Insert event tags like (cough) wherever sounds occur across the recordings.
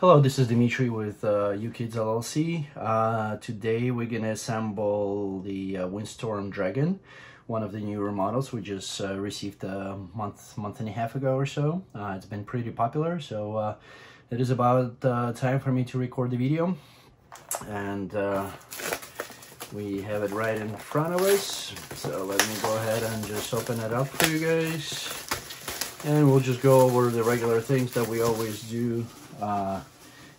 Hello, this is Dimitri with uh, Ukidz LLC. Uh, today we're gonna assemble the uh, Windstorm Dragon, one of the newer models we just uh, received a month, month and a half ago or so. Uh, it's been pretty popular, so uh, it is about uh, time for me to record the video. And we have it right in front of us. So let me go ahead and just open it up for you guys. And we'll just go over the regular things that we always do uh,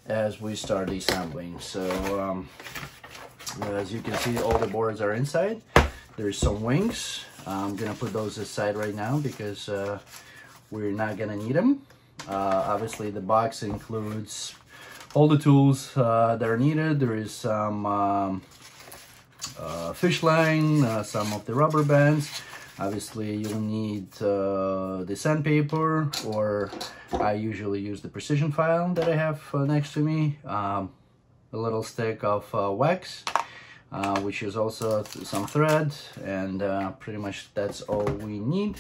as we start assembling. So um, as you can see, all the boards are inside. There's some wings. I'm gonna put those aside right now because uh, we're not gonna need them. Uh, obviously, the box includes all the tools uh, that are needed. There is some um, uh, fish line, uh, some of the rubber bands, Obviously you'll need uh, the sandpaper or I usually use the precision file that I have uh, next to me. Um, a little stick of uh, wax, uh, which is also th some thread and uh, pretty much that's all we need.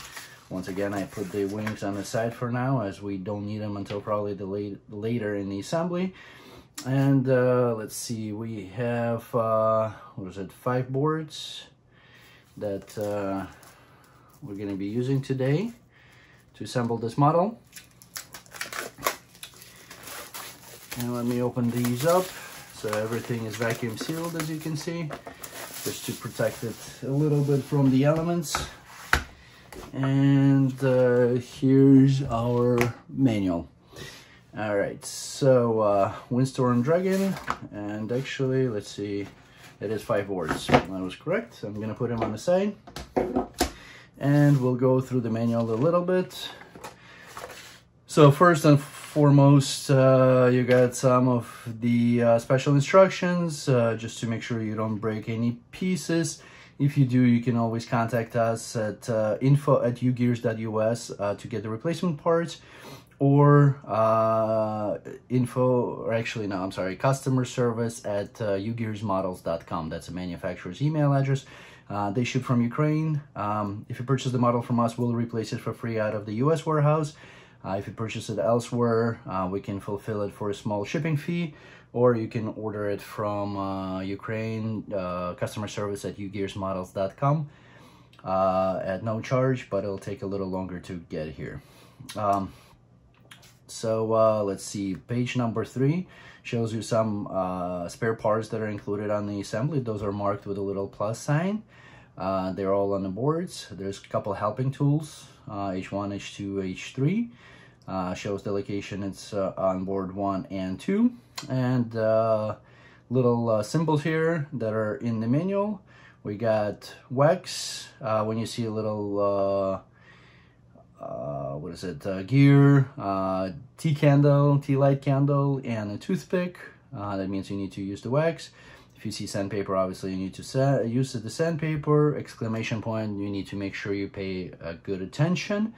Once again, I put the wings on the side for now as we don't need them until probably the late, later in the assembly. And uh, let's see, we have, what is it, five boards that we're going to be using today to assemble this model. And let me open these up. So everything is vacuum sealed as you can see, just to protect it a little bit from the elements. And uh, here's our manual. All right, so uh, Windstorm Dragon, and actually, let's see, it is five boards. That was correct. I'm gonna put them on the side and we'll go through the manual a little bit. So first and foremost, uh, you got some of the uh, special instructions uh, just to make sure you don't break any pieces. If you do, you can always contact us at uh, info at ugears.us uh, to get the replacement parts or uh, info, or actually, no, I'm sorry, customer service at uh, ugearsmodels.com. That's a manufacturer's email address. Uh, they ship from Ukraine. Um, if you purchase the model from us, we'll replace it for free out of the US warehouse. Uh, if you purchase it elsewhere, uh, we can fulfill it for a small shipping fee, or you can order it from uh, Ukraine, uh, customer service at ugearsmodels.com uh, at no charge, but it'll take a little longer to get here. Um, so let's see, page number three shows you some uh, spare parts that are included on the assembly. Those are marked with a little plus sign. Uh, they're all on the boards. There's a couple helping tools, H1, H2, H3. Uh, shows the location it's uh, on board 1 and 2. And uh, little symbols here that are in the manual. We got wax. when you see a little uh, what is it, uh, gear, uh, tea candle, tea light candle, and a toothpick. Uh, that means you need to use the wax. If you see sandpaper, obviously you need to use the sandpaper. Exclamation point, you need to make sure you pay uh, good attention.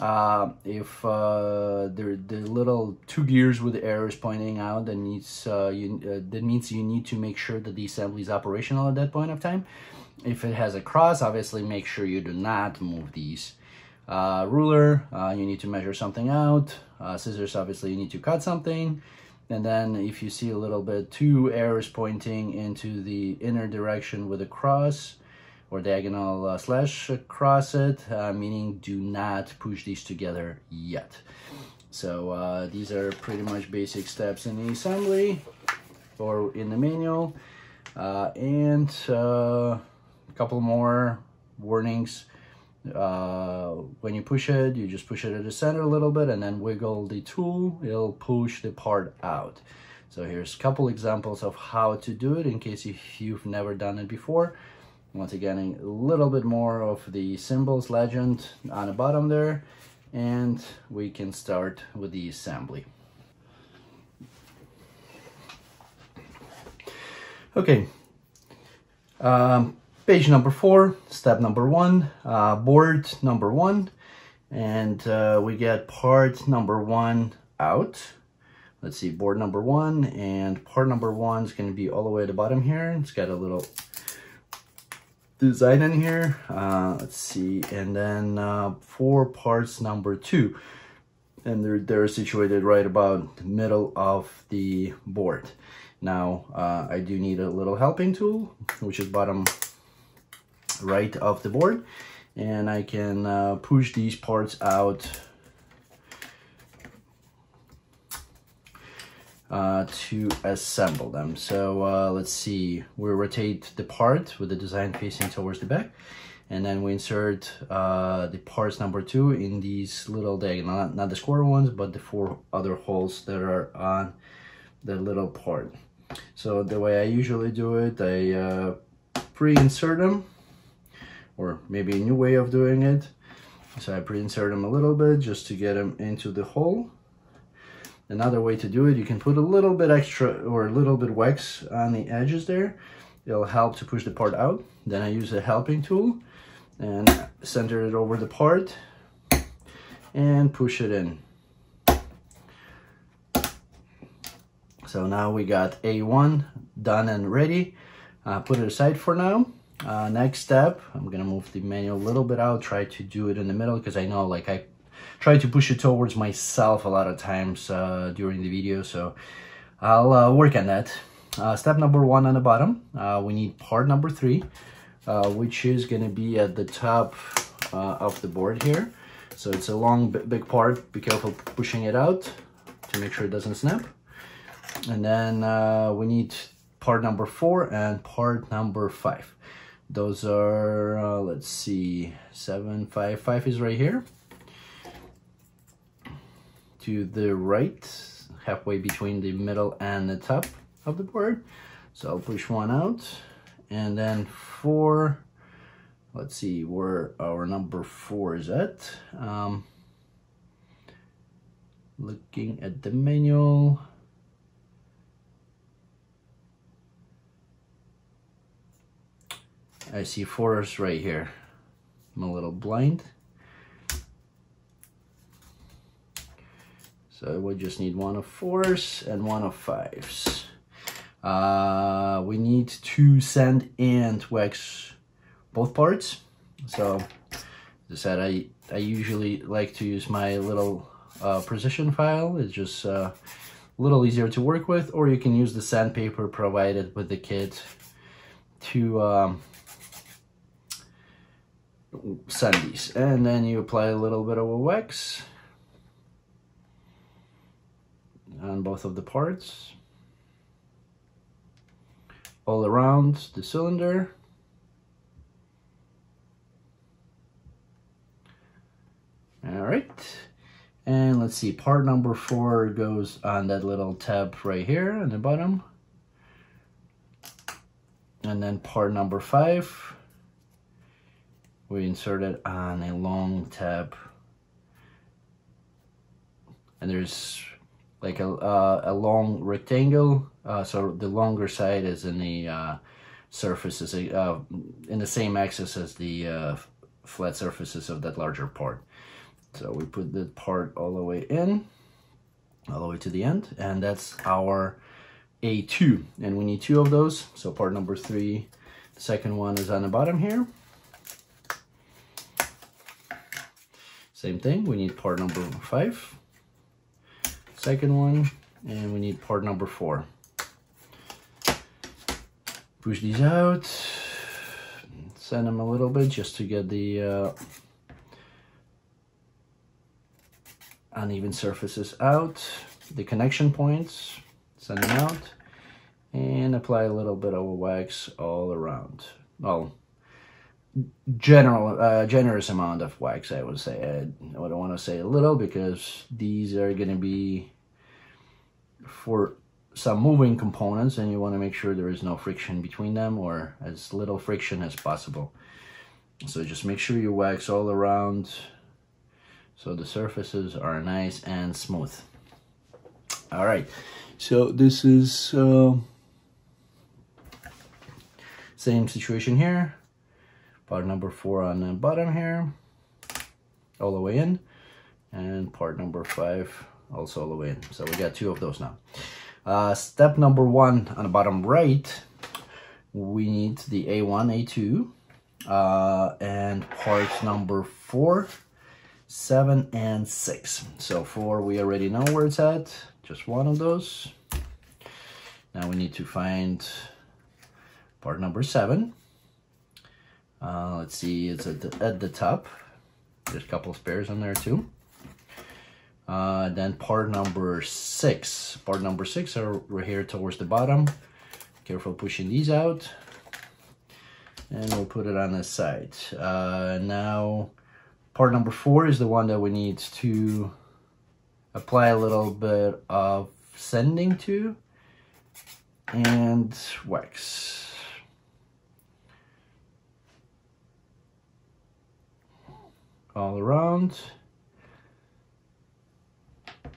Uh, if uh, the, the little two gears with the arrows pointing out, that, needs, uh, you, uh, that means you need to make sure that the assembly is operational at that point of time. If it has a cross, obviously make sure you do not move these uh, ruler, uh, you need to measure something out. Scissors, obviously, you need to cut something. And then if you see a little bit, two arrows pointing into the inner direction with a cross or diagonal uh, slash across it, uh, meaning do not push these together yet. So uh, these are pretty much basic steps in the assembly or in the manual. and a couple more warnings uh, when you push it, you just push it at the center a little bit and then wiggle the tool, it'll push the part out. So here's a couple examples of how to do it in case you've never done it before. Once again, a little bit more of the symbols legend on the bottom there, and we can start with the assembly. Okay, um, page number four, step number one, uh, board number one, and uh, we get part number one out. Let's see, board number one, and part number one is going to be all the way at the bottom here. It's got a little design in here. Uh, let's see, and then uh, parts number two. and they're, they're situated right about the middle of the board. Now, uh, I do need a little helping tool, which is bottom right of the board, and I can uh, push these parts out uh, to assemble them. So uh, let's see, we rotate the part with the design facing towards the back and then we insert uh, the parts number two in these little diagonal, not, not the square ones, but the four other holes that are on the little part. So the way I usually do it, I uh, pre-insert them, or maybe a new way of doing it. So I pre-insert them a little bit just to get them into the hole. Another way to do it, you can put a little bit extra or a little bit wax on the edges there. It'll help to push the part out. Then I use a helping tool and center it over the part and push it in. So now we got A1 done and ready. Uh, put it aside for now. Uh, next step, I'm gonna move the menu a little bit out, try to do it in the middle because I know like I try to push it towards myself a lot of times uh, during the video. So I'll uh, work on that. Uh, step number one on the bottom, uh, we need part number three uh, which is to be at the top of the board here. So it's a long, big part. Be careful pushing it out to make sure it doesn't snap. And then we need part number four and part number five. Those are, uh, let's see, seven, five, five is right here. To the right, halfway between the middle and the top of the board. So I'll push one out and then four, let's see where our number four is at. Um, looking at the manual. I see fours right here. I'm a little blind. So we just need one of fours and one of fives. Uh, we need to sand and wax both parts. So, as I said, I, I usually like to use my little uh, precision file. It's just uh, a little easier to work with, or you can use the sandpaper provided with the kit to um, these. And then you apply a little bit of wax on both of the parts all around the cylinder. All right, and let's see, part number four goes on that little tab right here on the bottom. And then part number five, we insert it on a long tab. And there's like a, uh, a long rectangle. Uh, so the longer side is in the uh, surfaces, uh, in the same axis as the uh, flat surfaces of that larger part. So we put the part all the way in, all the way to the end, and that's our A2. And we need two of those. So part number three, the second one is on the bottom here. Same thing, we need part number five second one, and we need part number four. Push these out, send them a little bit just to get the uh, uneven surfaces out, the connection points, send them out, and apply a little bit of wax all around. Well, general uh, generous amount of wax I would say I, I don't want to say a little because these are going to be for some moving components and you want to make sure there is no friction between them or as little friction as possible. So just make sure you wax all around so the surfaces are nice and smooth. All right, so this is uh, same situation here. Part number four on the bottom here, all the way in, and part number five also all the way in. So we got two of those now. Uh, step number one on the bottom right, we need the A1, A2, uh, and part number four seven, and six. So four, we already know where it's at, just one of those. Now we need to find part number seven. Uh, let's see, it's at the, at the top. There's a couple of spares in there too. Uh, then part number six. Part number six are right here towards the bottom. Careful pushing these out. And we'll put it on this side. Uh, now, part number four is the one that we need to apply a little bit of sanding to and wax. All around.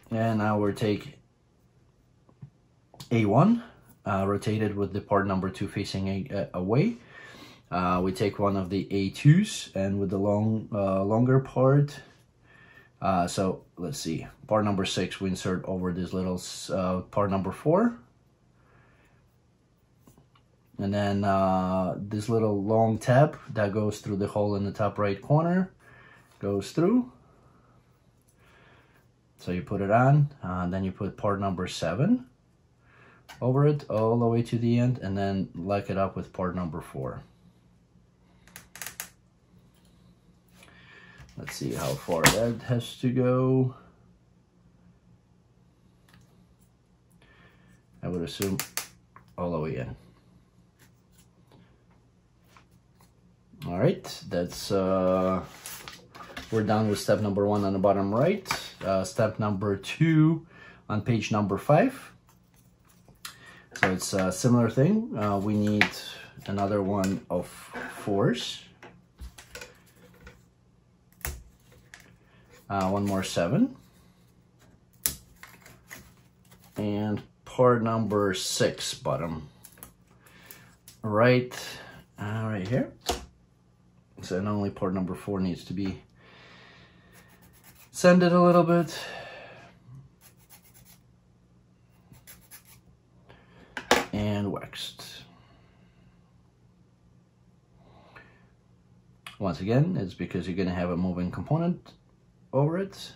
And now we'll take A1, uh, rotated with the part number two facing a, uh, away. Uh, we take one of the A2s and with the long, uh, longer part, uh, so let's see, part number six, we insert over this little uh, part number four. And then this little long tab that goes through the hole in the top right corner goes through so you put it on, and then you put part number seven over it all the way to the end and then lock it up with part number four. Let's see how far that has to go. I would assume all the way in. All right, that's uh, we're done with step number one on the bottom right. Uh, step number two on page number five. So it's a similar thing. Uh, we need another one of fours. Uh, one more seven. And part number six bottom. Right, uh, right here. So not only part number four needs to be send it a little bit. And waxed. Once again, it's because you're going to have a moving component over it.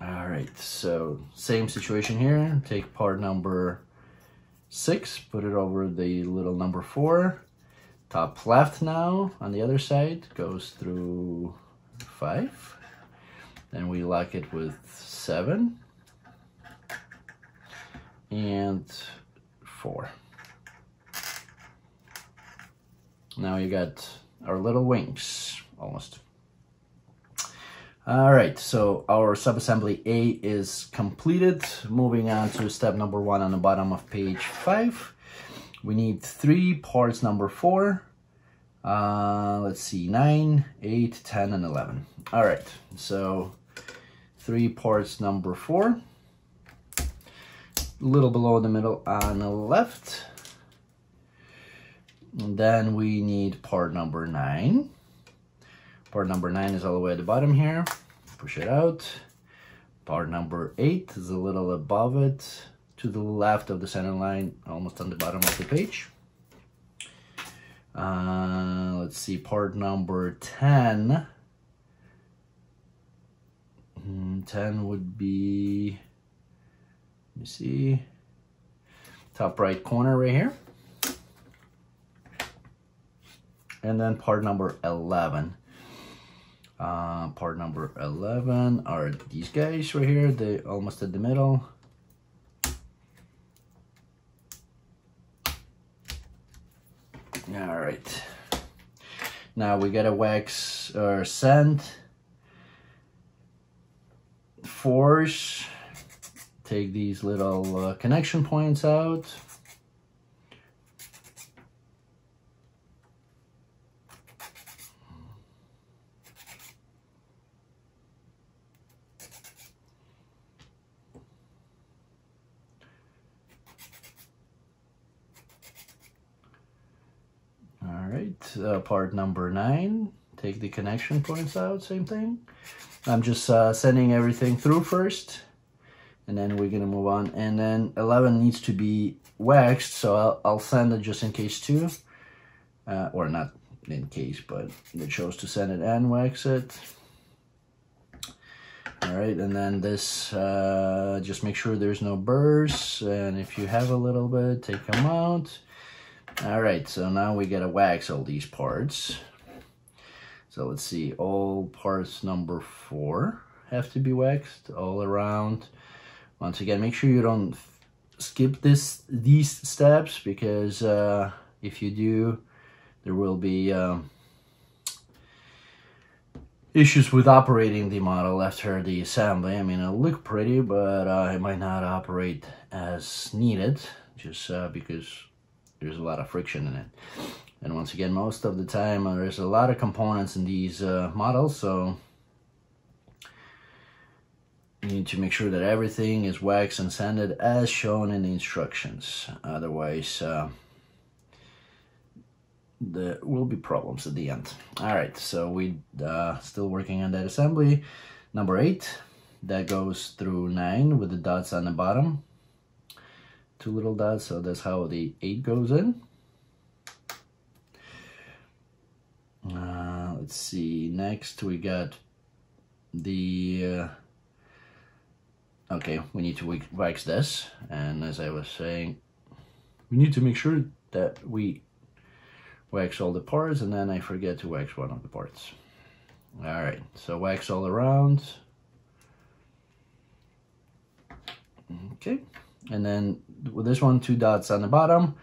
All right, so same situation here. Take part number six, put it over the little number four, Top left now on the other side goes through five. Then we lock it with seven and four. Now you got our little wings almost. All right, so our subassembly A is completed. Moving on to step number one on the bottom of page five. We need three parts number four. Uh, let's see, nine, eight, 10, and 11. All right, so three parts number four. A little below the middle on the left. And then we need part number nine. Part number nine is all the way at the bottom here. Push it out. Part number eight is a little above it to the left of the center line, almost on the bottom of the page. Uh, let's see, part number 10. Mm, 10 would be, let me see, top right corner right here. And then part number 11. Uh, part number 11 are these guys right here, they almost at the middle. All right. Now we gotta wax or sand. Force. Take these little uh, connection points out. Uh, part number nine. Take the connection points out, same thing. I'm just uh, sending everything through first and then we're gonna move on. And then 11 needs to be waxed, so I'll, I'll send it just in case too. Uh, or not in case, but it chose to send it and wax it. All right, and then this, uh, just make sure there's no burrs, and if you have a little bit, take them out. All right, so now we gotta wax all these parts. So let's see, all parts number four have to be waxed all around. Once again, make sure you don't skip this these steps because uh, if you do, there will be um, issues with operating the model after the assembly. I mean, it'll look pretty, but uh, it might not operate as needed just uh, because there's a lot of friction in it. And once again, most of the time, uh, there's a lot of components in these uh, models, so you need to make sure that everything is waxed and sanded as shown in the instructions. Otherwise, uh, there will be problems at the end. All right, so we uh, still working on that assembly. Number eight, that goes through nine with the dots on the bottom. Two little dots, so that's how the eight goes in. Uh, let's see, next we got the, uh, okay, we need to wax this. And as I was saying, we need to make sure that we wax all the parts and then I forget to wax one of the parts. All right, so wax all around. Okay, and then with this one, two dots on the bottom,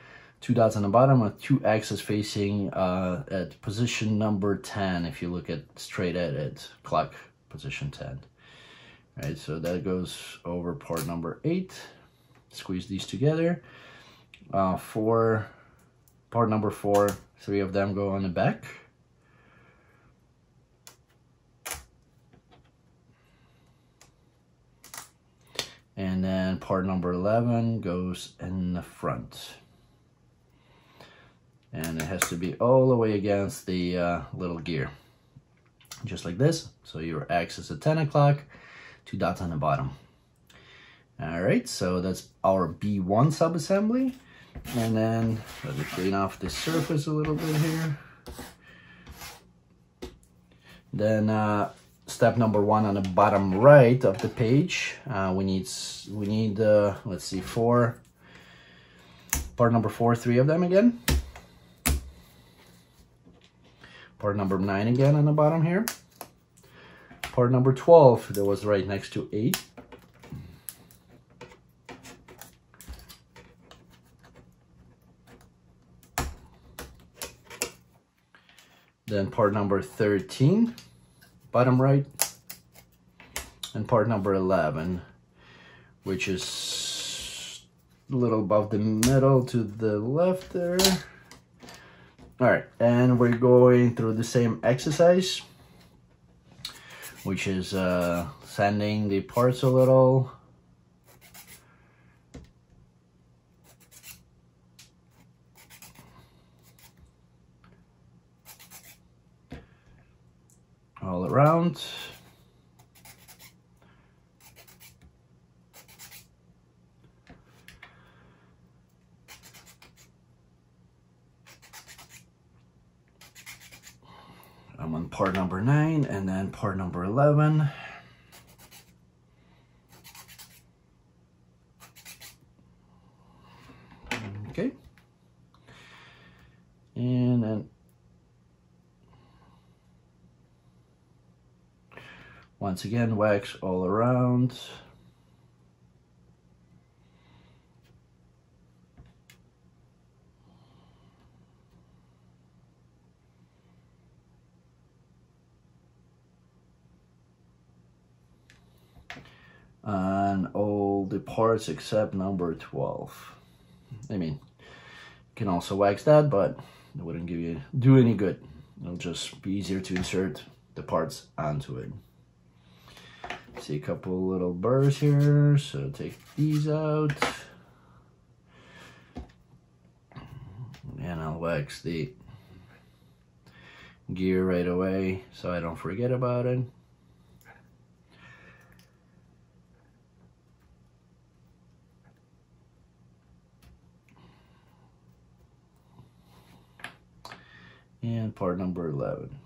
two dots on the bottom with two axes facing uh, at position number 10 if you look at straight at it, clock position 10. All right, so that goes over part number eight. Squeeze these together. Uh, four, part number four, Three of them go on the back. And then part number 11 goes in the front. And it has to be all the way against the uh, little gear. Just like this. So your axis is at 10 o'clock, two dots on the bottom. All right, so that's our B1 subassembly. And then let me clean off the surface a little bit here. Then uh, step number one on the bottom right of the page, uh, we need we need uh, let's see four part number four, three of them again. Part number nine again on the bottom here. Part number 12 that was right next to eight. Then part number 13, bottom right. And part number 11, which is a little above the middle to the left there. All right, and we're going through the same exercise, which is uh, sanding the parts a little, all around. I'm on part number nine and then part number 11. Okay. And then Once again, wax all around. and all the parts except number 12. I mean, you can also wax that, but it wouldn't give you do any good. It'll just be easier to insert the parts onto it. See a couple little burrs here, so take these out. And I'll wax the gear right away so I don't forget about it. and part number 11.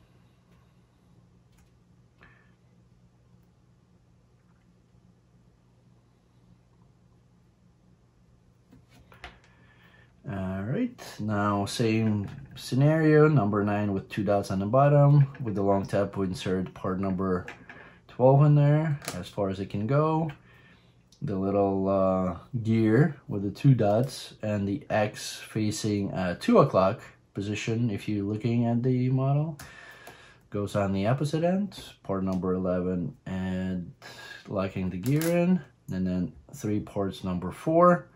All right, now same scenario, number nine with two dots on the bottom. With the long tab, we insert part number 12 in there as far as it can go. The little uh, gear with the two dots and the X facing uh, two o'clock position if you're looking at the model goes on the opposite end, part number 11 and locking the gear in and then three parts number four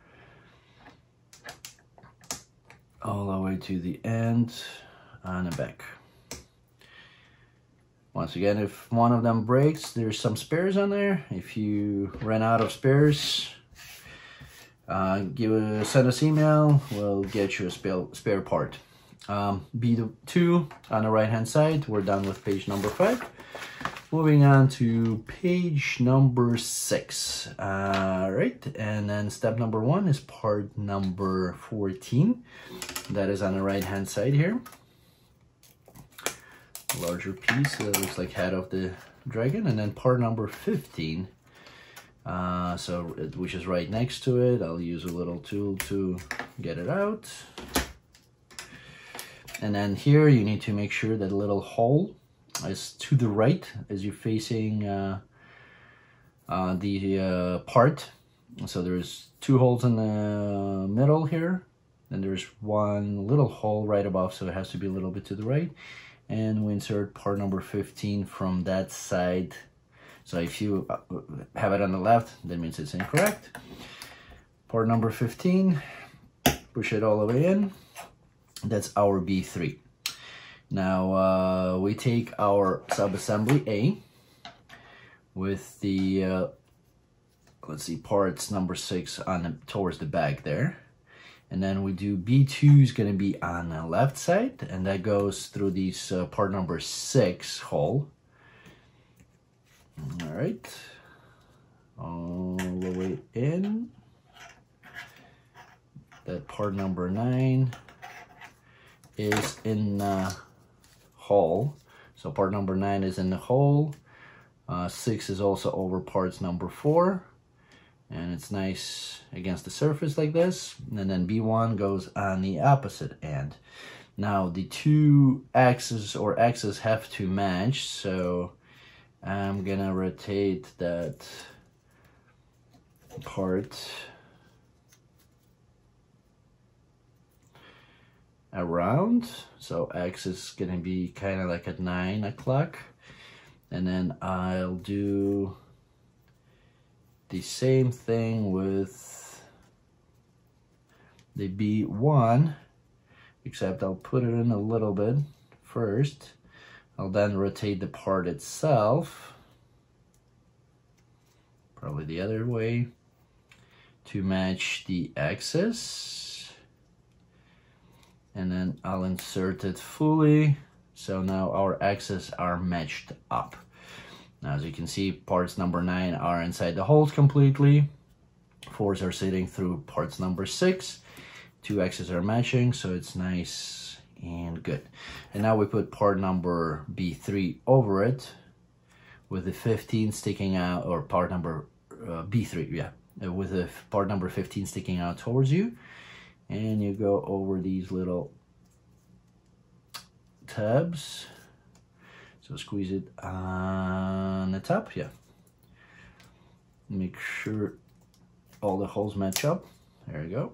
all the way to the end on the back. Once again, if one of them breaks, there's some spares on there. If you run out of spares, uh, give a, send us email. We'll get you a spare, spare part. Um, B2 on the right hand side, we're done with page number five. Moving on to page number six. All right, and then step number one is part number 14. That is on the right hand side here. Larger piece that looks like head of the dragon. And then part number 15. Uh, so, which is right next to it. I'll use a little tool to get it out. And then here you need to make sure that little hole is to the right as you're facing uh, uh, the uh, part. So there's two holes in the middle here. And there's one little hole right above, so it has to be a little bit to the right. And we insert part number 15 from that side. So if you uh, have it on the left, that means it's incorrect. Part number 15, push it all the way in. That's our B3. Now uh, we take our subassembly A with the, uh, let's see, parts number six on the, towards the back there. And then we do B2 is going to be on the left side, and that goes through these uh, part number six hole. All right, all the way in. That part number nine is in the hole. So part number nine is in the hole. Uh, six is also over parts number four. And it's nice against the surface like this. And then B1 goes on the opposite end. Now the two axes or axes have to match. So I'm gonna rotate that part around. So X is gonna be kind of like at nine o'clock. And then I'll do the same thing with the B1, except I'll put it in a little bit first. I'll then rotate the part itself, probably the other way, to match the axis and then I'll insert it fully so now our axes are matched up now as you can see parts number nine are inside the holes completely. Fours are sitting through parts number six. Two axes are matching so it's nice and good. And now we put part number B3 over it with the 15 sticking out or part number uh, B3 yeah with the part number 15 sticking out towards you. And you go over these little tabs so squeeze it on the top yeah. Make sure all the holes match up. There you go.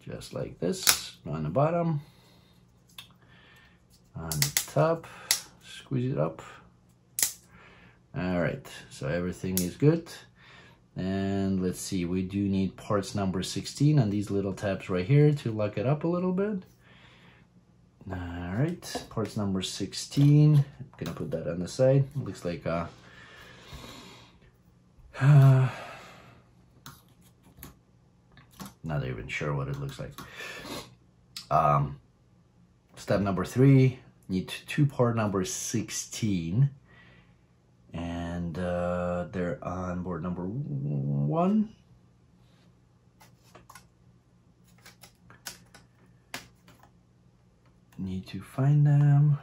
Just like this on the bottom. On the top squeeze it up. All right so everything is good. And let's see, we do need parts number 16 on these little tabs right here to lock it up a little bit. All right, parts number 16. I'm gonna put that on the side. It looks like uh, uh (sighs) not even sure what it looks like. Um, step number three, need two part number 16 and uh, they're on board number one. Need to find them.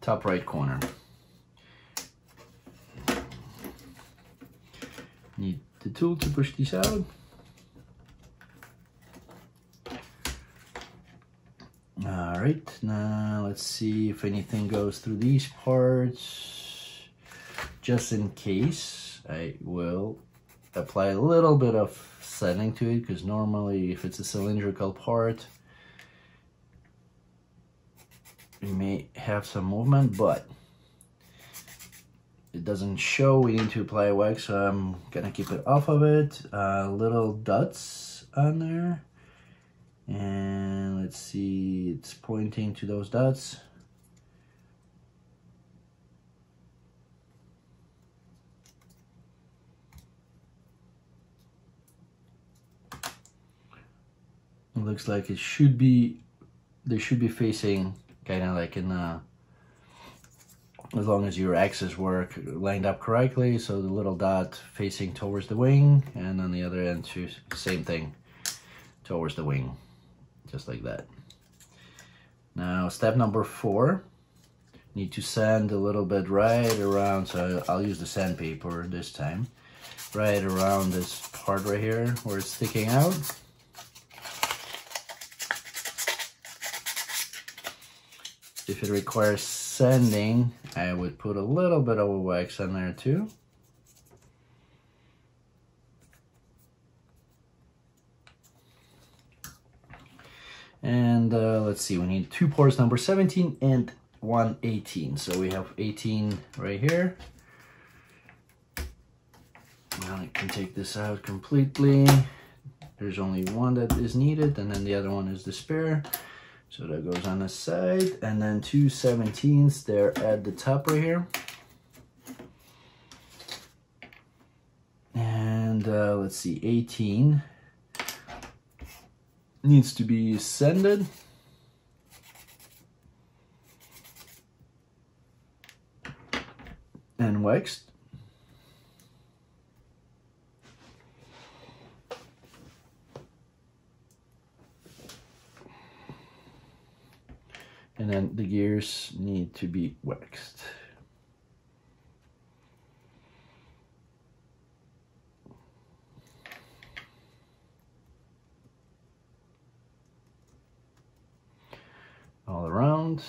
Top right corner. Need the tool to push these out. All right, now let's see if anything goes through these parts. Just in case, I will apply a little bit of setting to it because normally if it's a cylindrical part, we may have some movement, but it doesn't show we need to apply wax, so I'm gonna keep it off of it. Uh, little dots on there and let's see it's pointing to those dots it looks like it should be they should be facing kind of like in a as long as your axes work lined up correctly so the little dot facing towards the wing and on the other end too same thing towards the wing just like that. Now step number four, need to sand a little bit right around, so I'll use the sandpaper this time, right around this part right here where it's sticking out. If it requires sanding, I would put a little bit of wax on there too. And uh, let's see, we need two ports number 17 and 118. So we have 18 right here. Now I can take this out completely. There's only one that is needed and then the other one is the spare. So that goes on the side and then two 17s there at the top right here. And uh, let's see, 18 needs to be sanded. And waxed. And then the gears need to be waxed. all around.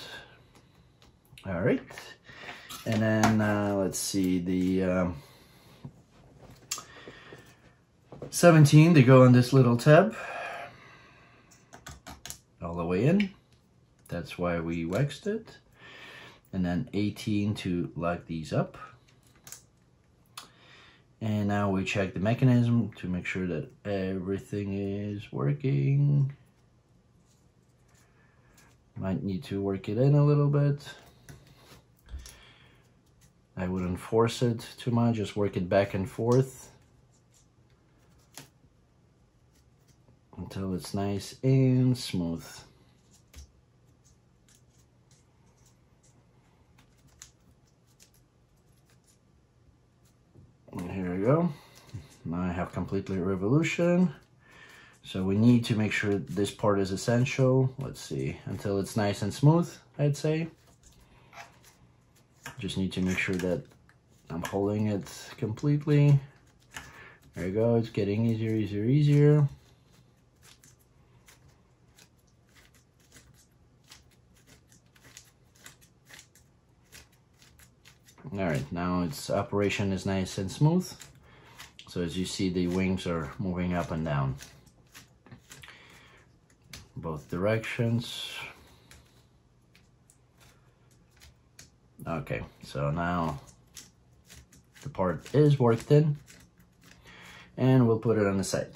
All right. And then uh, let's see the um, 17 to go on this little tab all the way in. That's why we waxed it. And then 18 to lock these up. And now we check the mechanism to make sure that everything is working. Might need to work it in a little bit. I wouldn't force it too much, just work it back and forth until it's nice and smooth. Here we go. Now I have completely revolution. So we need to make sure this part is essential. Let's see, until it's nice and smooth, I'd say. Just need to make sure that I'm holding it completely. There you go, it's getting easier, easier, easier. All right, now its operation is nice and smooth. So as you see, the wings are moving up and down both directions. Okay, so now the part is worked in and we'll put it on the side.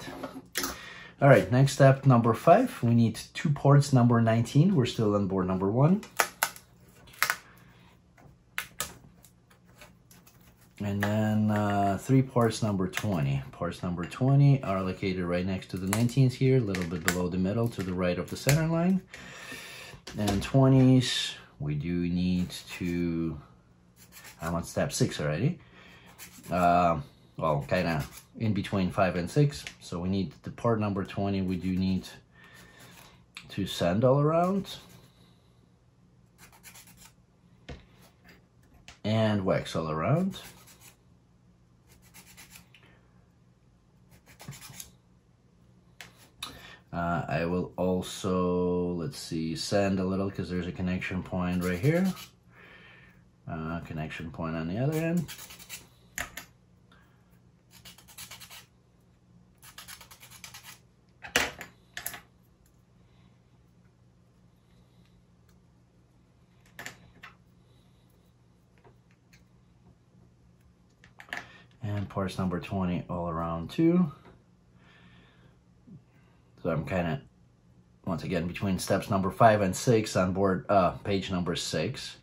All right, next step, number five, we need two ports number 19. We're still on board number one. And then uh, three parts number 20. Parts number 20 are located right next to the 19s here, a little bit below the middle to the right of the center line. And 20s, we do need to, I'm on step six already. Uh, well, kind of in between five and six. So we need the part number 20, we do need to sand all around. And wax all around. Uh, I will also, let's see, sand a little because there's a connection point right here. Uh, connection point on the other end. And parts number 20 all around too. So I'm kind of, once again, between steps number five and six on board, uh, page number six.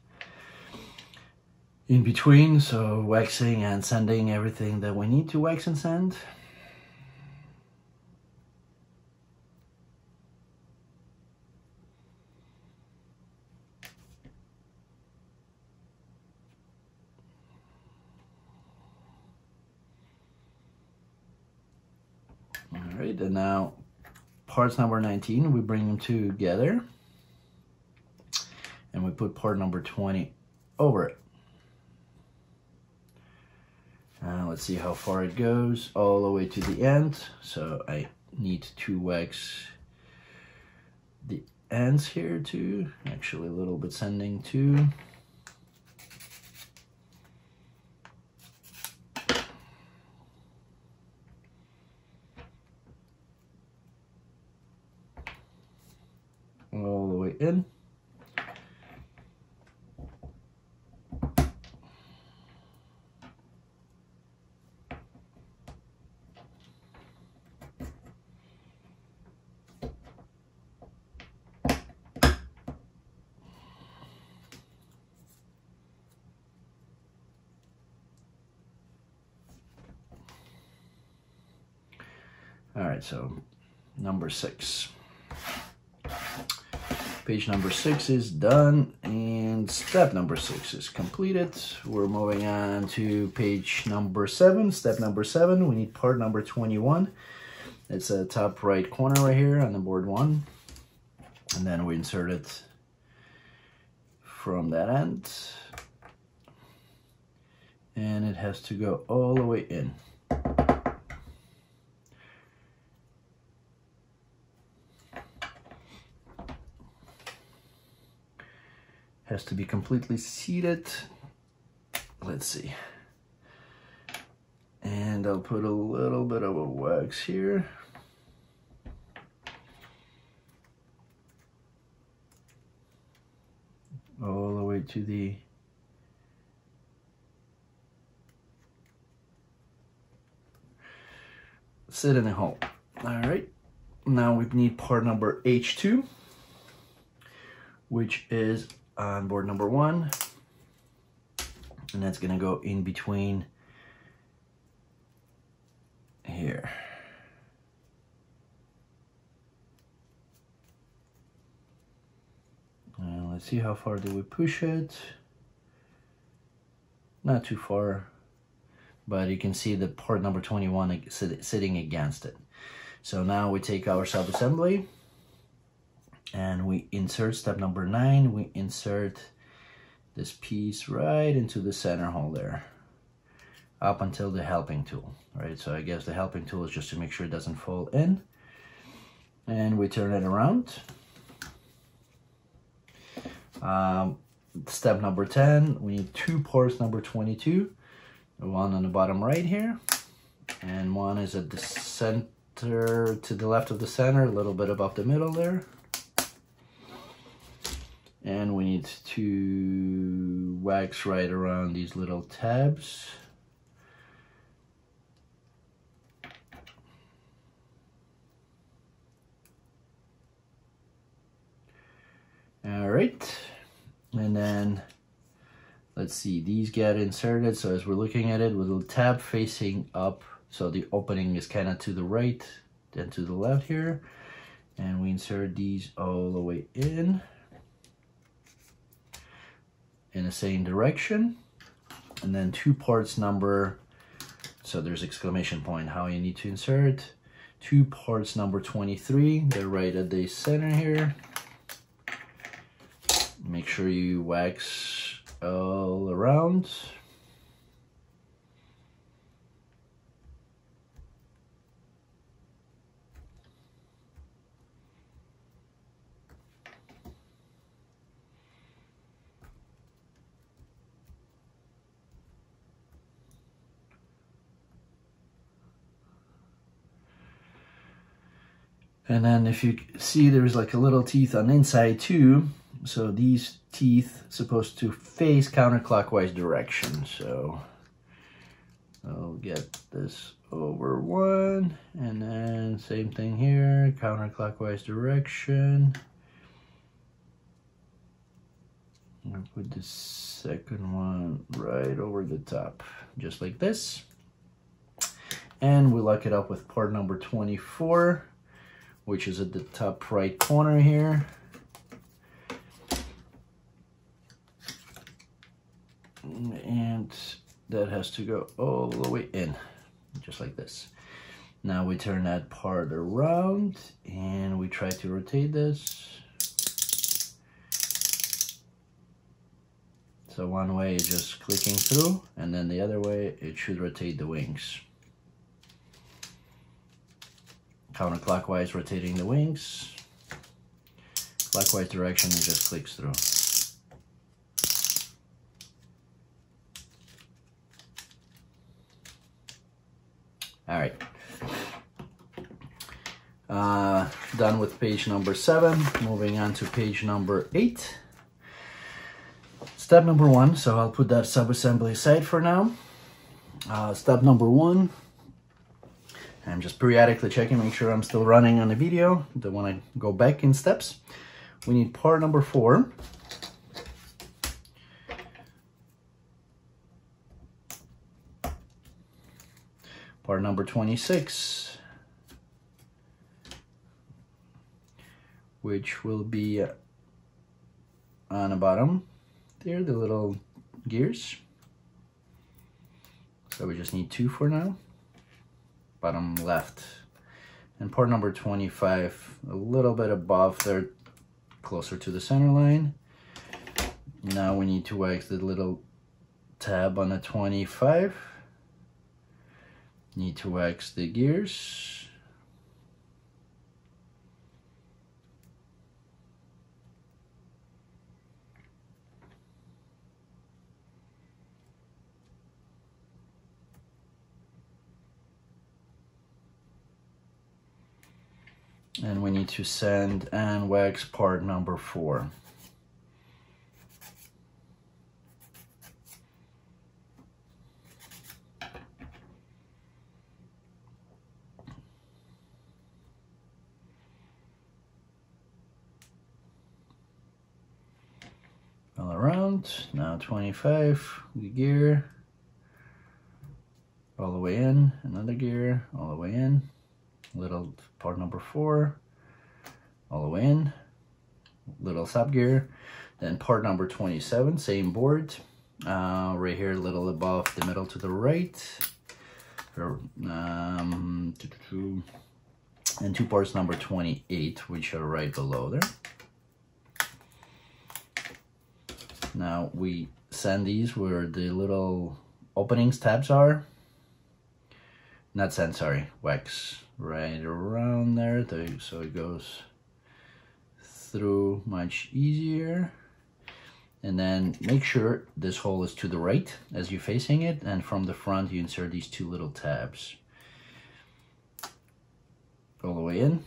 In between, so waxing and sanding everything that we need to wax and sand. All right, and now parts number 19, we bring them together and we put part number 20 over it. And let's see how far it goes, all the way to the end. So I need to wax the ends here too, actually a little bit sanding too. all the way in. All right, so number six. Page number six is done and step number six is completed. We're moving on to page number seven. Step number seven, we need part number 21. It's a top right corner right here on the board one. And then we insert it from that end. And it has to go all the way in. Has to be completely seated. Let's see. And I'll put a little bit of a wax here. All the way to the sit in the hole. All right, now we need part number H2, which is on board number one. And that's gonna go in between here. Let's see how far do we push it. Not too far, but you can see the part number 21 sitting against it. So now we take our sub-assembly and we insert step number nine. We insert this piece right into the center hole there up until the helping tool right? So I guess the helping tool is just to make sure it doesn't fall in. And we turn it around. Um, step number 10 we need two parts number 22 one on the bottom right here and one is at the center to the left of the center a little bit above the middle there and we need to wax right around these little tabs. All right and then let's see these get inserted. So as we're looking at it with the tab facing up. So the opening is kind of to the right then to the left here. And we insert these all the way in in the same direction. And then two parts number so there's exclamation point how you need to insert. Two parts number 23 they're right at the center here. Make sure you wax all around And then if you see there's like a little teeth on the inside too. So these teeth supposed to face counterclockwise direction. So I'll get this over one and then same thing here, counterclockwise direction. I'll put the second one right over the top, just like this. And we lock it up with part number 24 which is at the top right corner here. And that has to go all the way in, just like this. Now we turn that part around and we try to rotate this. So one way is just clicking through and then the other way it should rotate the wings counterclockwise rotating the wings. Clockwise direction it just clicks through. All right. Uh, done with page number seven. Moving on to page number eight. Step number one, so I'll put that sub-assembly aside for now. Uh, step number one, I'm just periodically checking, make sure I'm still running on the video. Don't want to go back in steps. We need part number four. Part number 26, which will be on the bottom there, the little gears. So we just need two for now bottom left. And part number 25, a little bit above there, closer to the center line. Now we need to wax the little tab on the 25. Need to wax the gears. And we need to sand and wax part number four. All around, now 25, the gear, all the way in, another gear, all the way in little part number four, all the way in, little sub gear. Then part number 27, same board, uh, right here, a little above the middle to the right. Um, and two parts number 28, which are right below there. Now we send these where the little openings tabs are. Not send, sorry, wax right around there. So it goes through much easier. And then make sure this hole is to the right as you're facing it. And from the front you insert these two little tabs. All the way in.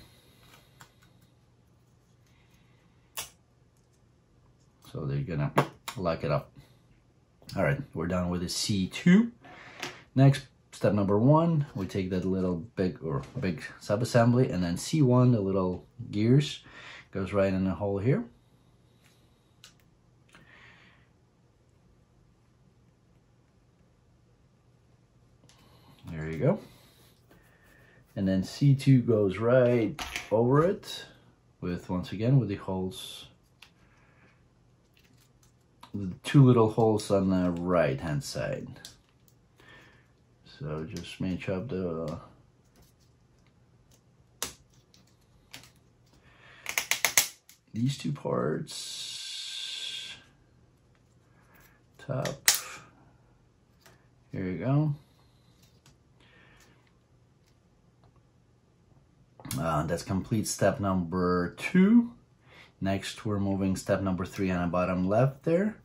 So they're gonna lock it up. All right we're done with the C2 next Step number one, we take that little big or big sub-assembly and then C1, the little gears, goes right in the hole here. There you go. And then C2 goes right over it with, once again, with the holes, the two little holes on the right hand side. So just match up the these two parts. Top. Here you go. Uh, that's complete step number two. Next, we're moving step number three on the bottom left there.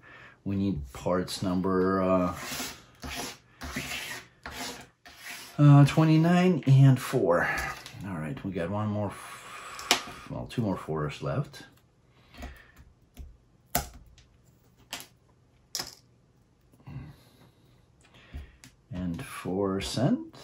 We need parts number uh, uh, 29 and four. All right, we got one more, well, two more fours left. And four cent.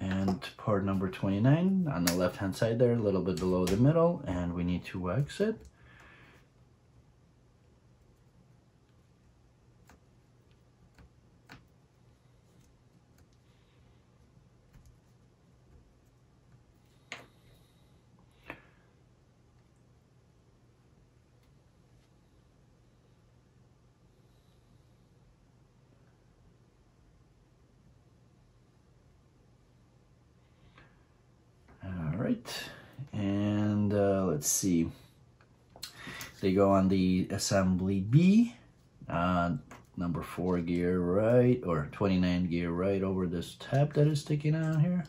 and part number 29 on the left hand side there a little bit below the middle and we need to exit right and uh, let's see. They go on the assembly B uh, number four gear right or 29 gear right over this tab that is sticking out here.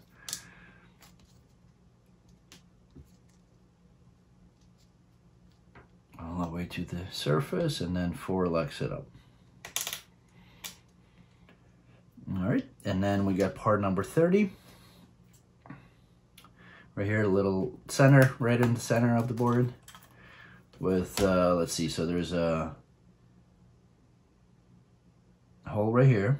All the way to the surface and then four locks it up. All right and then we got part number 30 right here, a little center, right in the center of the board with, uh, let's see, so there's a hole right here.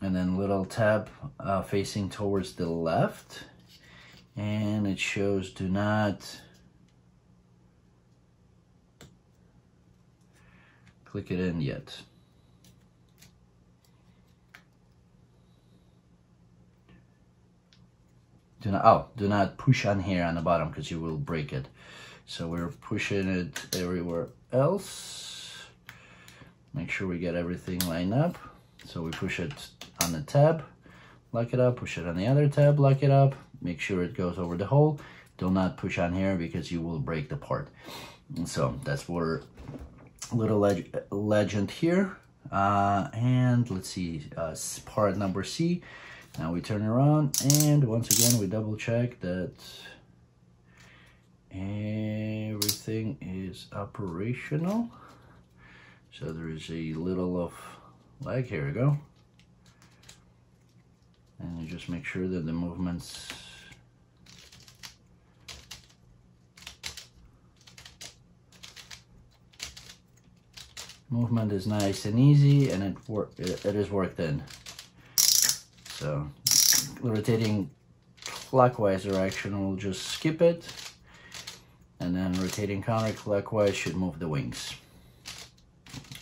And then little tab uh, facing towards the left. And it shows do not click it in yet. Do not, oh, do not push on here on the bottom because you will break it. So we're pushing it everywhere else. Make sure we get everything lined up. So we push it on the tab, lock it up, push it on the other tab, lock it up, make sure it goes over the hole. Do not push on here because you will break the part. And so that's for little leg legend here. Uh, and let's see, uh, part number C. Now we turn around and once again we double check that everything is operational. So there is a little of lag, here we go. And you just make sure that the movements movement is nice and easy and it, work, it, is worked in. So rotating clockwise direction we'll just skip it. And then rotating counterclockwise should move the wings.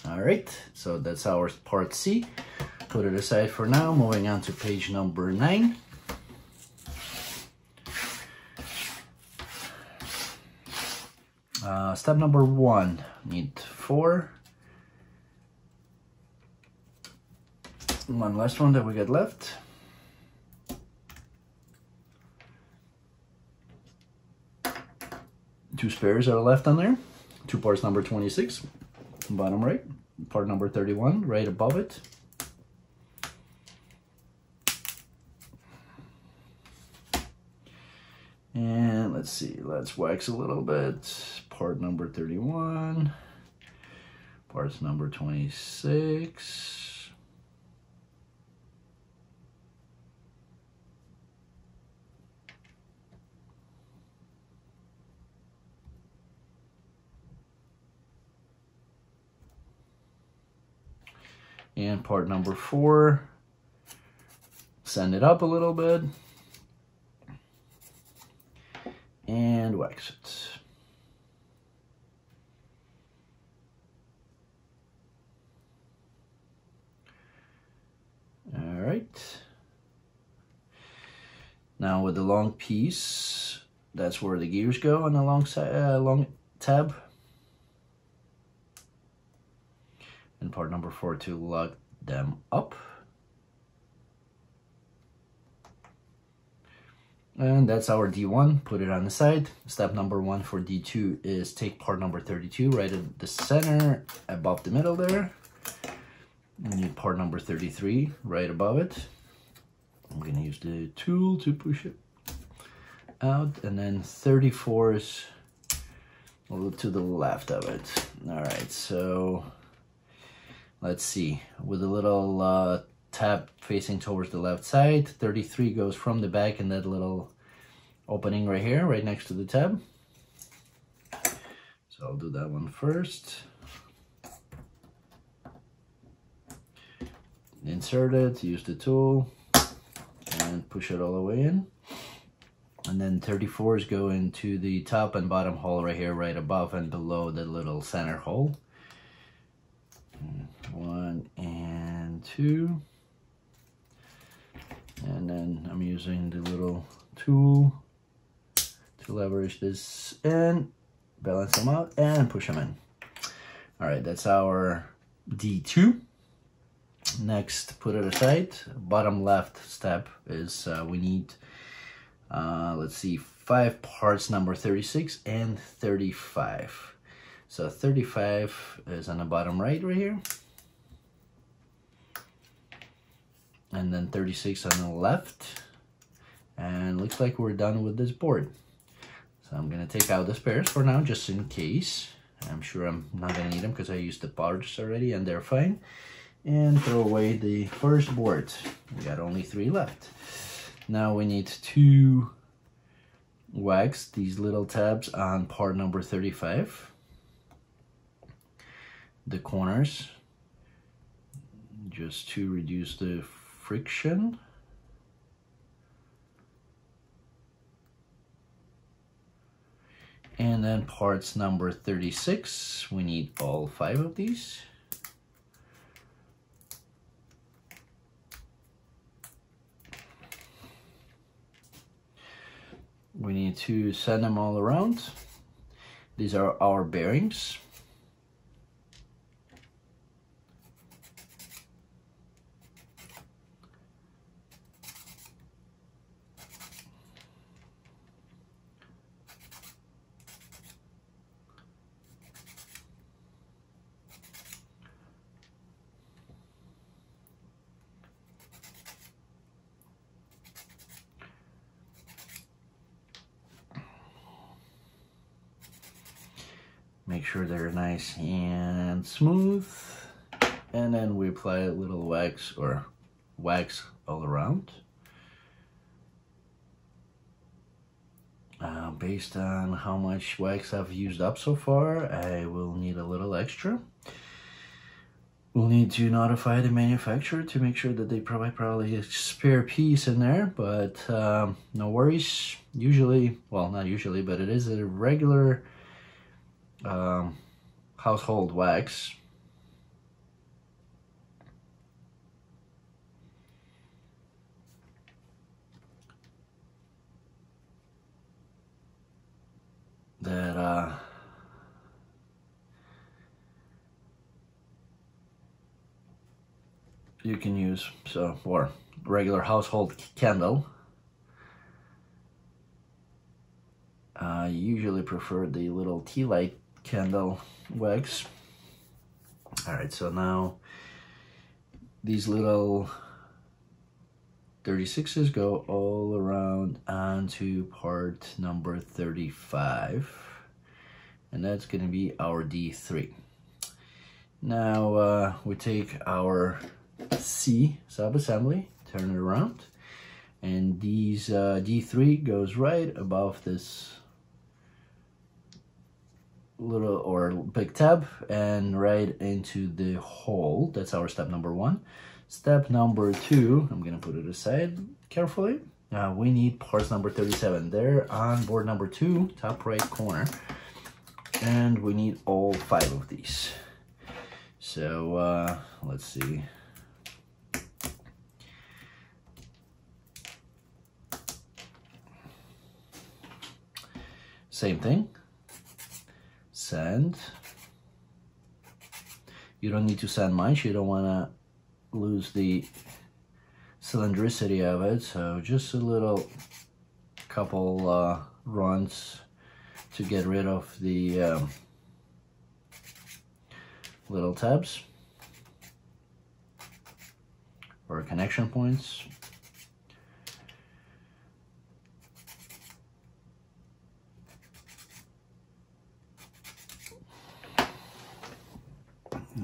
All right, so that's our part C. Put it aside for now. Moving on to page number nine. Uh, step number one, need four. One last one that we got left. Two spares are left on there. Two parts number 26, bottom right. Part number 31, right above it. And let's see, let's wax a little bit. Part number 31, parts number 26. And part number four, send it up a little bit and wax it. All right. Now with the long piece, that's where the gears go on the long side, uh, long tab. And part number four to lock them up. And that's our D1, put it on the side. Step number one for D2 is take part number 32 right in the center, above the middle there. Need part number 33 right above it. I'm gonna use the tool to push it out and then 34 is a little to the left of it. All right, so let's see. With a little uh, tab facing towards the left side, 33 goes from the back in that little opening right here, right next to the tab. So I'll do that one first. Insert it, use the tool, and push it all the way in. And then 34s go into the top and bottom hole right here, right above and below the little center hole. One and two. And then I'm using the little tool to leverage this in, balance them out, and push them in. All right, that's our D2. Next, put it aside. Bottom left step is uh, we need uh, let's see, five parts number 36 and 35. So 35 is on the bottom right right here. And then 36 on the left. And looks like we're done with this board. So I'm gonna take out the spares for now, just in case. I'm sure I'm not gonna need them because I used the parts already and they're fine. And throw away the first board. We got only three left. Now we need to wax these little tabs on part number 35. The corners, just to reduce the friction. And then parts number 36, we need all five of these. we need to send them all around. These are our bearings. Make sure they're nice and smooth. And then we apply a little wax or wax all around. Uh, based on how much wax I've used up so far, I will need a little extra. We'll need to notify the manufacturer to make sure that they provide probably a spare piece in there, but um, no worries. Usually, well, not usually, but it is a regular um, household wax. That uh, you can use so for regular household candle I usually prefer the little tea light candle wax. All right, so now these little 36s go all around onto part number 35. And that's gonna be our D3. Now uh, we take our C sub-assembly, turn it around, and these uh, D3 goes right above this little or big tab and right into the hole. That's our step number one. Step number two, I'm gonna put it aside carefully. Uh, we need parts number 37. They're on board number two, top right corner. And we need all five of these. So uh, let's see. same thing. Sand. You don't need to sand much. You don't want to lose the cylindricity of it. So just a little couple uh, runs to get rid of the um, little tabs or connection points.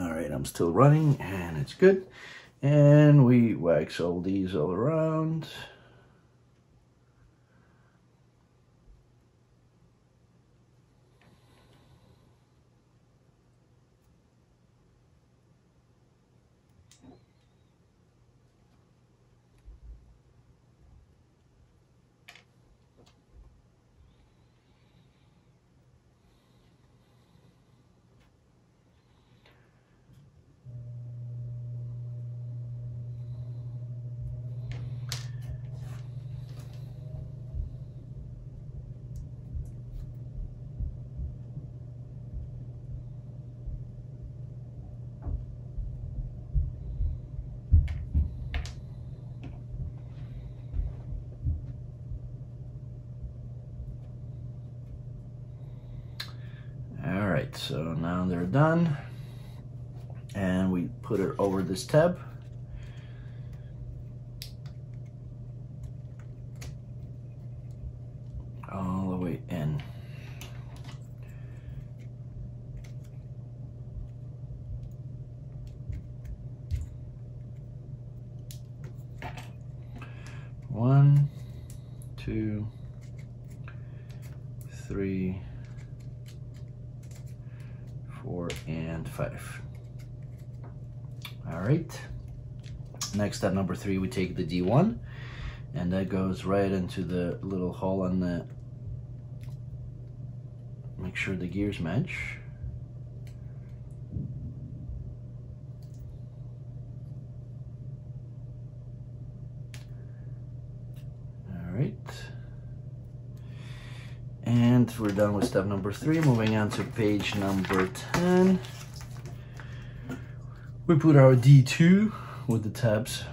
All right, I'm still running and it's good. And we wax all these all around. right, so now they're done. And we put it over this tab. All the way in. One, two, three, four, and five. All right. Next step number three, we take the D1 and that goes right into the little hole on the, make sure the gears match. All right. And we're done with step number three. Moving on to page number 10. We put our D2 with the tabs,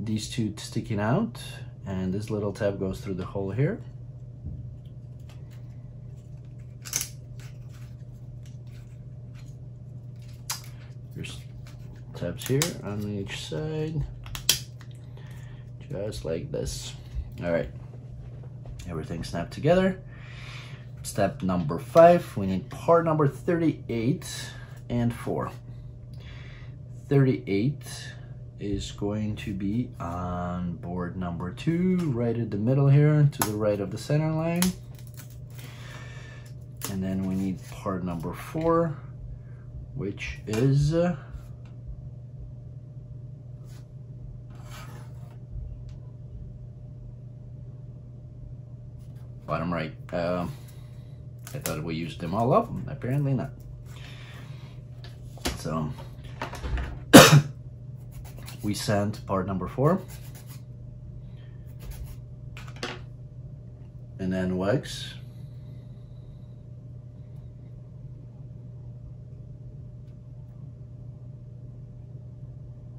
these two sticking out. And this little tab goes through the hole here. There's tabs here on each side. Just like this. All right, everything snapped together. Step number five, we need part number 38 and four. 38 is going to be on board number two, right at the middle here, to the right of the center line. And then we need part number four, which is bottom right. Uh, I thought we used them all up, apparently not. So we sent part number four. And then wax.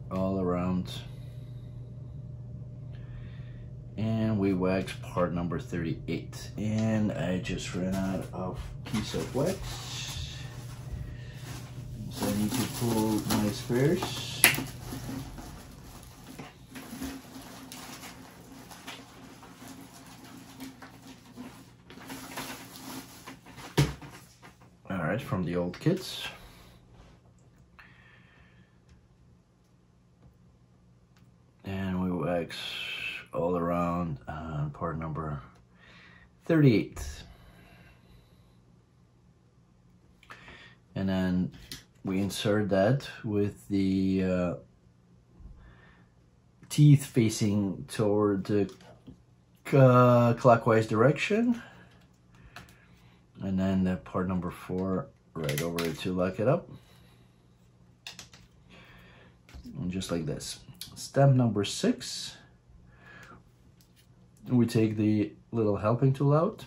All around and we wax part number 38 and I just ran out of piece of wax so I need to pull my spares alright from the old kits and we wax all around uh, part number 38. And then we insert that with the uh, teeth facing toward the uh, clockwise direction. And then the part number four right over it to lock it up. And just like this. Step number six we take the little helping tool out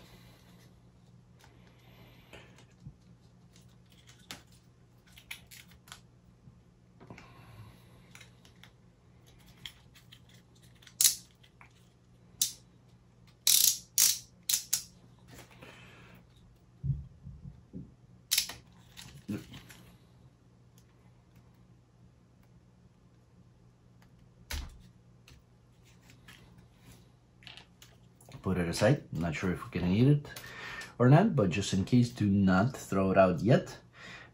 I'm not sure if we're gonna need it or not, but just in case, do not throw it out yet.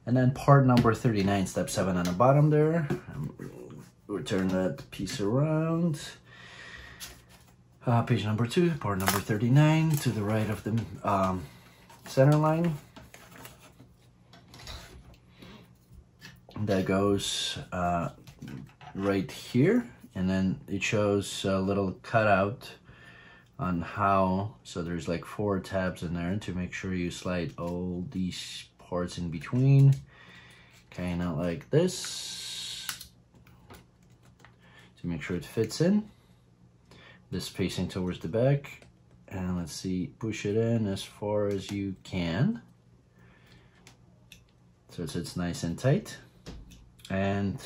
And then part number 39, step seven on the bottom there. We'll turn that piece around. Uh, page number two, part number 39, to the right of the um, center line. That goes uh, right here, and then it shows a little cutout on how, so there's like four tabs in there to make sure you slide all these parts in between, kind of like this, to make sure it fits in. This facing towards the back, and let's see, push it in as far as you can. So it sits nice and tight. And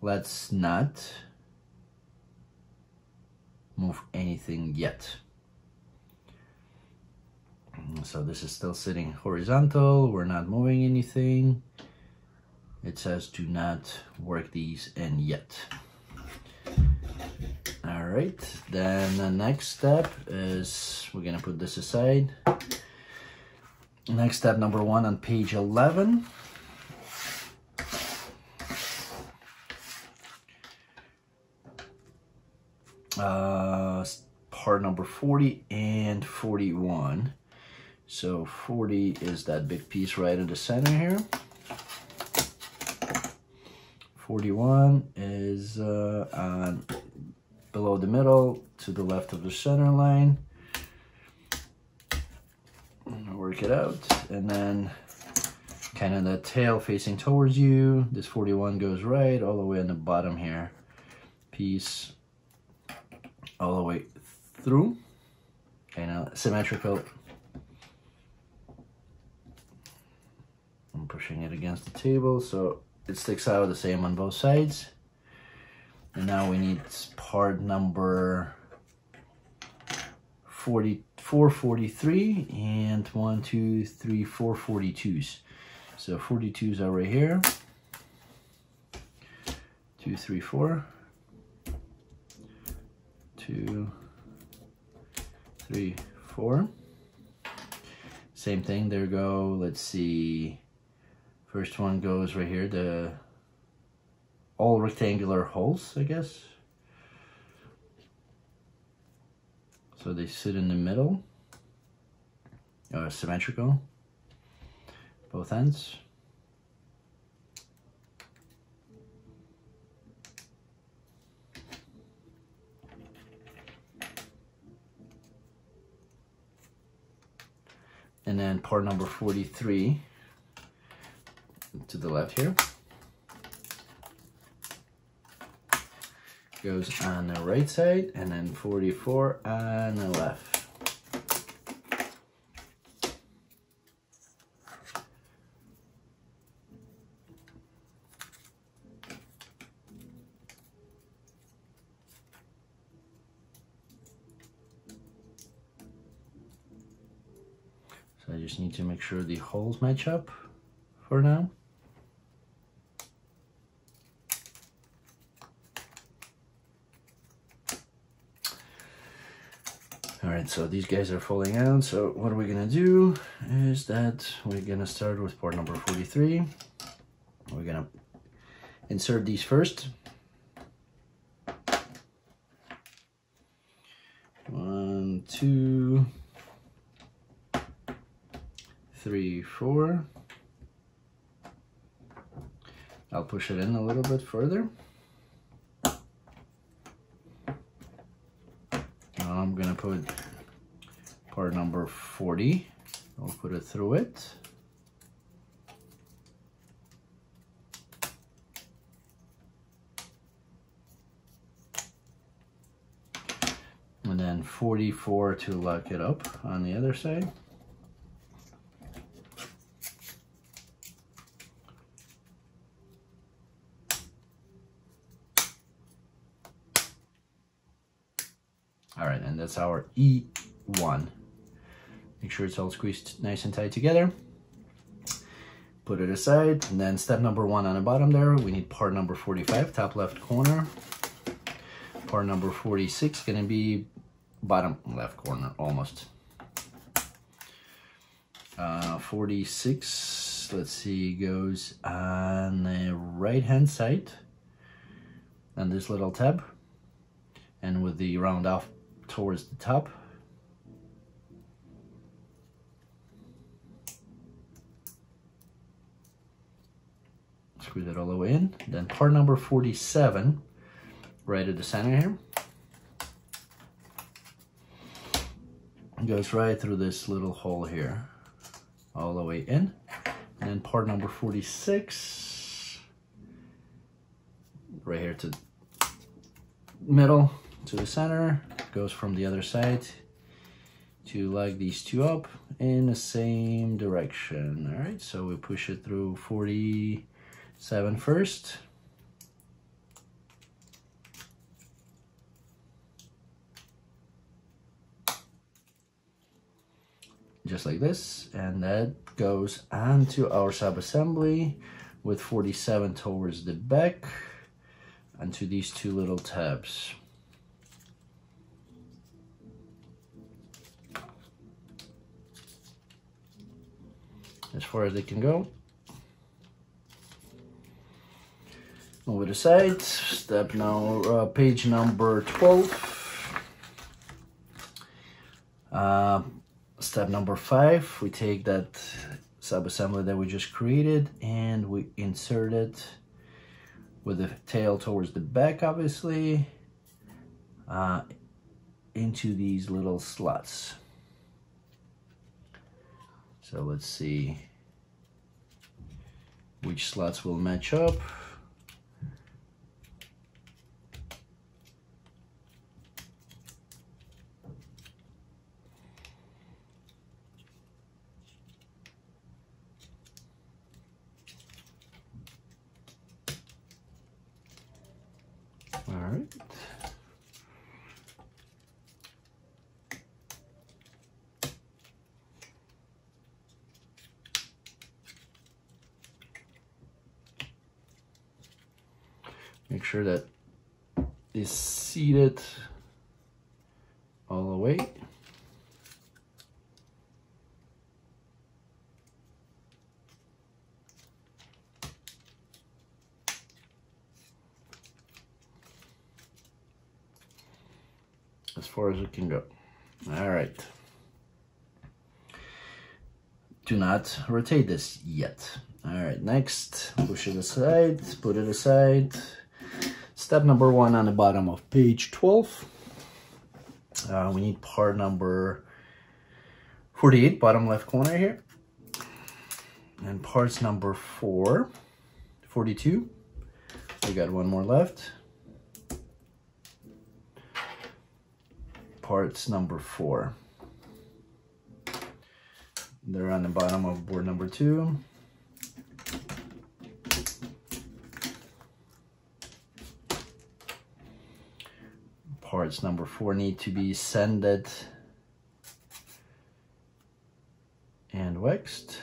let's not move anything yet. So this is still sitting horizontal. We're not moving anything. It says do not work these in yet. All right, then the next step is we're gonna put this aside. Next step number one on page 11. Uh, part number 40 and 41. So 40 is that big piece right in the center here. 41 is uh, on below the middle to the left of the center line. Work it out and then kind of the tail facing towards you. This 41 goes right all the way on the bottom here. Piece all the way through, and uh, of symmetrical. I'm pushing it against the table so it sticks out the same on both sides. And now we need part number 44, 43, and one, two, three, four 42s. So 42s are right here. Two, three, four two, three, four. Same thing, there go, let's see. First one goes right here, the all rectangular holes, I guess. So they sit in the middle, uh, symmetrical, both ends. And then part number 43 to the left here goes on the right side and then 44 on the left make sure the holes match up for now. All right, so these guys are falling out. So what are we gonna do is that we're gonna start with part number 43. We're gonna insert these first. One, two, three, four. I'll push it in a little bit further. Now I'm gonna put part number 40. I'll put it through it. And then 44 to lock it up on the other side. All right, and our E1. Make sure it's all squeezed nice and tight together. Put it aside, and then step number one on the bottom there, we need part number 45, top left corner. Part number 46, gonna be bottom left corner almost. Uh, 46, let's see, goes on the right hand side and this little tab and with the round off towards the top. Screw that all the way in. Then part number 47, right at the center here. Goes right through this little hole here all the way in. And then part number 46, right here to middle to the center, goes from the other side to lag these two up in the same direction. All right, so we push it through 47 first. just like this and that goes onto our sub-assembly with 47 towards the back onto these two little tabs. As far as they can go. Over the side, step now, uh, page number 12. Uh, Step number five, we take that sub-assembly that we just created and we insert it with the tail towards the back, obviously, uh, into these little slots. So let's see which slots will match up. All right. Make sure that is seated all the way. as far as it can go. All right. Do not rotate this yet. All right, next, push it aside, put it aside. Step number one on the bottom of page 12. Uh, we need part number 48, bottom left corner here. And parts number four, 42. We got one more left. parts number four. They're on the bottom of board number two. Parts number four need to be sanded and waxed.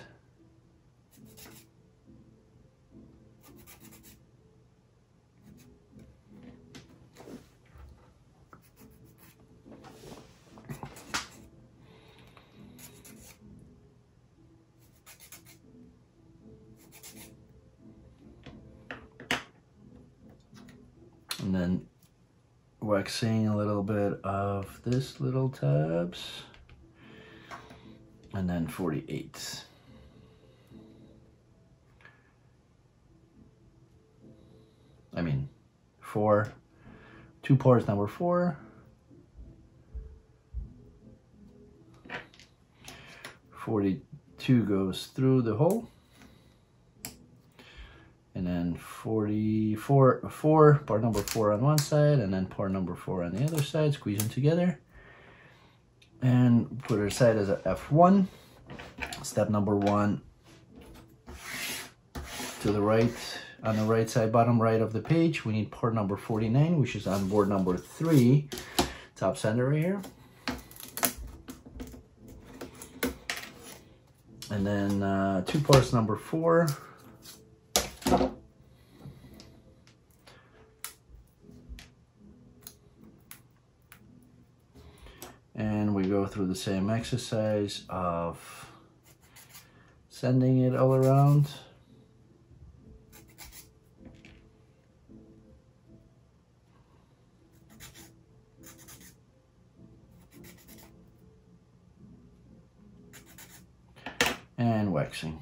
and then waxing a little bit of this little tabs. And then 48 I mean four. Two parts number four. 42 goes through the hole and then 44 four part number four on one side and then part number four on the other side squeeze them together. And put it aside as a f1 step number one to the right on the right side bottom right of the page we need part number 49 which is on board number three. Top center right here. And then uh, two parts number four we go through the same exercise of sending it all around. and waxing.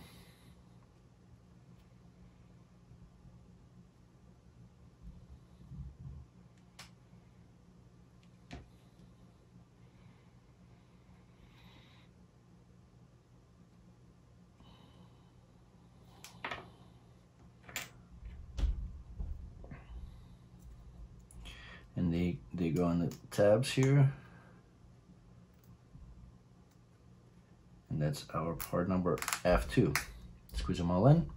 and they they go on the tabs here. And that's our part number F2 squeeze them all in.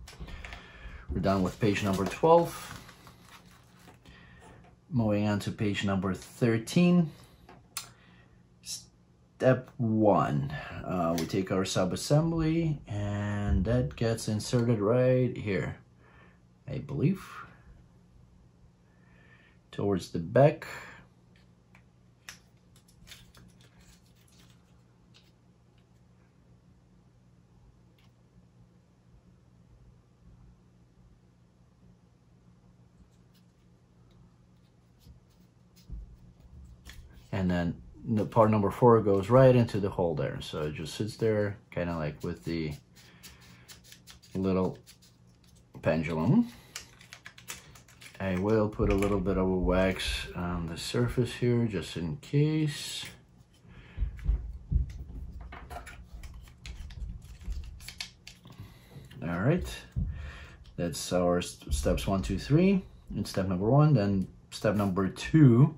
We're done with page number 12 moving on to page number 13 step one. Uh, we take our sub-assembly and that gets inserted right here I believe. Towards the back. And then the part number four goes right into the hole there. So it just sits there kind of like with the little pendulum. I will put a little bit of wax on the surface here just in case. All right, that's our steps one, two, three. In step number one, then step number two.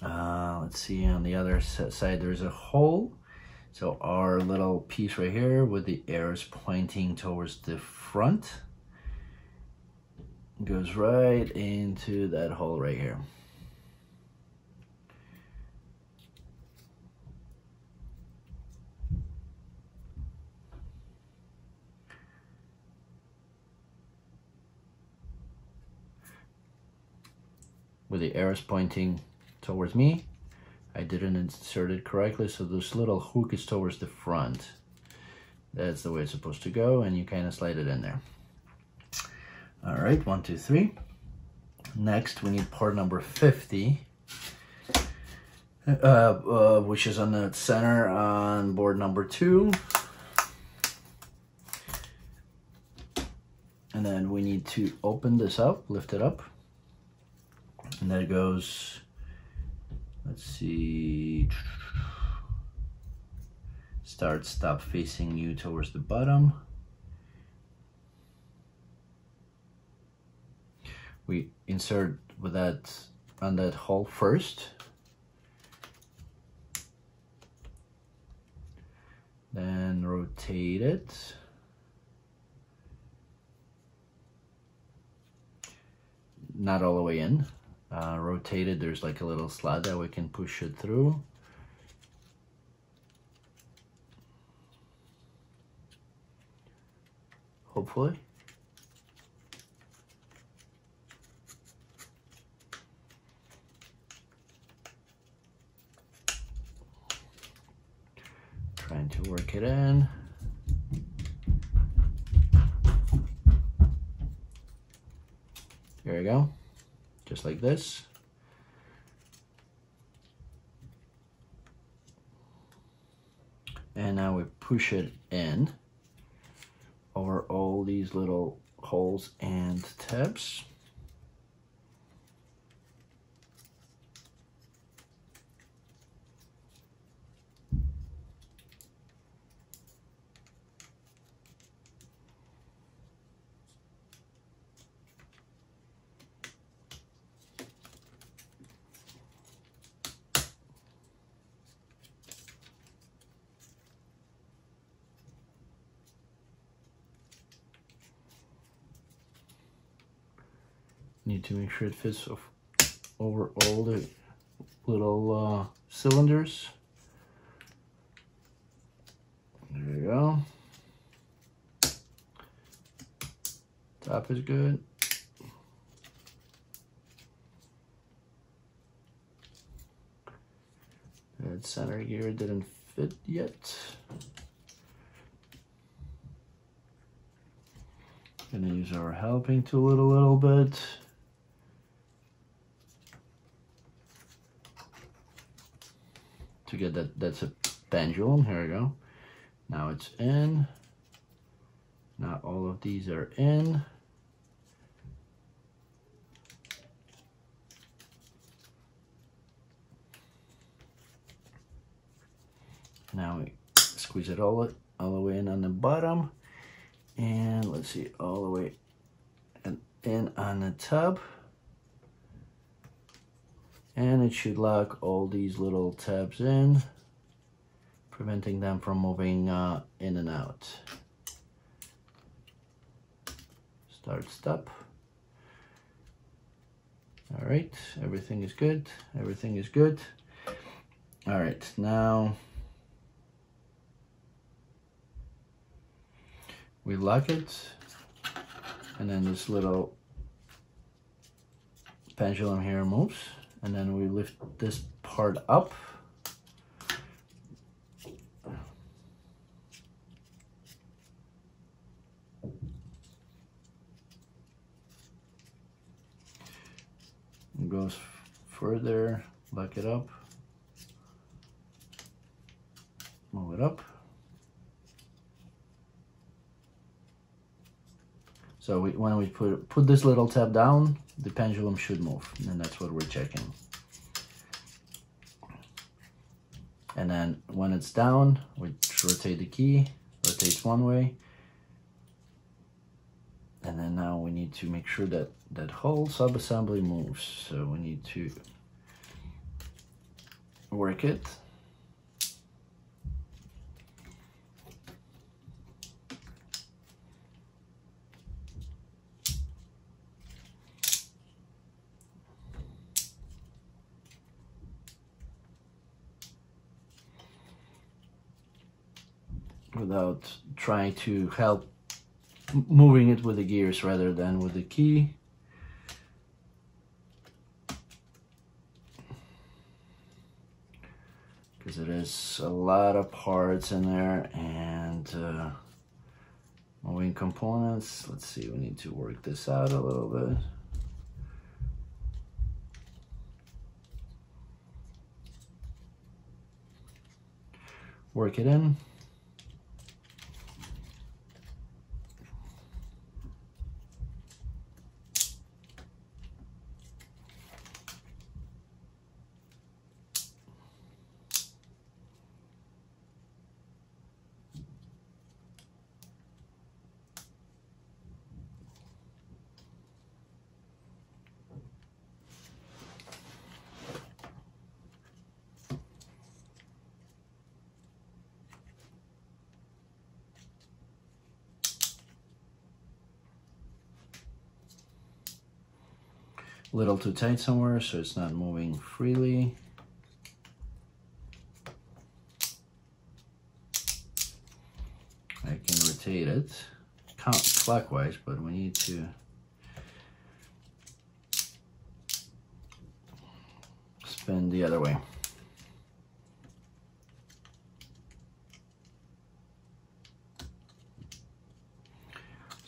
Uh, let's see, on the other side, there's a hole. So our little piece right here with the arrows pointing towards the front goes right into that hole right here. With the arrows pointing towards me, I didn't insert it correctly, so this little hook is towards the front. That's the way it's supposed to go, and you kind of slide it in there. All right, one, two, three. Next, we need part number 50, uh, uh, which is on the center on board number two. And then we need to open this up, lift it up. And that goes, let's see, start, stop facing you towards the bottom. we insert with that on that hole first. Then rotate it. Not all the way in uh, rotate it there's like a little slot that we can push it through. Hopefully. Trying to work it in. There we go, just like this. And now we push it in over all these little holes and tabs. need to make sure it fits over all the little uh, cylinders. There you go. Top is good. that center gear didn't fit yet. Gonna use our helping tool a little bit. To get that, that's a pendulum, here we go. Now it's in. Now all of these are in. Now we squeeze it all, all the way in on the bottom. And let's see, all the way and in on the tub. And it should lock all these little tabs in, preventing them from moving uh, in and out. Start, stop. All right, everything is good. Everything is good. All right, now we lock it and then this little pendulum here moves and then we lift this part up. It goes further lock it up. Move it up. So we, when we put, put this little tab down, the pendulum should move, and that's what we're checking. And then when it's down, we rotate the key, rotates one way. And then now we need to make sure that that whole sub-assembly moves. So we need to work it without trying to help moving it with the gears rather than with the key. Because it is a lot of parts in there and uh, moving components. Let's see, we need to work this out a little bit. Work it in. Little too tight somewhere so it's not moving freely. I can rotate it clockwise, but we need to spin the other way.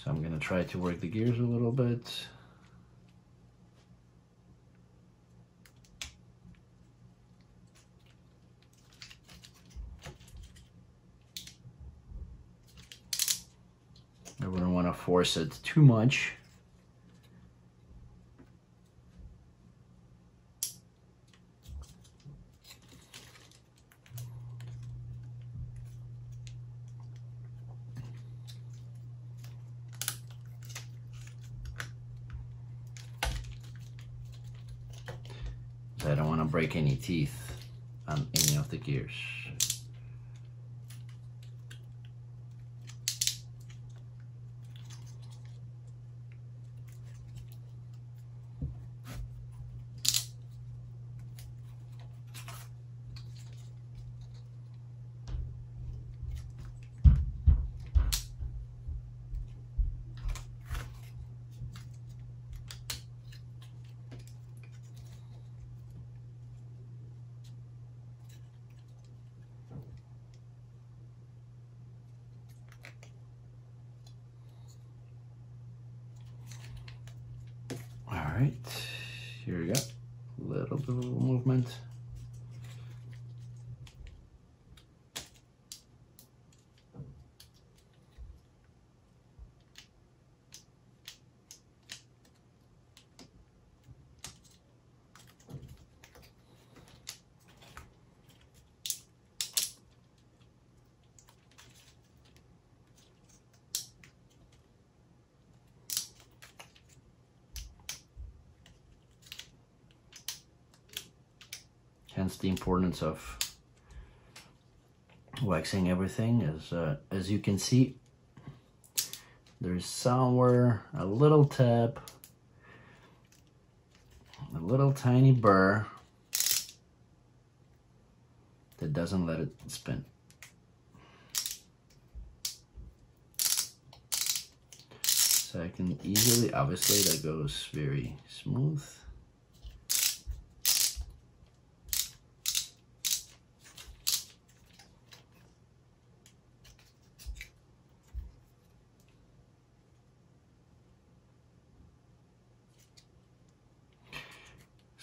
So I'm going to try to work the gears a little bit. Force it too much. I don't want to break any teeth on any of the gears. The importance of waxing everything. As uh, as you can see there's somewhere a little tap a little tiny burr that doesn't let it spin. So I can easily obviously that goes very smooth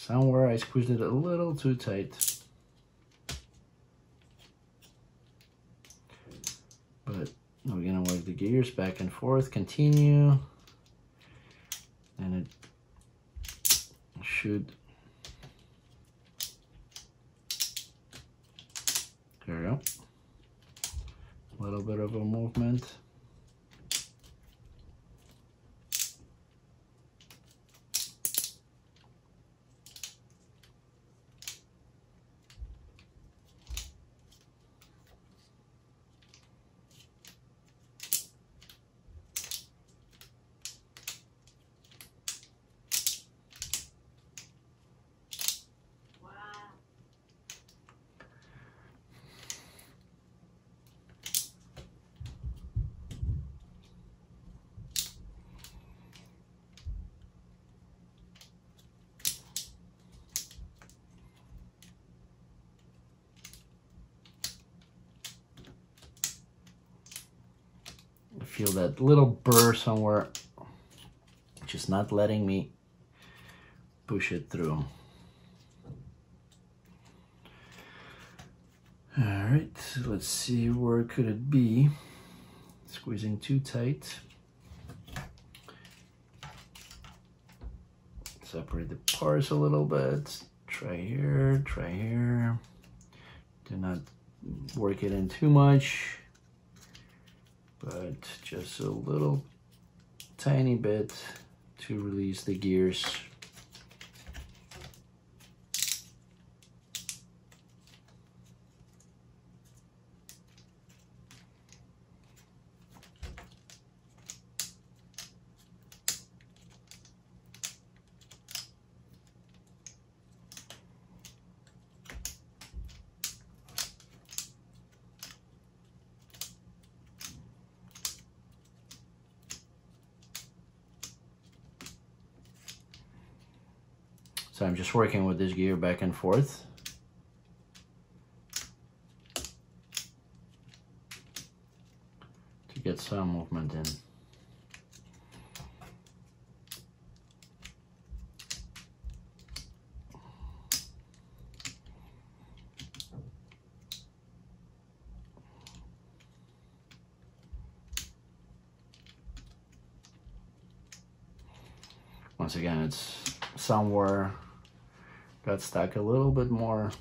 Somewhere I squeezed it a little too tight. But we're gonna work the gears back and forth, continue. And it should, there we go. A little bit of a movement. feel that little burr somewhere, just not letting me push it through. All right, let's see where could it be. Squeezing too tight. Separate the parts a little bit. Try here, try here. Do not work it in too much but just a little tiny bit to release the gears So I'm just working with this gear back and forth. To get some movement in. Once again, it's somewhere got stuck a little bit more.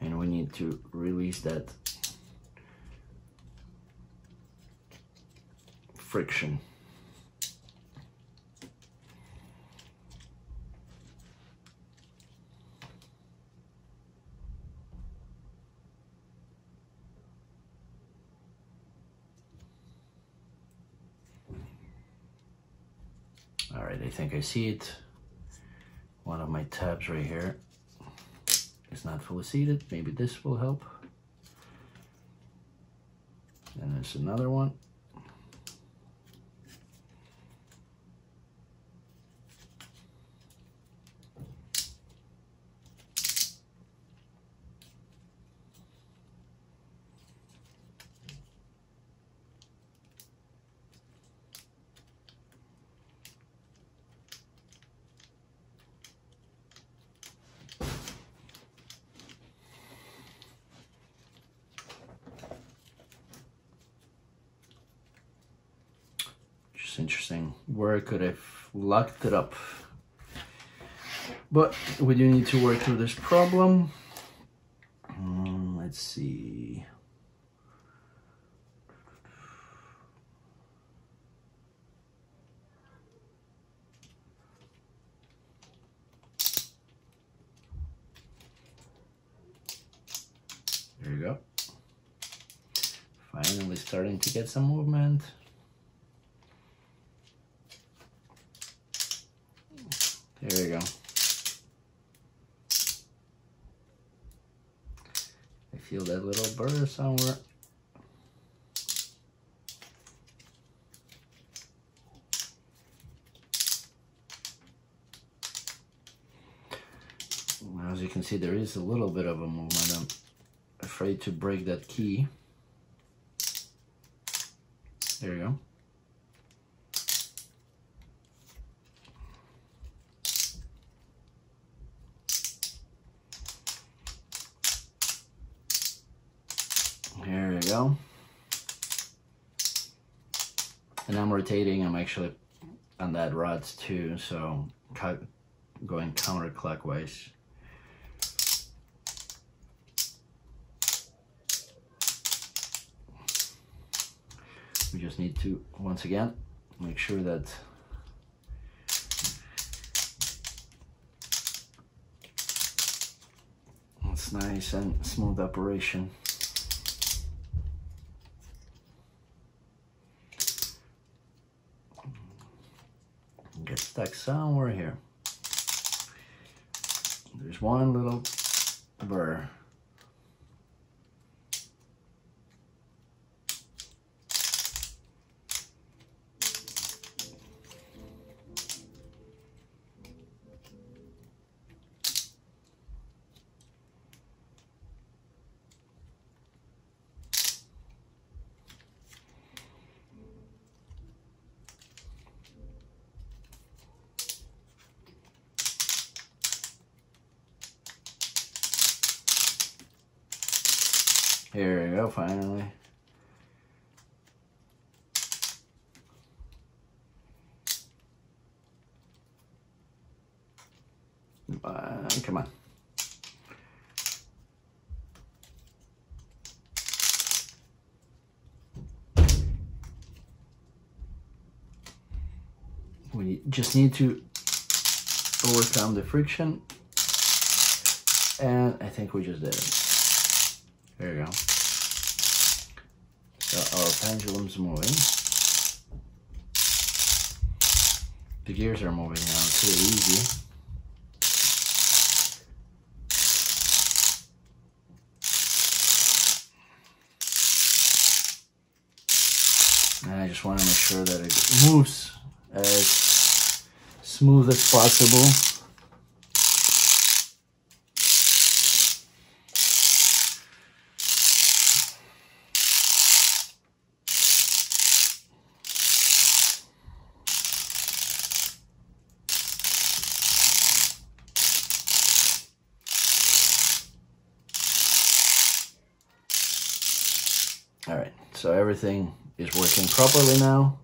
And we need to release that friction. All right, I think I see it. One of my tabs right here is not fully seated. Maybe this will help. And there's another one. interesting. Where could I have locked it up? But we do need to work through this problem. Um, let's see. There you go. Finally starting to get some movement. There you go. I feel that little burr somewhere. As you can see, there is a little bit of a movement. I'm afraid to break that key. There you go. There you go. And I'm rotating, I'm actually on that rod too, so going counterclockwise. We just need to, once again, make sure that it's nice and smooth operation. Get stuck somewhere here. There's one little burr. Here we go, finally. Uh, come on. We just need to overcome the friction and I think we just did it. There you go. So our pendulum's moving. The gears are moving now too easy. And I just want to make sure that it moves as smooth as possible. All right, so everything is working properly now.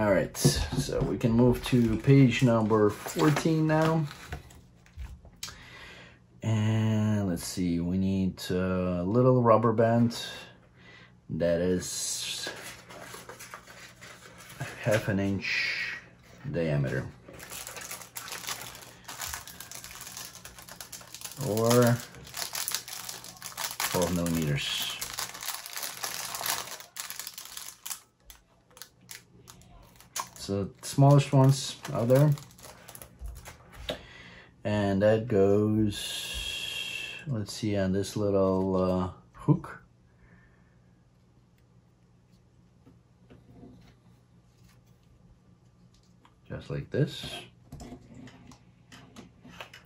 All right, so we can move to page number 14 now. And let's see, we need a little rubber band that is half an inch diameter or 12 millimeters. So smallest ones out there. And that goes, let's see, on this little uh, hook. just like this.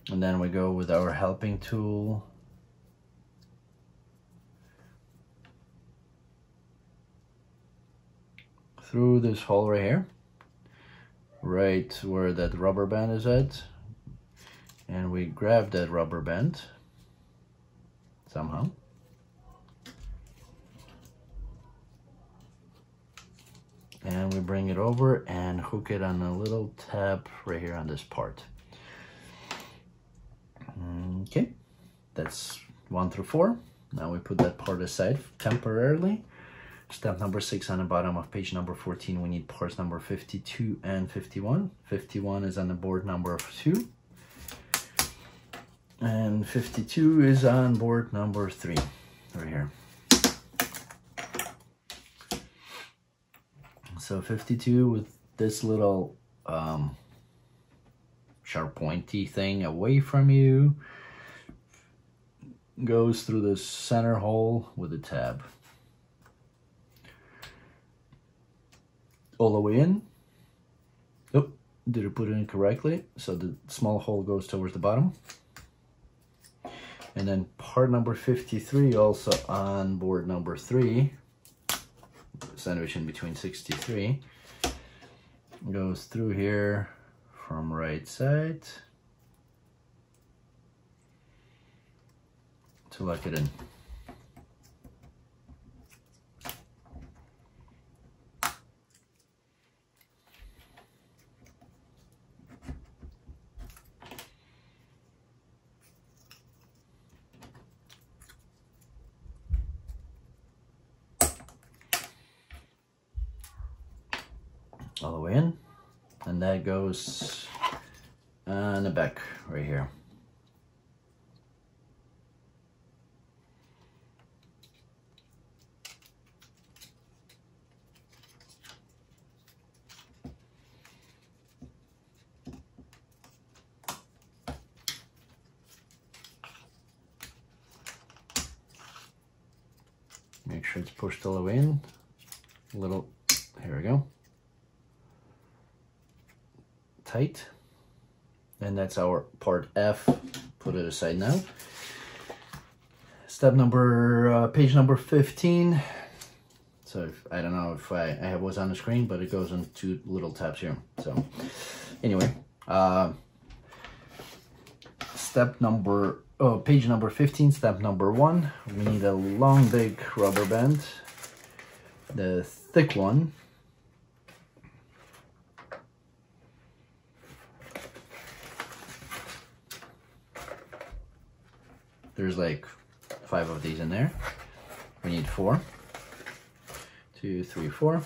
And then we go with our helping tool. Through this hole right here. Right where that rubber band is at. And we grab that rubber band somehow. And we bring it over and hook it on a little tab right here on this part. Okay, that's one through four. Now we put that part aside temporarily. Step number six on the bottom of page number 14, we need parts number 52 and 51. 51 is on the board number two. And 52 is on board number three, right here. So 52 with this little um, sharp pointy thing away from you goes through the center hole with a tab. All the way in. Oh, did I put it in correctly? So the small hole goes towards the bottom. And then part number 53 also on board number 3, sandwich in between 63, goes through here from right side to lock it in. all the way in and that goes on the back right here Make sure it's pushed all the way in. A little, here we go. Tight. And that's our part F. Put it aside now. Step number, uh, page number 15. So if, I don't know if I, I was on the screen, but it goes in two little tabs here. So anyway, uh, step number oh, page number 15, step number one. We need a long, big rubber band, the thick one. There's like five of these in there. We need four, two, three, four.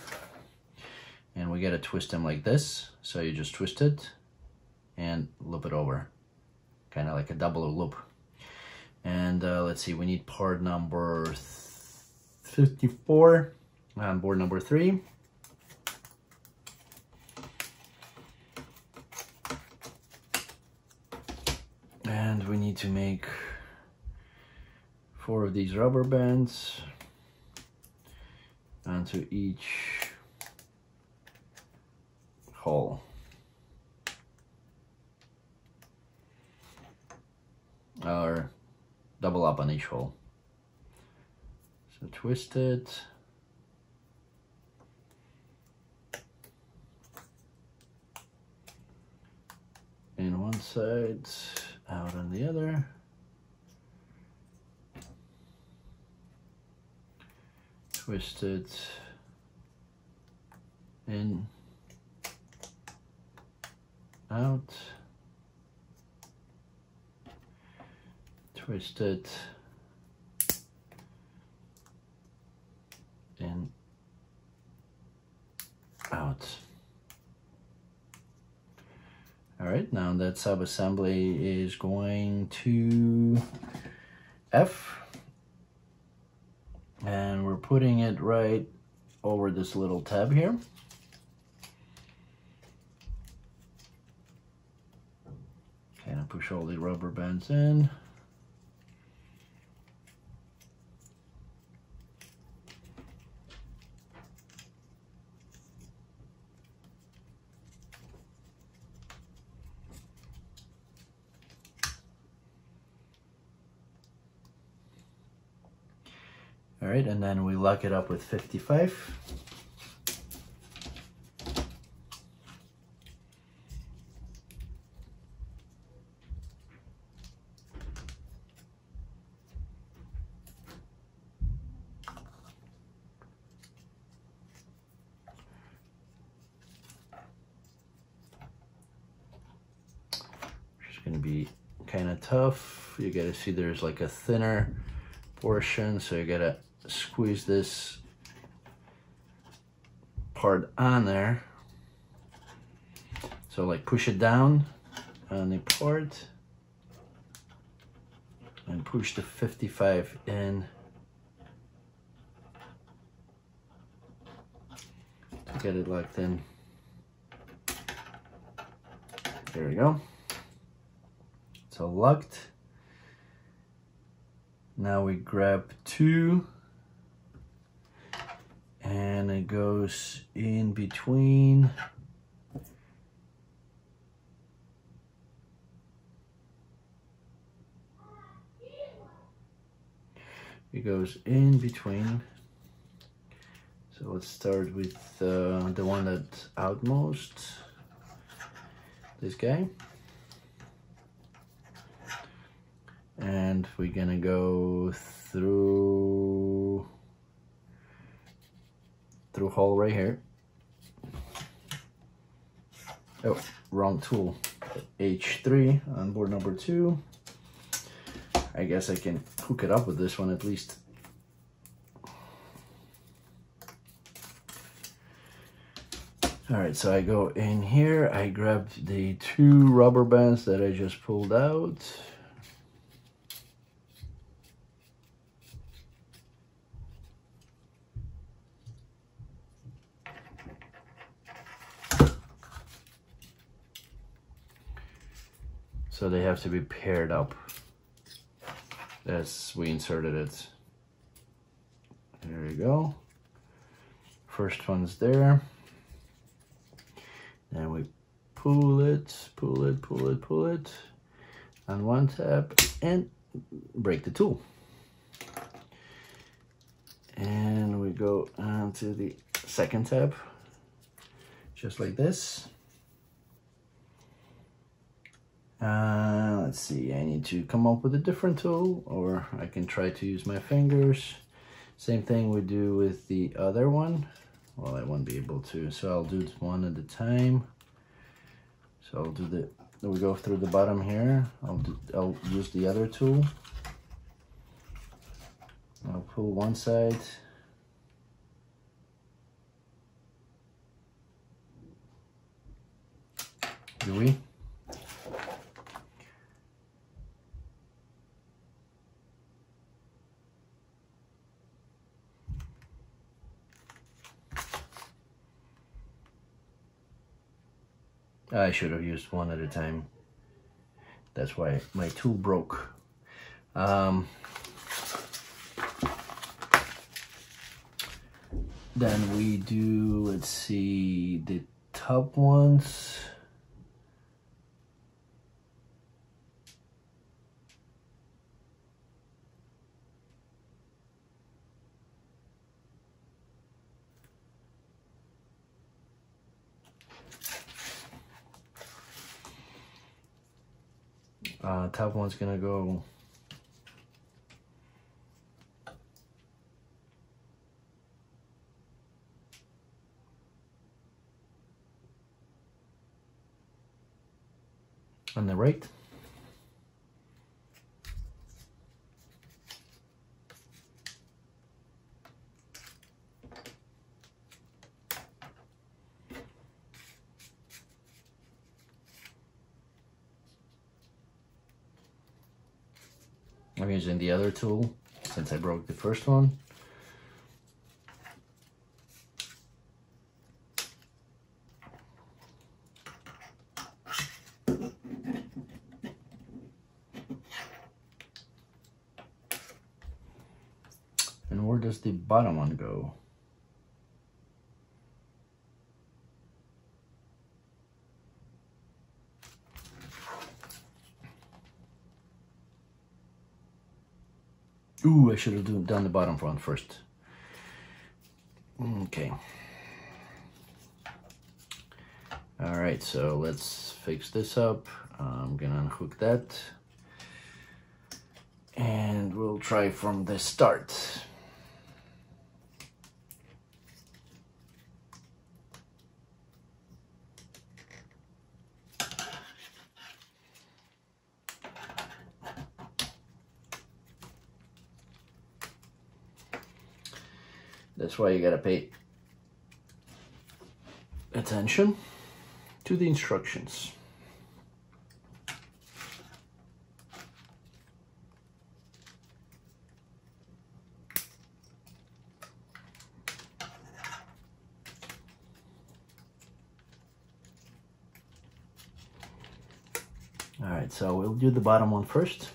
And we gotta twist them like this. So you just twist it and loop it over. Kind of like a double loop. And uh, let's see, we need part number 54 on board number three. And we need to make four of these rubber bands onto each hole. Or double up on each hole. So twist it. In one side, out on the other. Twist it in, out. twist it in. Out. All right, now that sub-assembly is going to F and we're putting it right over this little tab here. Kind of push all the rubber bands in. All right, and then we lock it up with 55. kind of tough. You got to see there's like a thinner portion, so you got to squeeze this part on there. So like push it down on the part and push the 55 in to get it locked in. There we go. So locked. Now we grab two it goes in between. It goes in between. So let's start with uh, the one that's outmost this guy. And we're gonna go through through hole right here. Oh wrong tool. H3 on board number two. I guess I can hook it up with this one at least. All right, so I go in here, I grab the two rubber bands that I just pulled out. So they have to be paired up as we inserted it. There we go. First one's there. Then we pull it, pull it, pull it, pull it on one tap and break the tool. And we go on to the second tab, just like this. Uh, let's see, I need to come up with a different tool or I can try to use my fingers. Same thing we do with the other one. Well, I won't be able to, so I'll do one at a time. So I'll do the, we go through the bottom here. I'll, do, I'll use the other tool. I'll pull one side. Do we? I should have used one at a time. That's why my tool broke. Um, then we do, let's see, the top ones. Uh, top one's gonna go on the right. I'm using the other tool since I broke the first one. And where does the bottom one go? Ooh, I should have done the bottom front first. Okay. All right, so let's fix this up. I'm gonna unhook that. And we'll try from the start. That's why you gotta pay attention to the instructions. All right, so we'll do the bottom one first.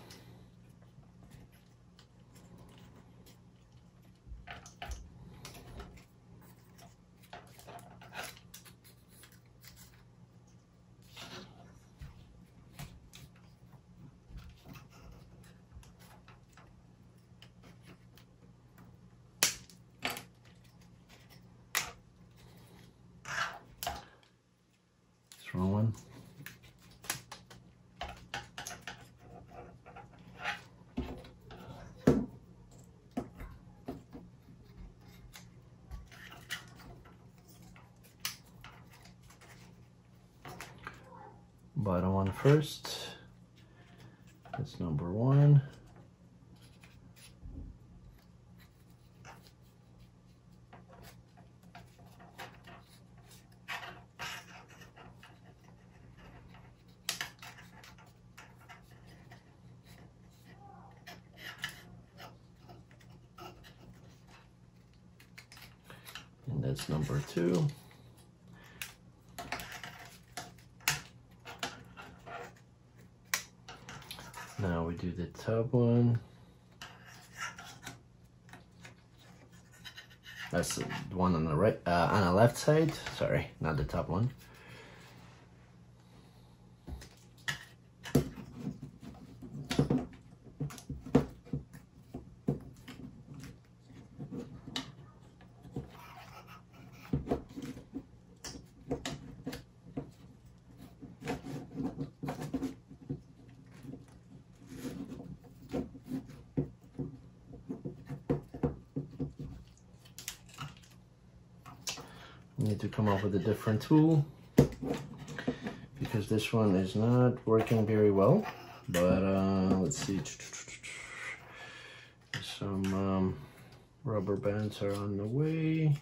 One. bottom one first. That's number one. And that's number Now we do the top one. That's the one on the right, uh, on the left side. Sorry, not the top one. need to come up with a different tool because this one is not working very well but uh, let's see. Some um, rubber bands are on the way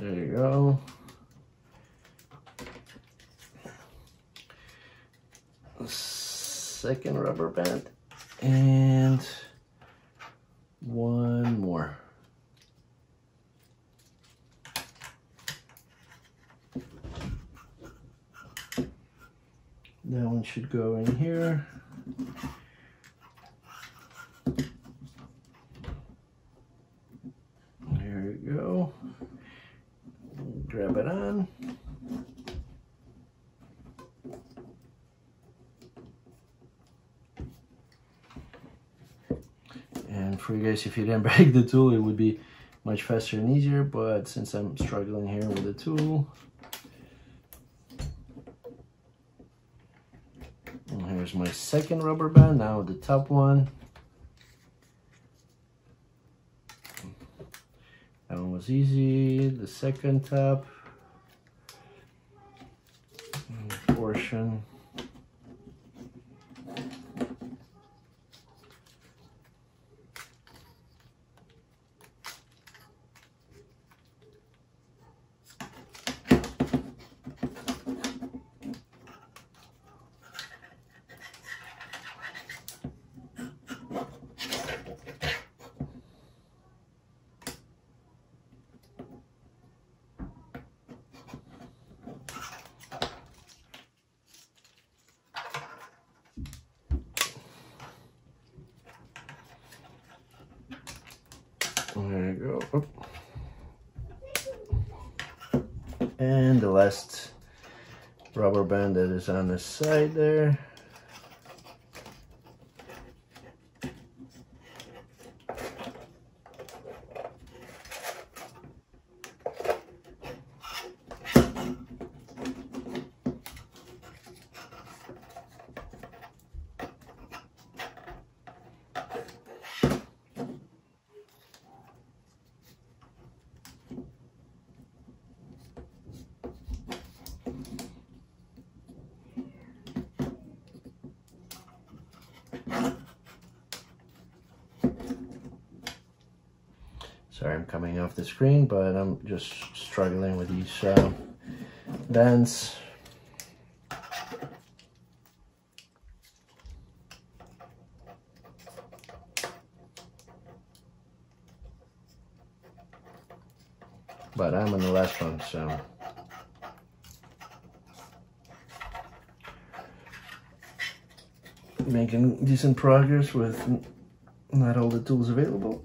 There you go. Second rubber band and one more. That one should go in here. There you go grab it on. Guys, if you didn't (laughs) break the tool, it would be much faster and easier, but since I'm struggling here with the tool, and here's my second rubber band, now the top one. That one was easy. The second top portion. There you go. And the last rubber band that is on the side there. Sorry, I'm coming off the screen, but I'm just struggling with these uh, bands. But I'm on the last one, so making decent progress with not all the tools available.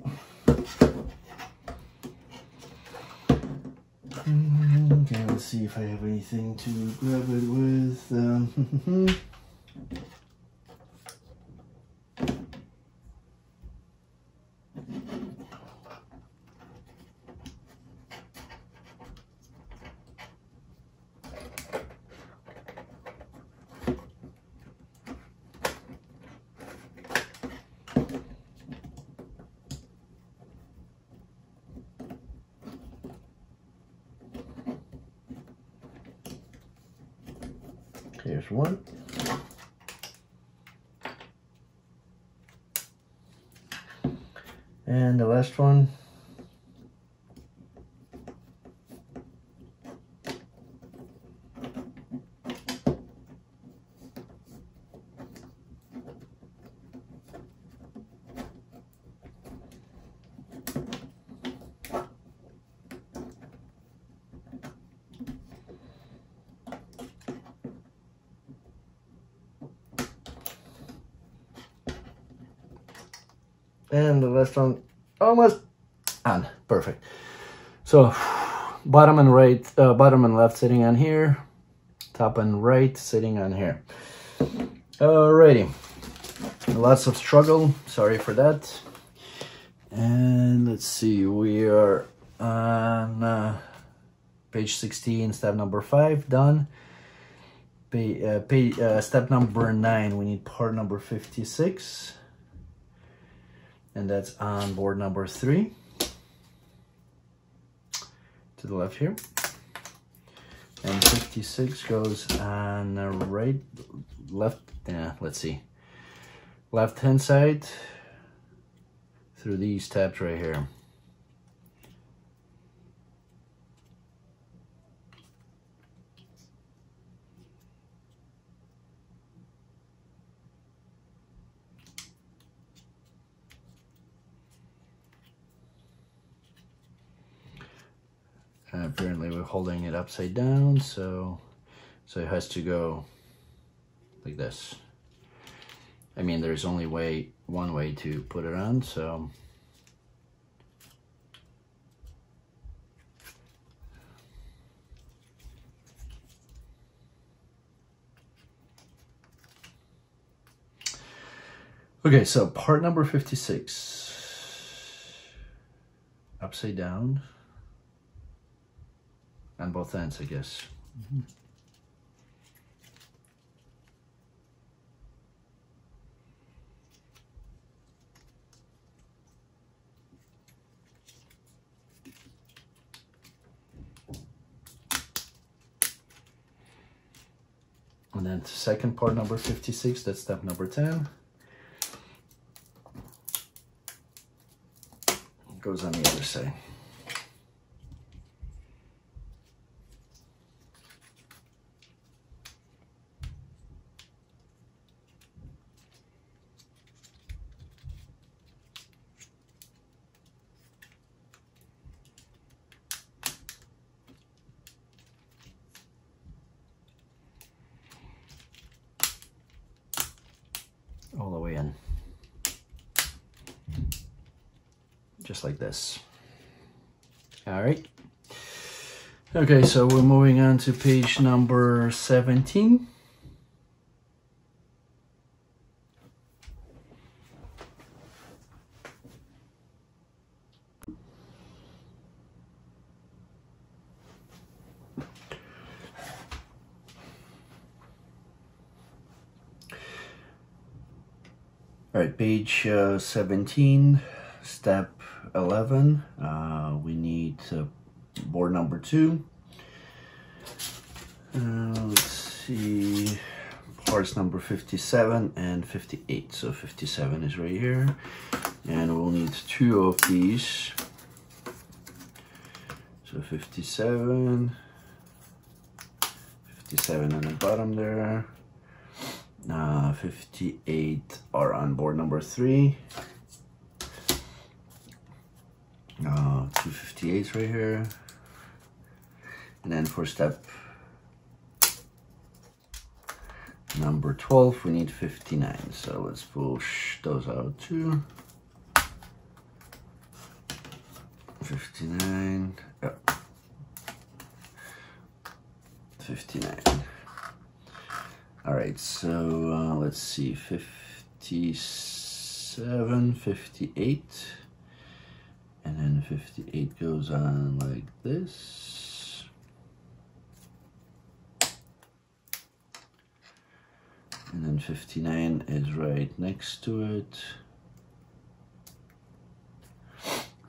If I have anything to grab it with. Um, (laughs) Here's one. And the last one. And one almost on perfect. So bottom and right uh, bottom and left sitting on here top and right sitting on here. Alrighty. Lots of struggle sorry for that. And let's see we are on uh, page 16 step number five done. Pay, uh, pay, uh, step number nine we need part number 56 and that's on board number three. To the left here. And 56 goes on the right left yeah let's see. Left hand side through these tabs right here Uh, apparently we're holding it upside down, so so it has to go like this. I mean, there's only way one way to put it on, so. Okay, so part number 56, upside down on both ends, I guess. Mm -hmm. And then second part number 56, that's step number 10. Goes on the other side. all the way in. Just like this. All right. Okay, so we're moving on to page number 17. All right, page uh, 17, step 11. Uh, we need uh, board number two. Uh, let's see, parts number 57 and 58. So 57 is right here. And we'll need two of these So 57, 57 on the bottom there. Uh, 58 are on board number three. Uh, two 58s right here. And then for step number 12, we need 59. So let's push those out too. 59, yep. 59. All right, so uh, let's see, 57, 58, and then 58 goes on like this. And then 59 is right next to it.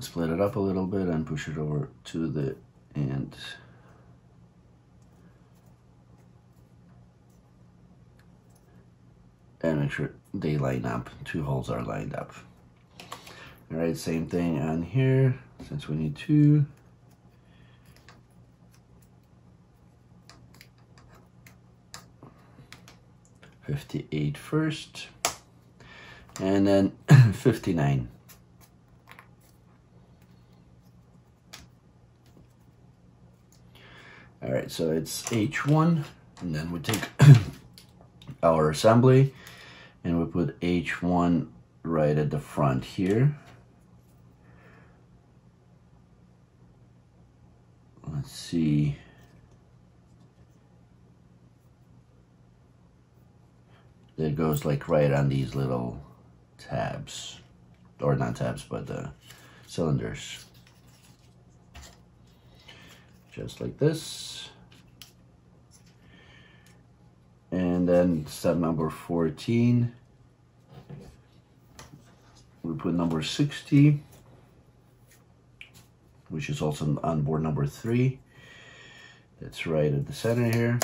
split it up a little bit and push it over to the end. And make sure they line up, two holes are lined up. All right, same thing on here, since we need two. Fifty-eight first, and then (coughs) fifty-nine. All right, so it's H1, and then we take (coughs) our assembly and we put H1 right at the front here. Let's see. It goes like right on these little tabs, or not tabs, but the cylinders just like this. And then step number 14, we put number 60, which is also on board number three. That's right at the center here.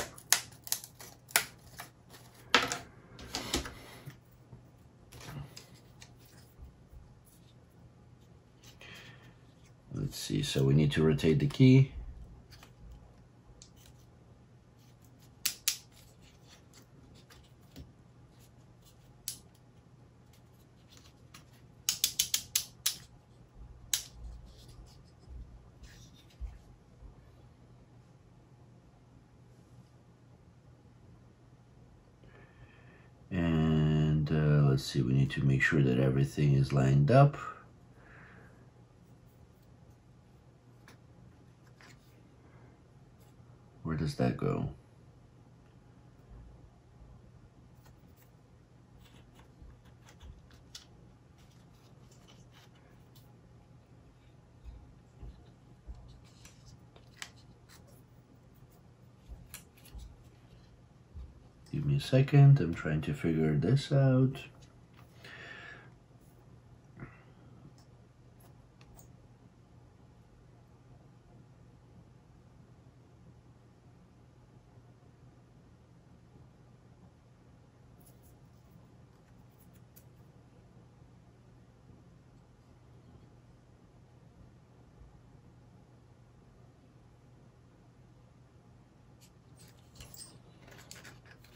Let's see, so we need to rotate the key. And uh, let's see, we need to make sure that everything is lined up. Where does that go? Give me a second, I'm trying to figure this out.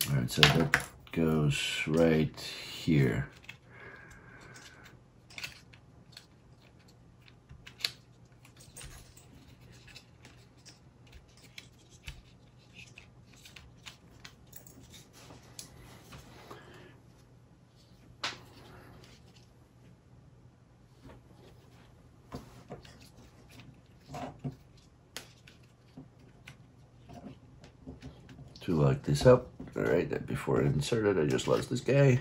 All right, so that goes right here. Lock this up. All right, before I insert it, I just lost this guy.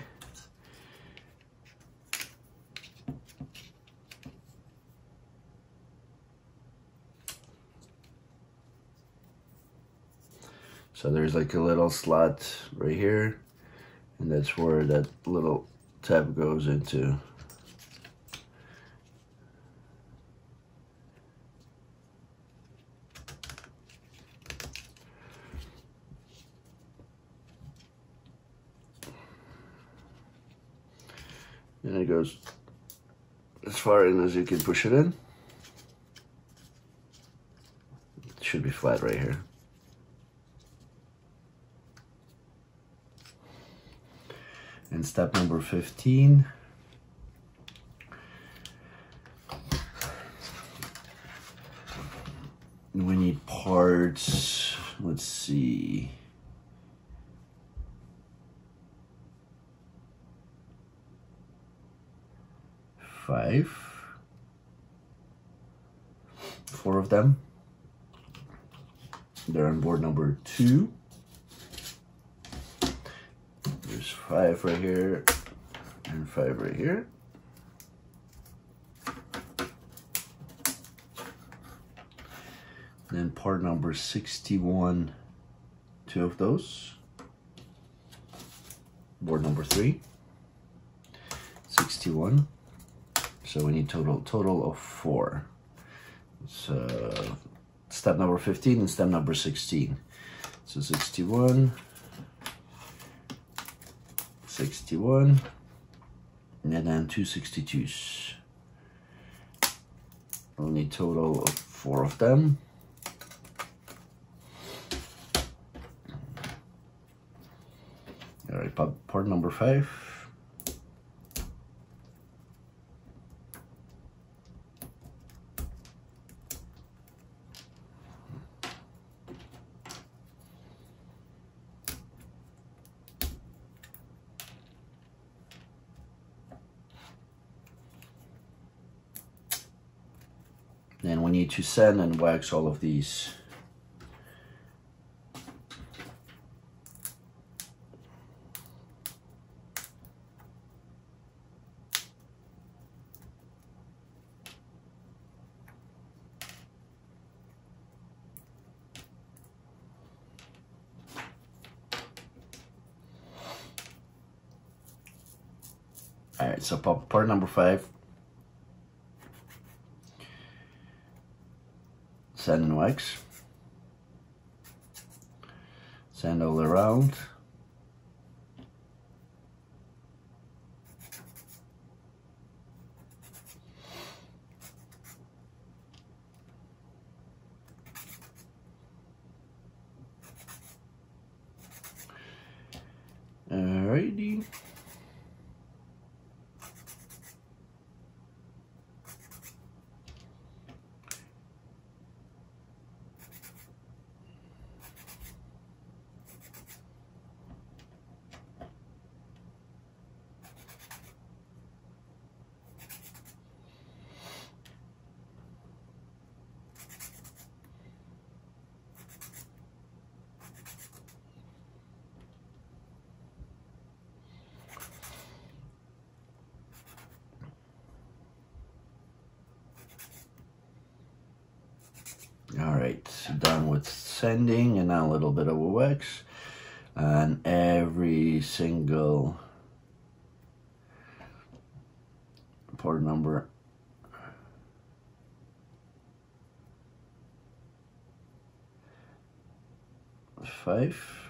So there's like a little slot right here, and that's where that little tab goes into. And it goes as far in as you can push it in. should be flat right here. And step number 15. We need parts, let's see. Five. Four of them. They're on board number two. There's five right here and five right here. Then part number 61, two of those. Board number three, 61. So we need total total of four. So step number 15 and step number 16. So 61, 61, and then two 62s. We'll need total of four of them. All right, part number five. Then we need to sand and wax all of these. All right, so part number five, sand and wax. Sand all around. Alrighty. All right, done sanding and a little bit of wax on every single part number five.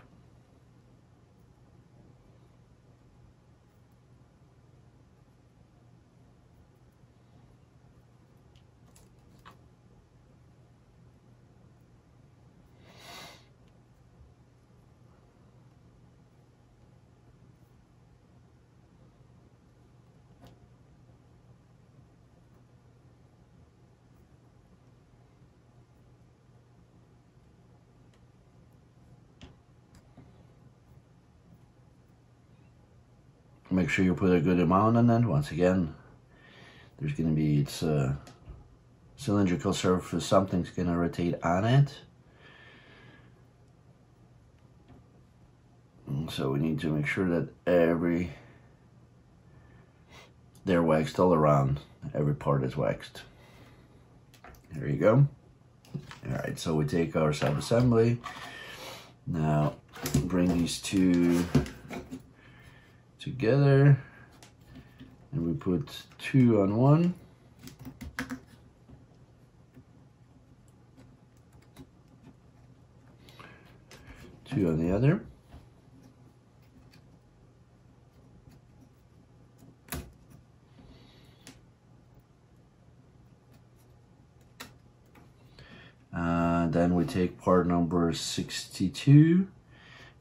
make sure you put a good amount in it. Once again, there's going to be, it's a cylindrical surface, something's going to rotate on it. And so we need to make sure that every, they're waxed all around. Every part is waxed. There you go. All right, so we take our sub-assembly. Now, bring these two together. And we put two on one. Two on the other. And then we take part number 62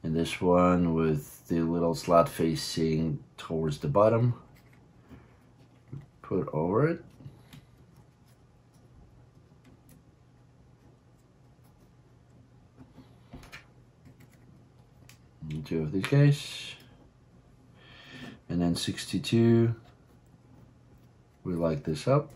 and this one with the little slot facing towards the bottom. Put over it. And two of these guys. And then 62 we light this up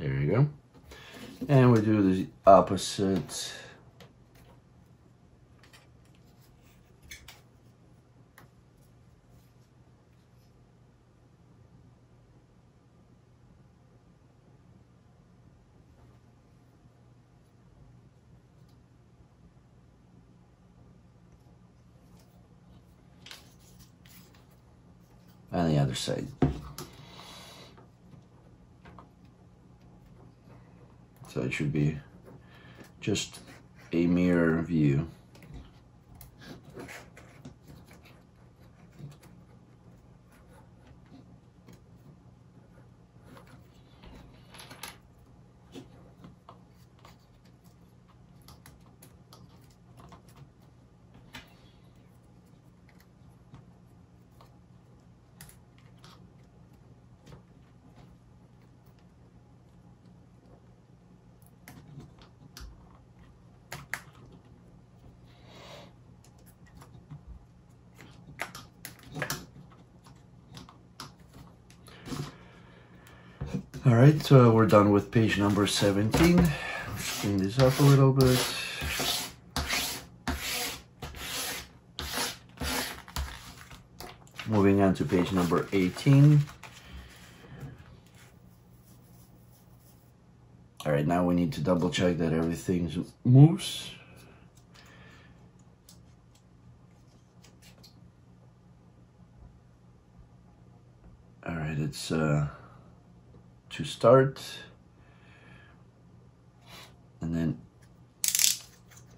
There you go. And we do the opposite. On the other side. So it should be just a mirror view. All right, so we're done with page number 17. Let's clean this up a little bit. Moving on to page number 18. All right, now we need to double check that everything moves. All right, it's uh, to start and then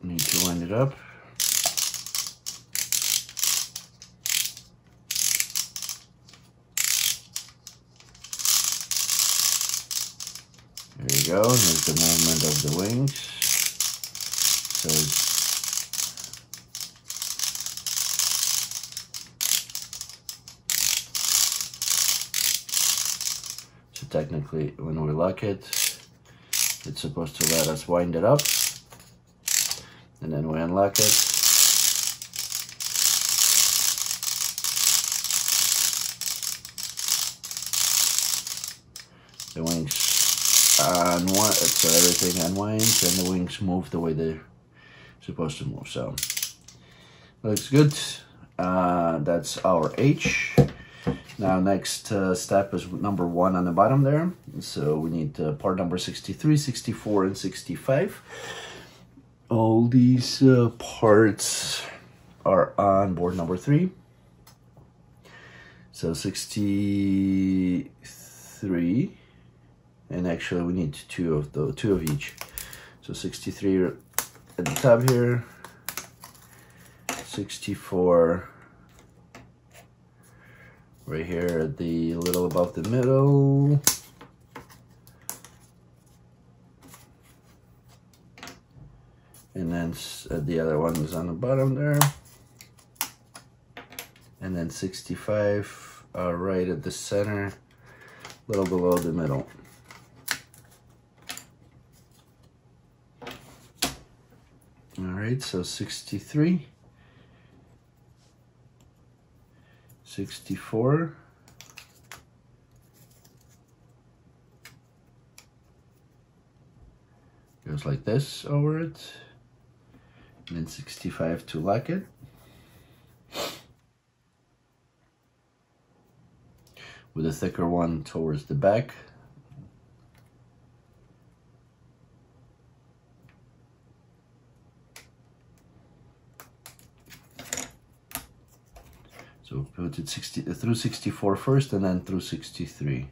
need to line it up. There you go, here's the movement of the wings. So technically when we lock it, it's supposed to let us wind it up. And then we unlock it. The wings unwind, so everything unwinds and the wings move the way they're supposed to move. So looks good. Uh, that's our H. Now next uh, step is number one on the bottom there. So we need uh, part number 63, 64, and 65. All these uh, parts are on board number three. So 63, and actually we need two of the two of each. So 63 at the top here, 64 right here the little above the middle. And then uh, the other one is on the bottom there. And then 65 uh, right at the center, a little below the middle. All right, so 63. 64. Goes like this over it. And then 65 to lock it. With a thicker one towards the back. So put it 60 through 64 first and then through 63.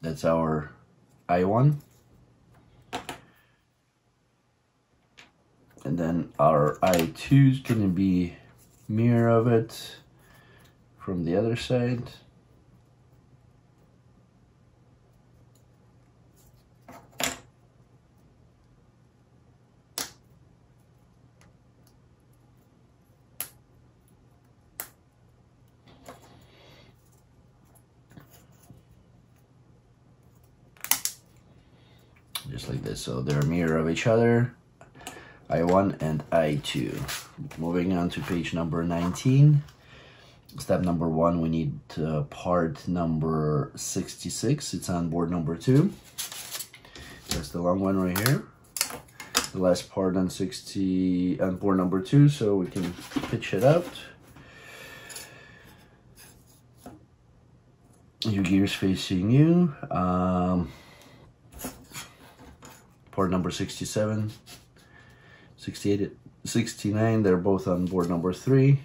That's our I1. And then our I2 is going to be mirror of it from the other side. just like this. So they're a mirror of each other. I1 and I2. Moving on to page number 19. Step number one, we need uh, part number 66. It's on board number two. That's the long one right here. The last part on 60 on board number two, so we can pitch it out. Your gears facing you. Um, port number 67, 68, 69, they're both on board number 3.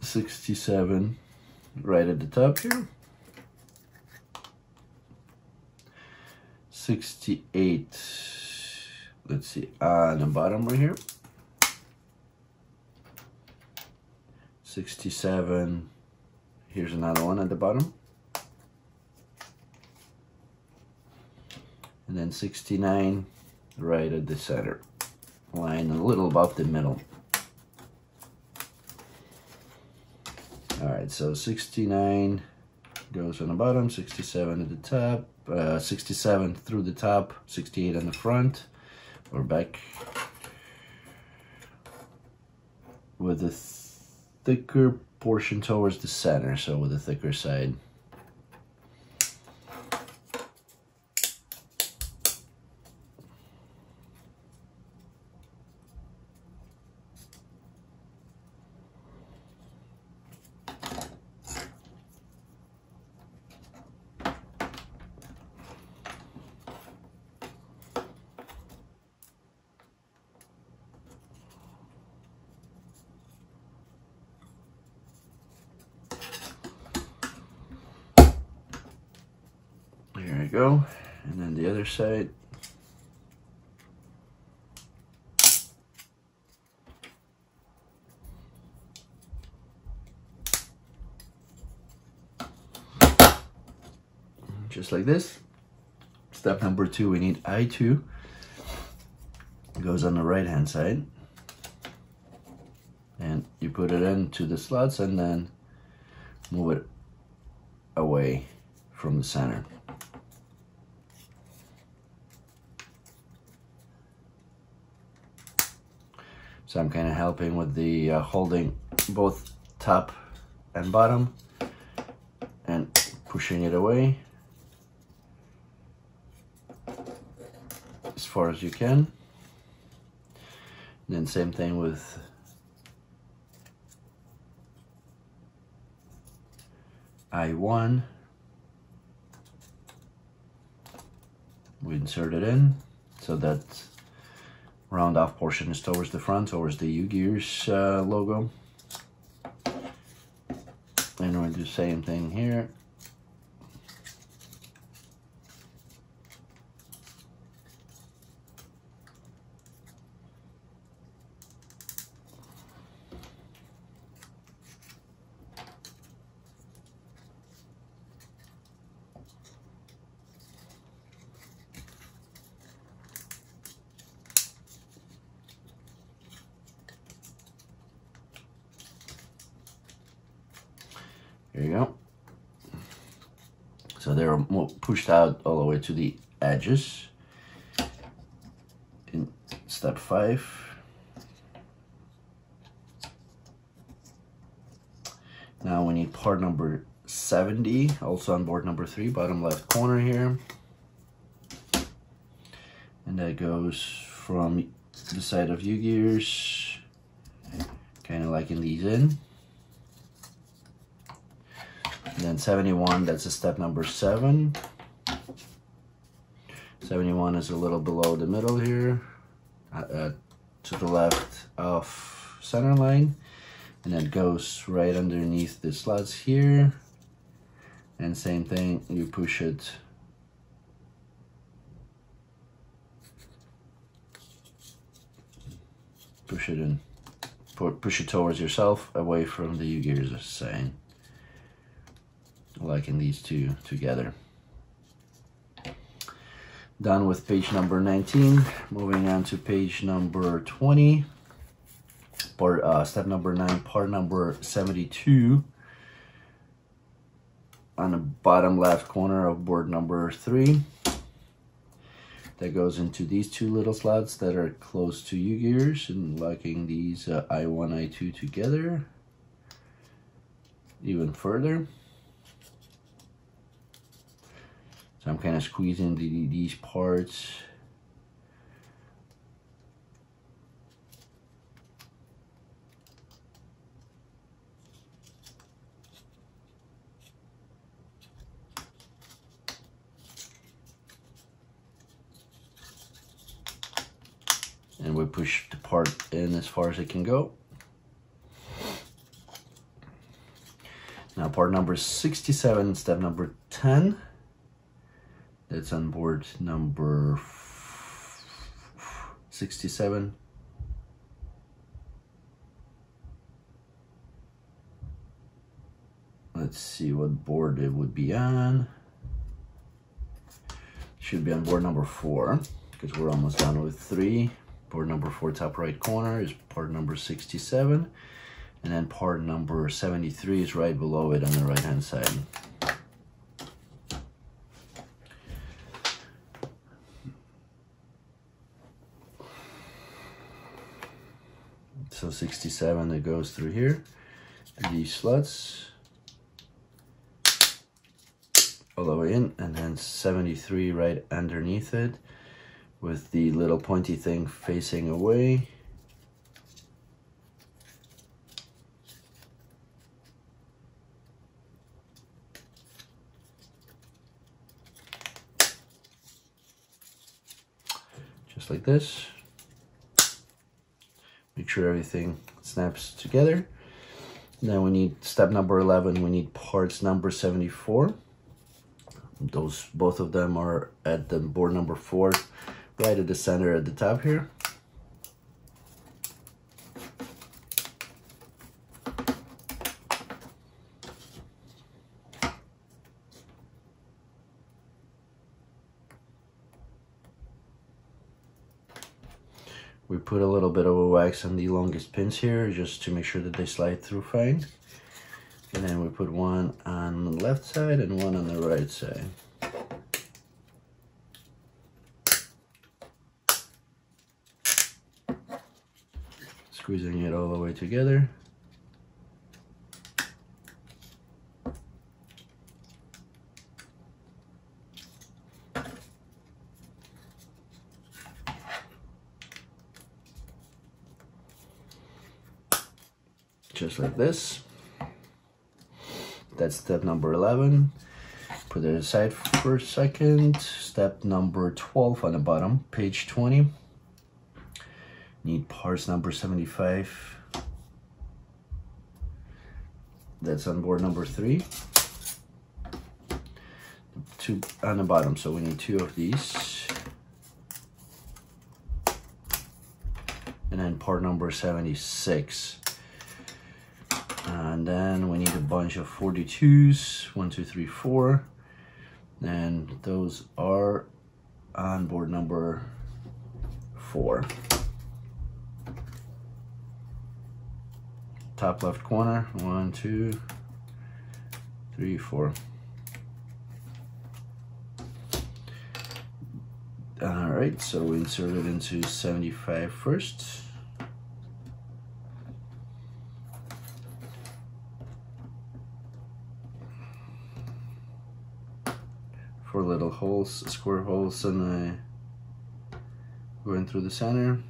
67 right at the top here. 68, let's see, on the bottom right here. 67, here's another one at the bottom. And then 69 right at the center. Line a little above the middle. All right so 69 goes on the bottom 67 at the top uh, 67 through the top 68 on the front. Or back with a thicker portion towards the center so with the thicker side go. And then the other side. Just like this. Step number two, we need I2. It goes on the right hand side. And you put it into the slots and then move it away from the center. So I'm kind of helping with the uh, holding both top and bottom and pushing it away far as you can. And then same thing with I1. We insert it in so that round off portion is towards the front, towards the UGears uh, logo. And we'll do the same thing. Here you go. So they're pushed out all the way to the edges. In step five. Now we need part number 70, also on board number three, bottom left corner here. And that goes from the side of UGears, kind of like in these in. And then 71, that's a step number seven. 71 is a little below the middle here, uh, to the left of center line and it goes right underneath the slots here. And same thing you push it. Push it in. Push it towards yourself away from the UGears are saying liking these two together done with page number 19 moving on to page number 20 part uh, step number 9 part number 72 on the bottom left corner of board number 3 that goes into these two little slots that are close to UGears and locking these uh, I1, I2 together. Even further. So I'm kind of squeezing the, these parts and we push the part in as far as it can go. Now part number 67, step number 10. That's on board number 67. Let's see what board it would be on. Should be on board number four because we're almost done with three. Board number four top right corner is part number 67. And then part number 73 is right below it on the right hand side. So 67 that goes through here, these slots, all the way in, and then 73 right underneath it with the little pointy thing facing away. Just like this. Sure everything snaps together. Now we need step number 11, we need parts number 74. Those, both of them are at the board number four right at the center at the top here. We put a little bit of a wax on the longest pins here just to make sure that they slide through fine. And then we put one on the left side and one on the right side. squeezing it all the way together. Just like this. That's step number 11. Put it aside for a second. Step number 12 on the bottom, page 20. Need parts number 75. That's on board number three. Two on the bottom, so we need two of these. And then part number 76. Then we need a bunch of 42s, one, two, three, four. And those are on board number four. top left corner. One, two, three, four. All right, so we insert it into 75 first. holes, square holes and uh, going through the center.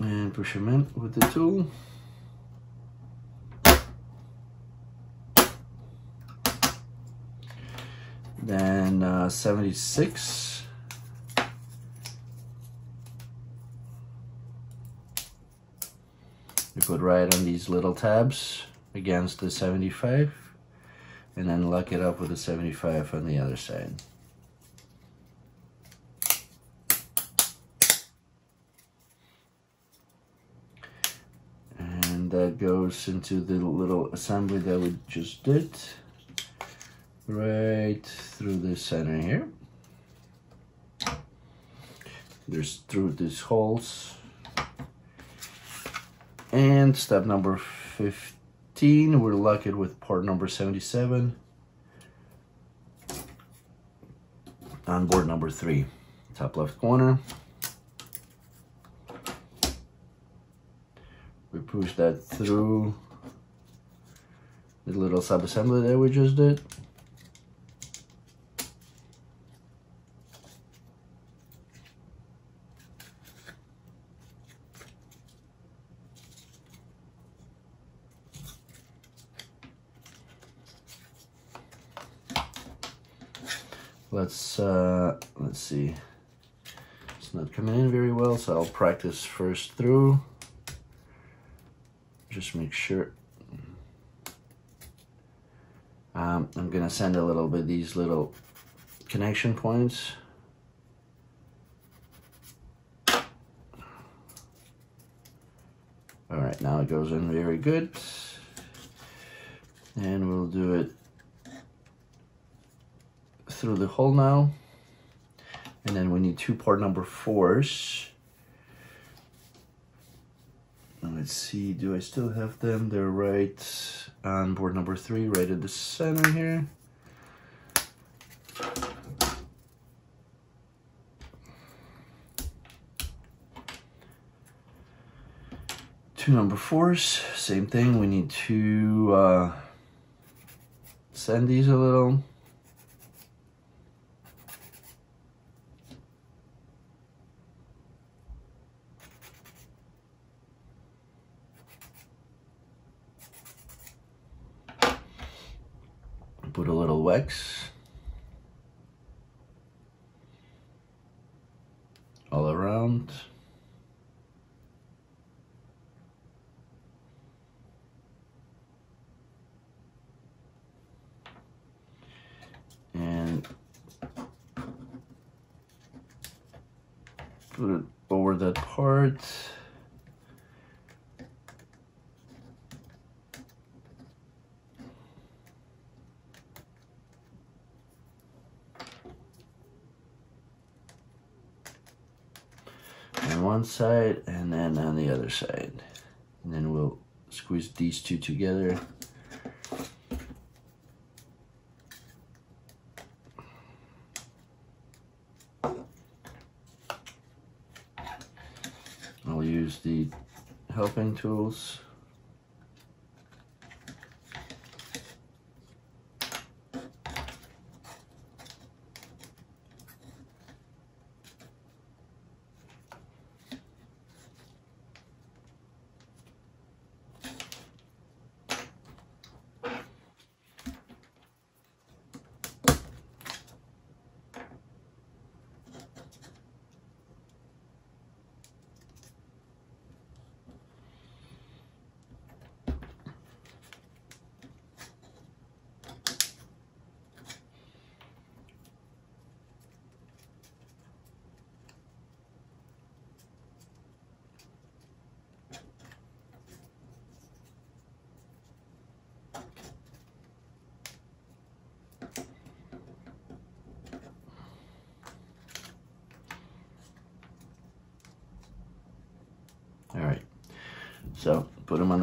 And push them in with the tool. Then uh, 76 We put right on these little tabs against the 75 and then lock it up with the 75 on the other side. And that goes into the little assembly that we just did right through the center here. There's through these holes. Step number 15, we're lucky with part number 77 on board number three, top left corner. We push that through the little sub-assembly that we just did. let's uh, let's see. It's not coming in very well so I'll practice first through. Just make sure. Um, I'm gonna send a little bit these little connection points. All right now it goes in very good. And we'll do it through the hole now. And then we need two part number fours. Let's see, do I still have them? They're right on board number three, right at the center here. Two number fours, same thing. We need to uh, send these a little. put a little wax all around. And put it over that part. One side and then on the other side. And then we'll squeeze these two together. I'll use the helping tools. All right, so put them on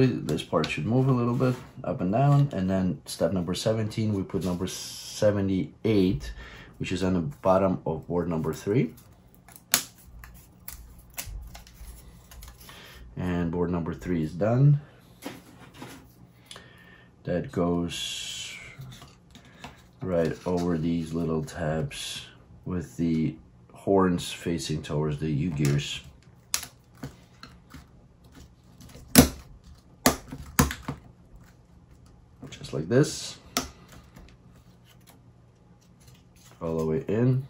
This part should move a little bit up and down. And then step number 17, we put number 78, which is on the bottom of board number three. And board number three is done. That goes right over these little tabs with the horns facing towards the UGears. like this. all the way in.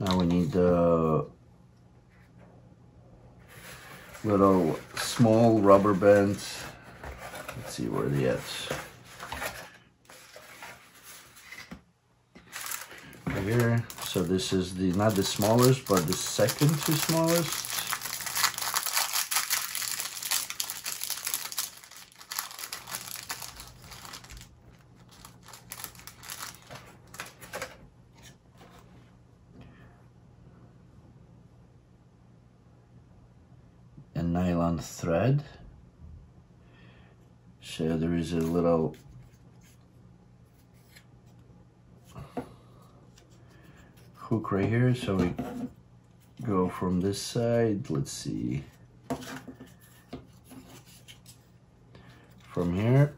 Now we need the little small rubber bands. Let's see where they at. Right here. So this is the not the smallest, but the second to smallest. nylon thread. So there is a little hook right here. So we go from side, let's see, from here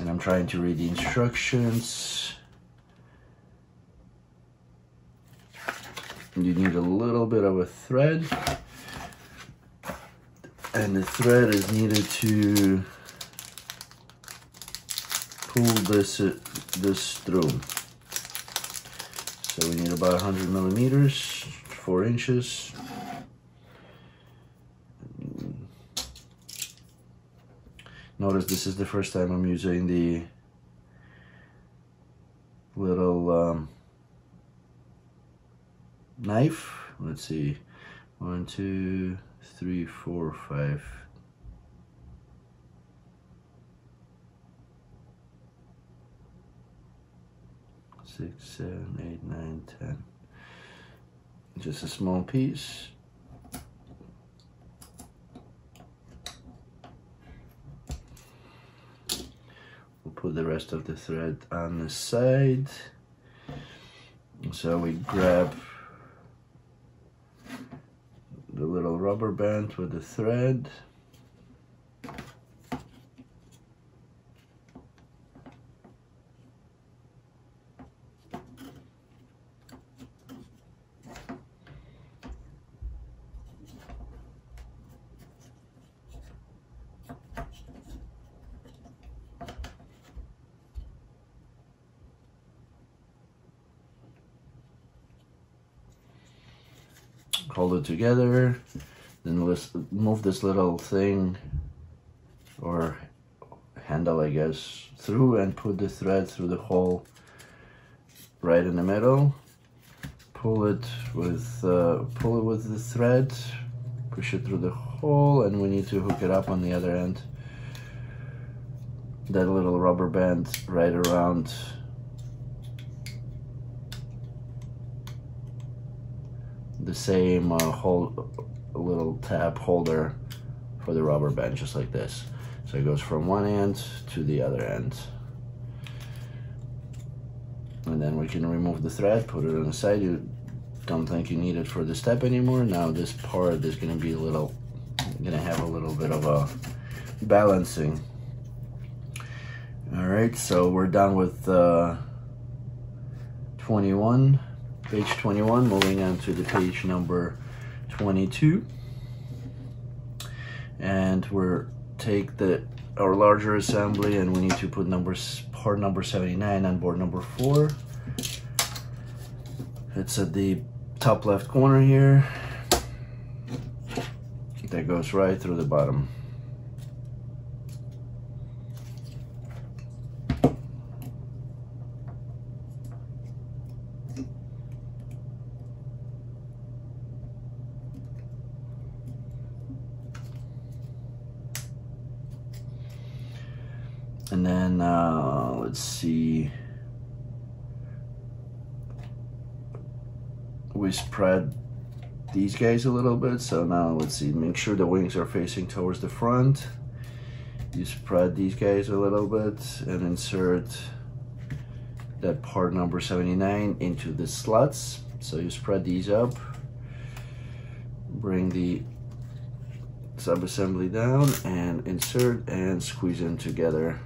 and I'm trying to read the instructions. You need a little bit of a thread and the thread is needed to pull this uh, this through. So we need about 100 millimeters, four inches. Notice this is the first time I'm using the little um, knife. Let's see, one, two, three, four, five. Six, seven, eight, nine, ten. Just a small piece. We'll put the rest of the thread on the side. So we grab the little rubber band with the thread. hold it together then let's move this little thing or handle I guess through and put the thread through the hole right in the middle. Pull it with uh, pull it with the thread push it through the hole and we need to hook it up on the other end. That little rubber band right around the same uh, hold, little tab holder for the rubber band, just like this. So it goes from one end to the other end. And then we can remove the thread, put it on the side. You don't think you need it for the step anymore. Now this part is gonna be a little, gonna have a little bit of a balancing. All right, so we're done with uh, 21 page 21 moving on to the page number 22 and we're take the our larger assembly and we need to put numbers part number 79 on board number 4 it's at the top left corner here. That goes right through the bottom And then, uh, let's see. We spread these guys a little bit. So now let's see, make sure the wings are facing towards the front. You spread these guys a little bit and insert that part number 79 into the slots. So you spread these up, bring the sub-assembly down and insert and squeeze them together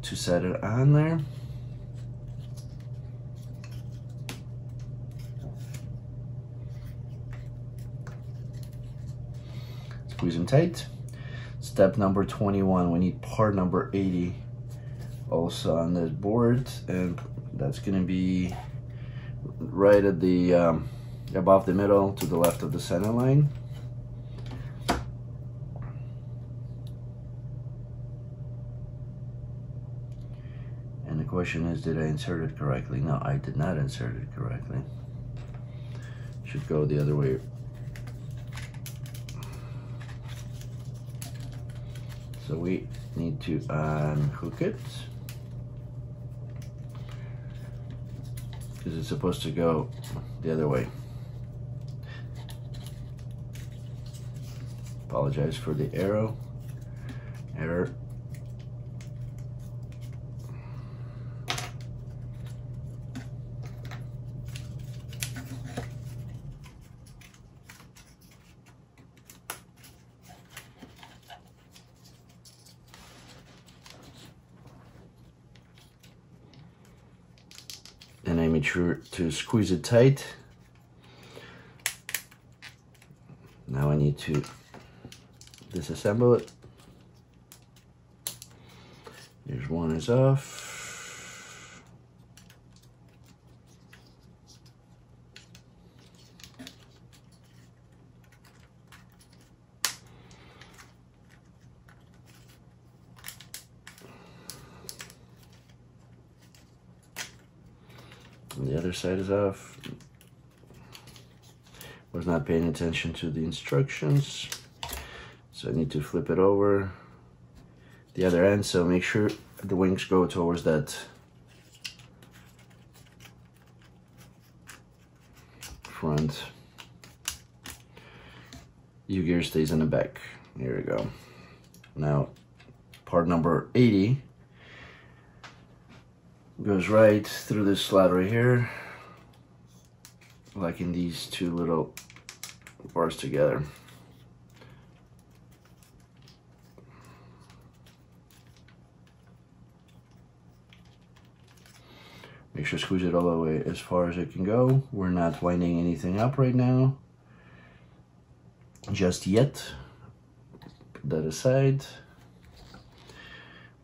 to set it on there. Squeeze them tight. Step number 21, we need part number 80 also on this board and that's gonna be right at the um, above the middle to the left of the center line. And the question is, did I insert it correctly? No, I did not insert it correctly. Should go the other way So we need to unhook it. Because it's supposed to go the other way. Apologize for the arrow. Error. and I made sure to squeeze it tight. Now I need to disassemble it. There's one is off. Is uh, off. Was not paying attention to the instructions. So I need to flip it over the other end. So make sure the wings go towards that front. UGear stays in the back. Here we go. Now, part number 80 goes right through this slot right here like in these two little bars together. Make sure squeeze it all the way as far as it can go. We're not winding anything up right now. Just yet. Put that aside.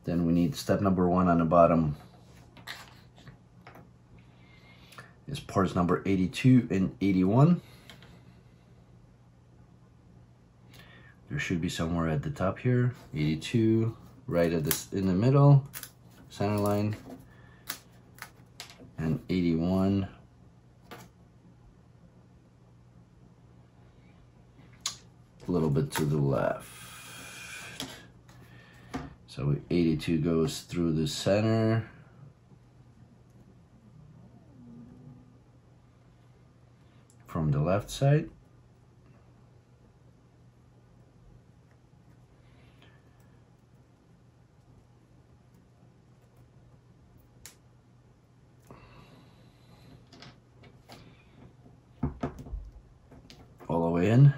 Then we need step number one on the bottom is parts number 82 and 81. There should be somewhere at the top here. 82, right at this in the middle, center line, and 81. A little bit to the left. So 82 goes through the center. From the left side. All the way in.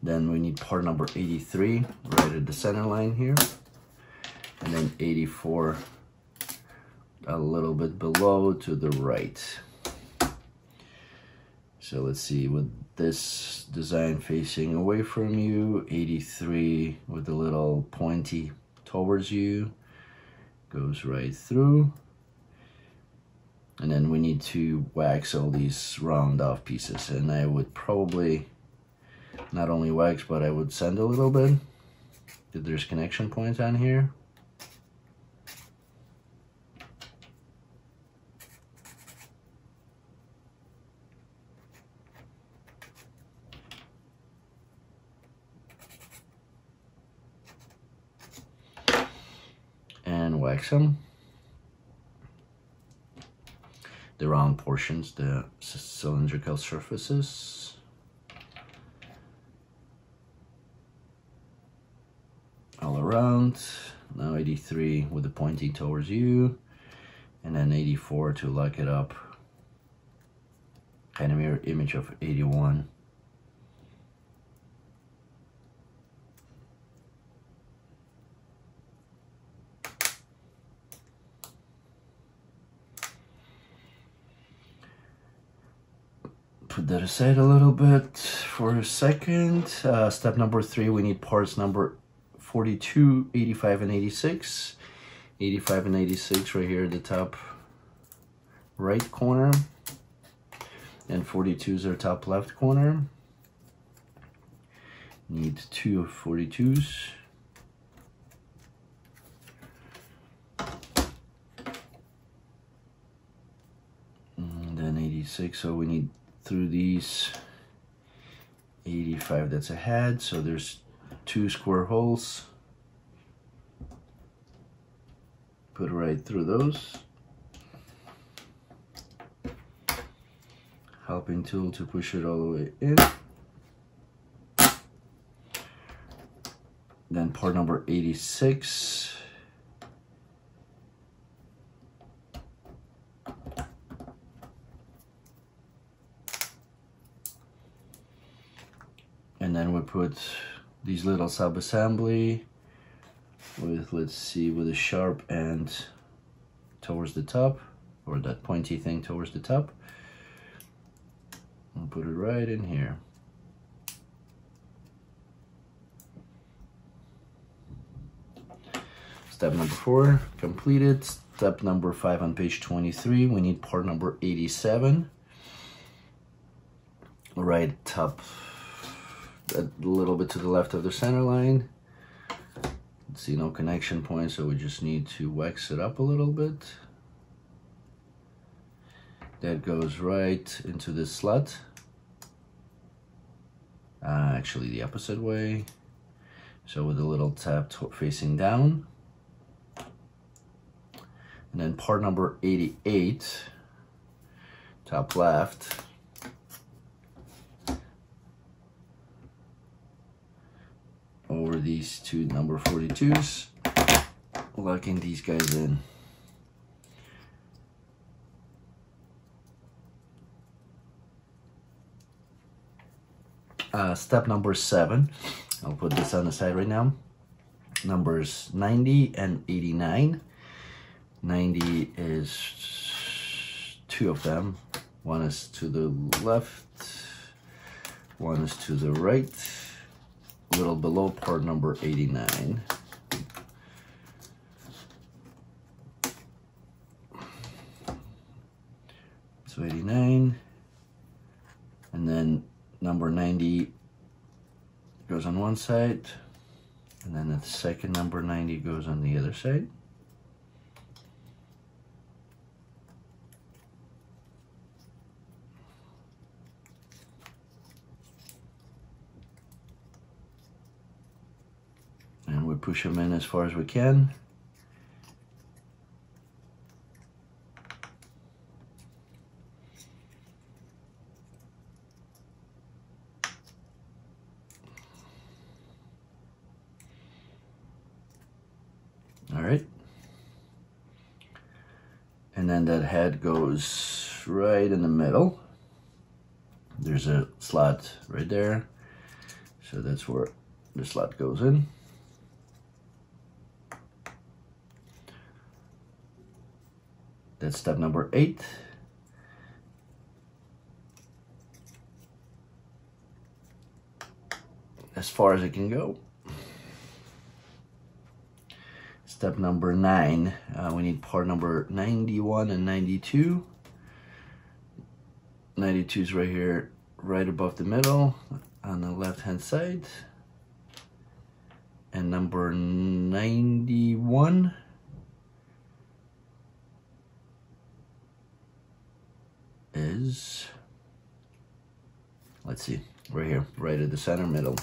Then we need part number 83 right at the center line here. And then 84 a little bit below to the right. So let's see, with this design facing away from you, 83 with the little pointy towards you, goes right through. And then we need to wax all these round off pieces. And I would probably not only wax, but I would send a little bit. There's connection points on here. The round portions, the cylindrical surfaces. All around. Now 83 with the pointing towards you. And then 84 to lock it up. Kind of mirror image of 81. Put that aside a little bit for a second. Uh, step number three, we need parts number 42, 85, and 86. 85 and 86 right here at the top right corner. And 42 is our top left corner. Need two of 42s. And then 86, so we need through these 85 that's ahead. So there's two square holes. Put right through those. Helping tool to push it all the way in. Then part number 86 and then we put these little sub-assembly with let's see with a sharp end towards the top or that pointy thing towards the top. And put it right in here. Step number four completed. Step number five on page 23 we need part number 87 right top a little bit to the left of the center line. See no connection point, so we just need to wax it up a little bit. That goes right into this slot. Uh, actually the opposite way. So with a little tap facing down. And then part number 88, top left, over these two number 42s, locking these guys in. Uh, step number seven, I'll put this on the side right now. Numbers 90 and 89. 90 is two of them. One is to the left, one is to the right little below part number 89. So 89, and then number 90 goes on one side, and then the second number 90 goes on the other side. Push them in as far as we can. All right. And then that head goes right in the middle. There's a slot right there. So that's where the slot goes in. That's step number eight. As far as it can go. Step number nine, uh, we need part number 91 and 92. 92 is right here, right above the middle on the left hand side. And number 91 is, let's see, right here, right at the center middle.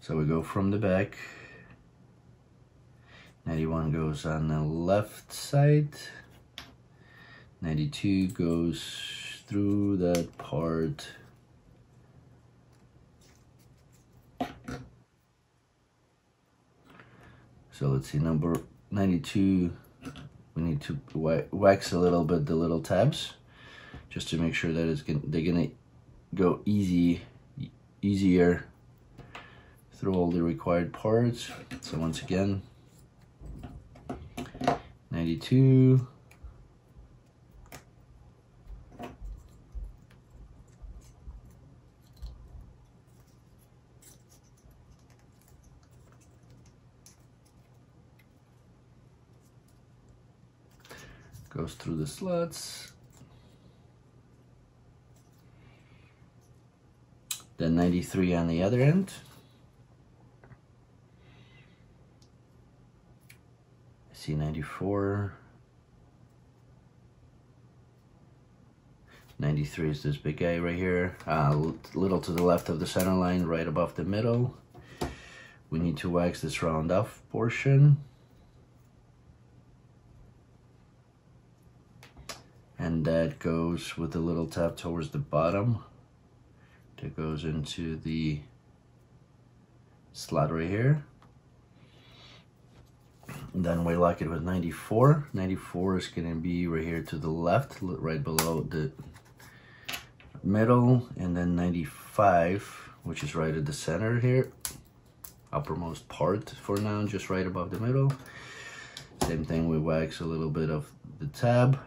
So we go from the back. 91 goes on the left side. 92 goes through that part. So let's see, number 92 we need to wax a little bit the little tabs just to make sure that it's gonna, they're gonna go easy easier through all the required parts. So once again 92 goes through the slots. Then 93 on the other end. I see 94. 93 is this big guy right here. A uh, little to the left of the center line, right above the middle. We need to wax this round off portion. And that goes with a little tap towards the bottom. That goes into the slot right here. And then we lock it with 94. 94 is going to be right here to the left, right below the middle. And then 95, which is right at the center here uppermost part for now, just right above the middle. Same thing, we wax a little bit of the tab.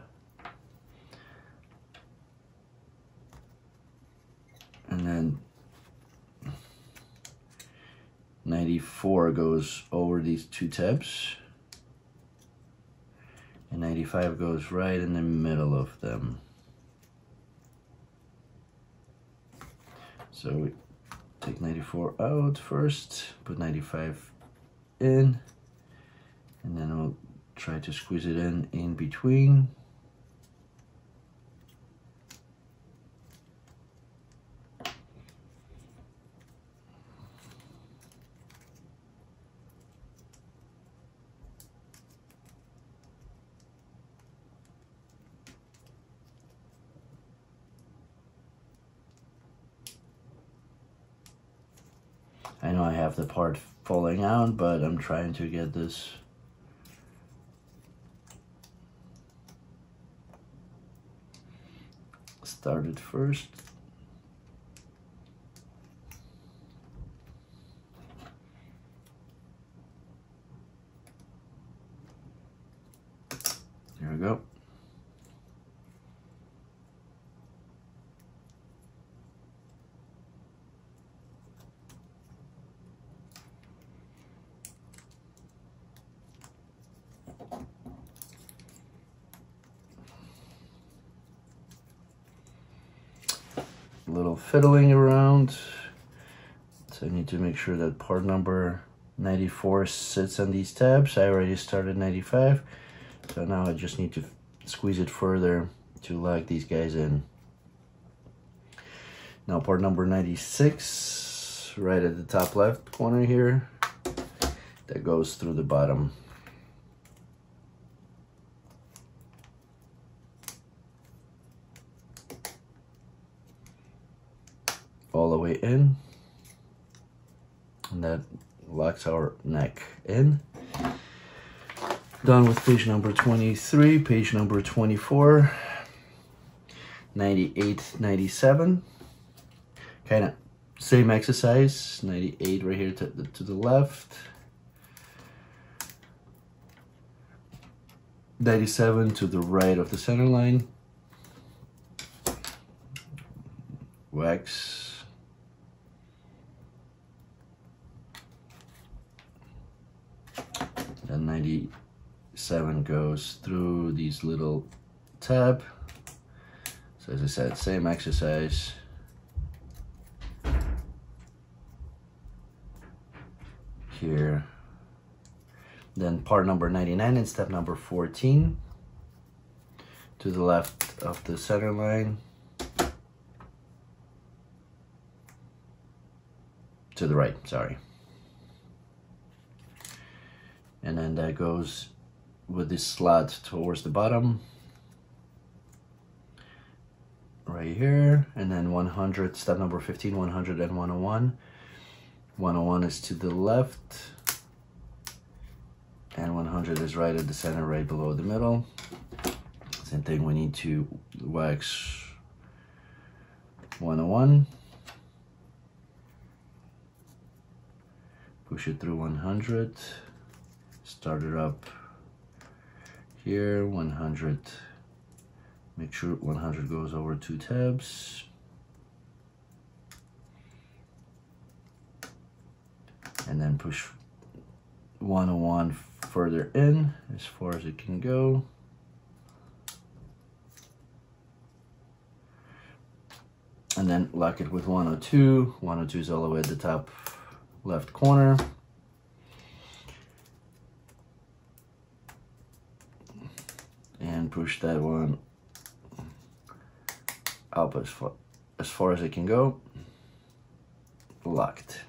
And then 94 goes over these two tabs. And 95 goes right in the middle of them. So we take 94 out first, put 95 in, and then we'll try to squeeze it in in between. Part falling out, but I'm trying to get this started first. There we go. little fiddling around. So I need to make sure that part number 94 sits on these tabs. I already started 95. So now I just need to squeeze it further to lock these guys in. Now part number 96, right at the top left corner here, that goes through the bottom. Way in. And that locks our neck in. Done with page number 23 page number 24 98 97 kind of same exercise 98 right here to the, to the left. 97 to the right of the center line. Wax and 97 goes through these little tab. So as I said, same exercise. Here. Then part number 99 and step number 14 to the left of the center line. To the right, sorry and then that goes with this slot towards the bottom. Right here and then 100 step number 15 100 and 101 101 is to the left and 100 is right at the center right below the middle. Same thing we need to wax 101 push it through 100 Start it up here 100 make sure 100 goes over two tabs. And then push 101 further in as far as it can go. And then lock it with 102 102 is all the way at the top left corner. And push that one up as far as, far as it can go. Locked.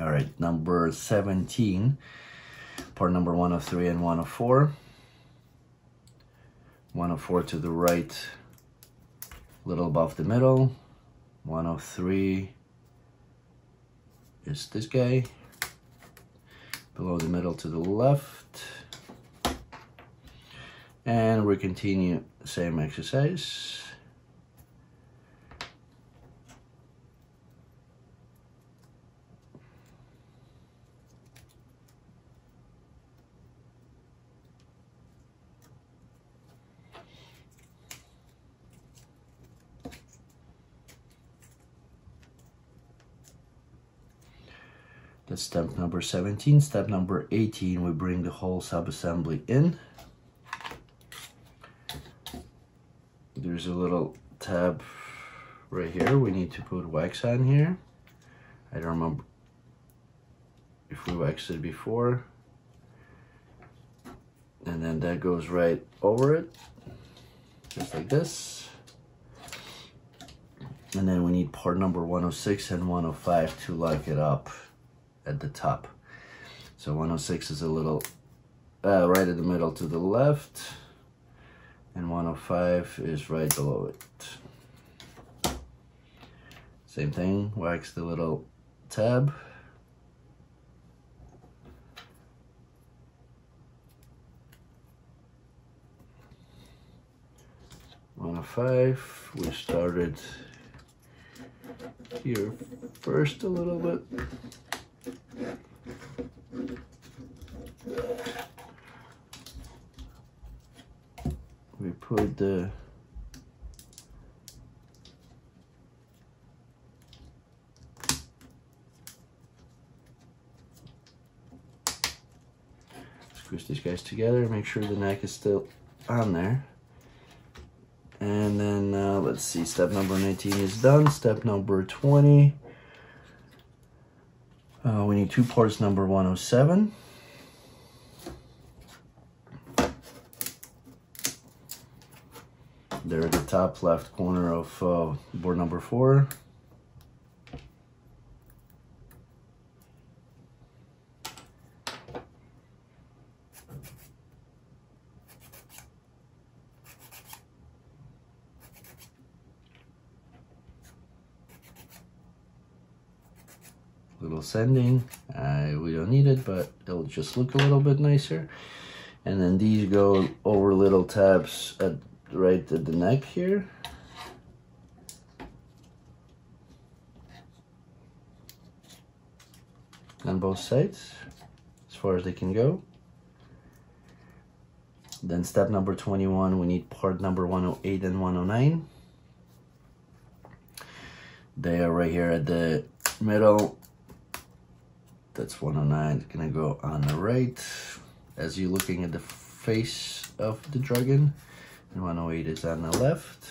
All right, number 17, part number one of three and one of four. One of four to the right, a little above the middle. One of three is this guy. Below the middle to the left. And we continue same exercise. That's step number 17. Step number 18, we bring the whole sub-assembly in. There's a little tab right here. We need to put wax on here. I don't remember if we waxed it before. And then that goes right over it, just like this. And then we need part number 106 and 105 to lock it up at the top. So 106 is a little uh, right in the middle to the left and 105 is right below it. Same thing, wax the little tab. One of five, we started here first a little bit. We put the squish these guys together, make sure the neck is still on there. And then uh, let's see, step number 19 is done. Step number 20 uh, we need two parts number 107. There at the top left corner of uh, board number four. little sending uh, we don't need it but it'll just look a little bit nicer and then these go over little tabs at right at the neck here. On both sides as far as they can go. Then step number 21 we need part number 108 and 109 they are right here at the middle. That's 109 gonna go on the right. As you're looking at the face of the dragon 108 is on the left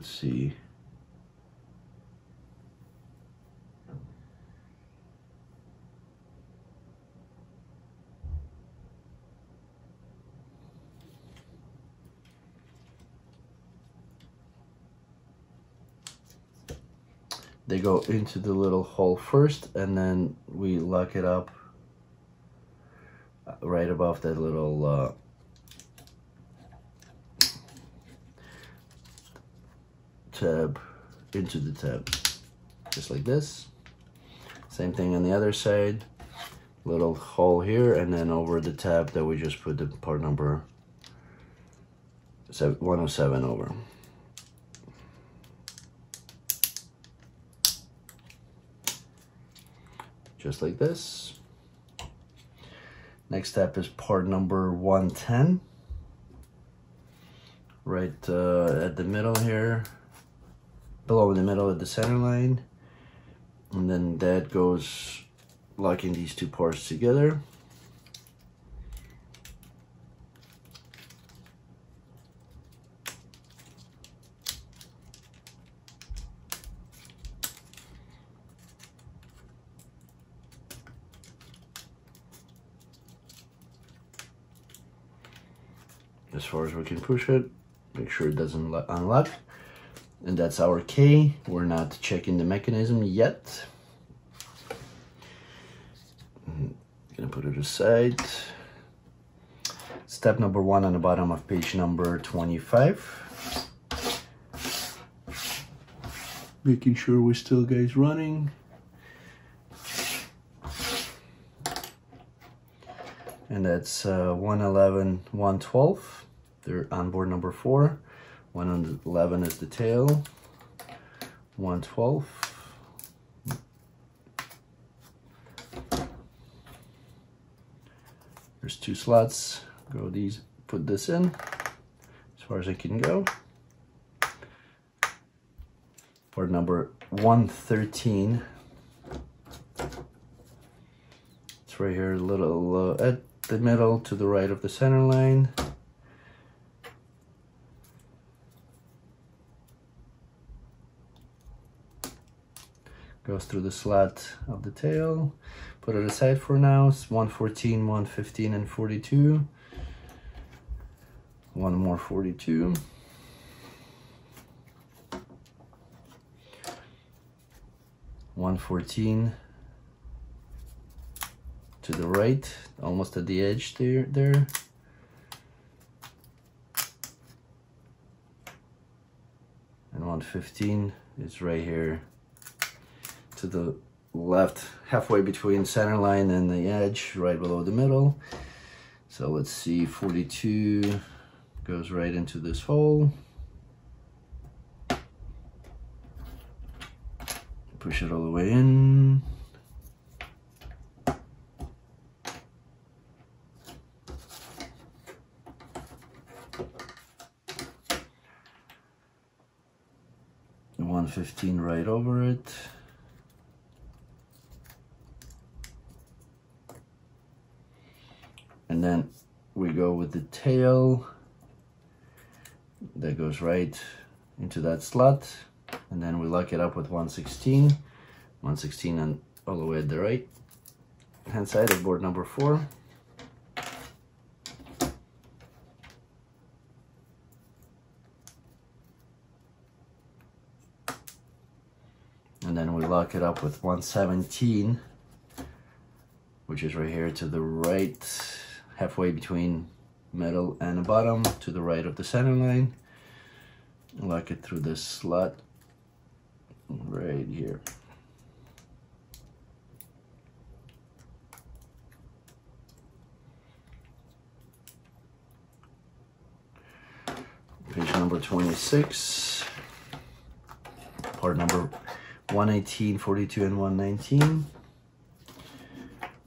let's see. Go into the little hole first and then we lock it up right above that little uh, tab into the tab. Just like this. Same thing on the other side. Little hole here and then over the tab that we just put the part number 107 over just like this Next step is part number 110. Right uh, at the middle here, below in the middle of the center line. And then that goes locking these two parts together. Can push it make sure it doesn't unlock. And that's our key. We're not checking the mechanism yet. Gonna put it aside. Step number one on the bottom of page number 25 making sure we're still guys running. And that's uh, 111 112 they're on board number four. 111 is the tail. 112 there's two slots. Go these put this in as far as I can go. Board number 113 it's right here a little uh, at the middle to the right of the center line. Goes through the slot of the tail. Put it aside for now. It's 114, 115, and 42. One more 42. One fourteen to the right, almost at the edge there. there. And 115 is right here to the left, halfway between center line and the edge, right below the middle. So let's see, 42 goes right into this hole. Push it all the way in. 115 right over it. And then we go with the tail that goes right into that slot. And then we lock it up with 116, 116 and all the way at the right hand side of board number four. and then we lock it up with 117 which is right here to the right halfway between middle and the bottom to the right of the center line lock it through this slot right here page number 26 part number 118, 42, and 119.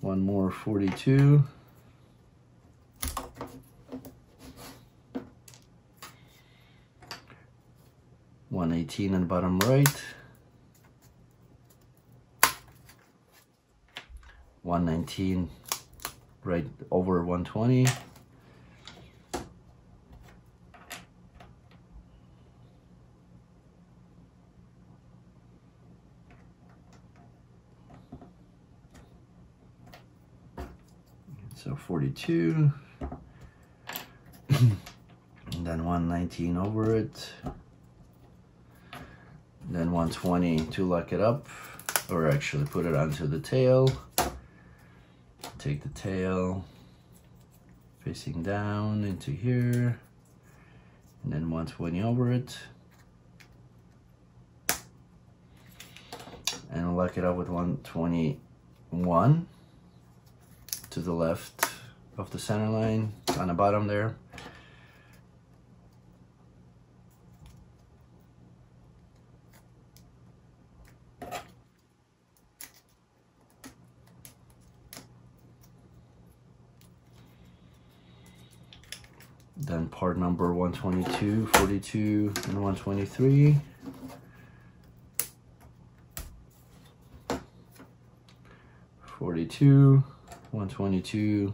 One more 42. One eighteen on bottom right. One nineteen right over one twenty. So 42. (coughs) and then 119 over it. Then 120 to lock it up, or actually put it onto the tail. Take the tail facing down into here, and then 120 over it. And lock it up with 121 to the left of the center line on the bottom there. Number 122, 42, and 123. Forty-two, one twenty-two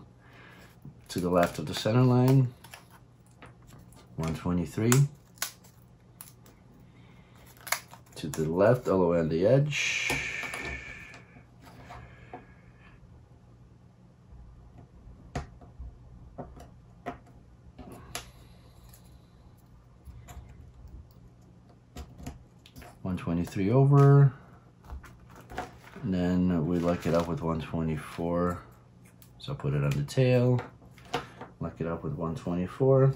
to the left of the center line, one twenty-three to the left all the way on the edge. Over, and then we lock it up with one twenty-four. So put it on the tail, lock it up with one twenty-four,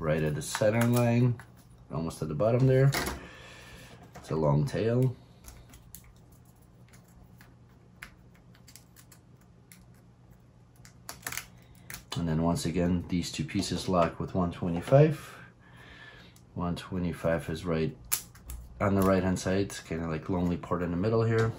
right at the center line, almost at the bottom there. It's a long tail. And then once again, these two pieces lock with 125. 125 is right on the right hand side, It's kind of like lonely part in the middle here.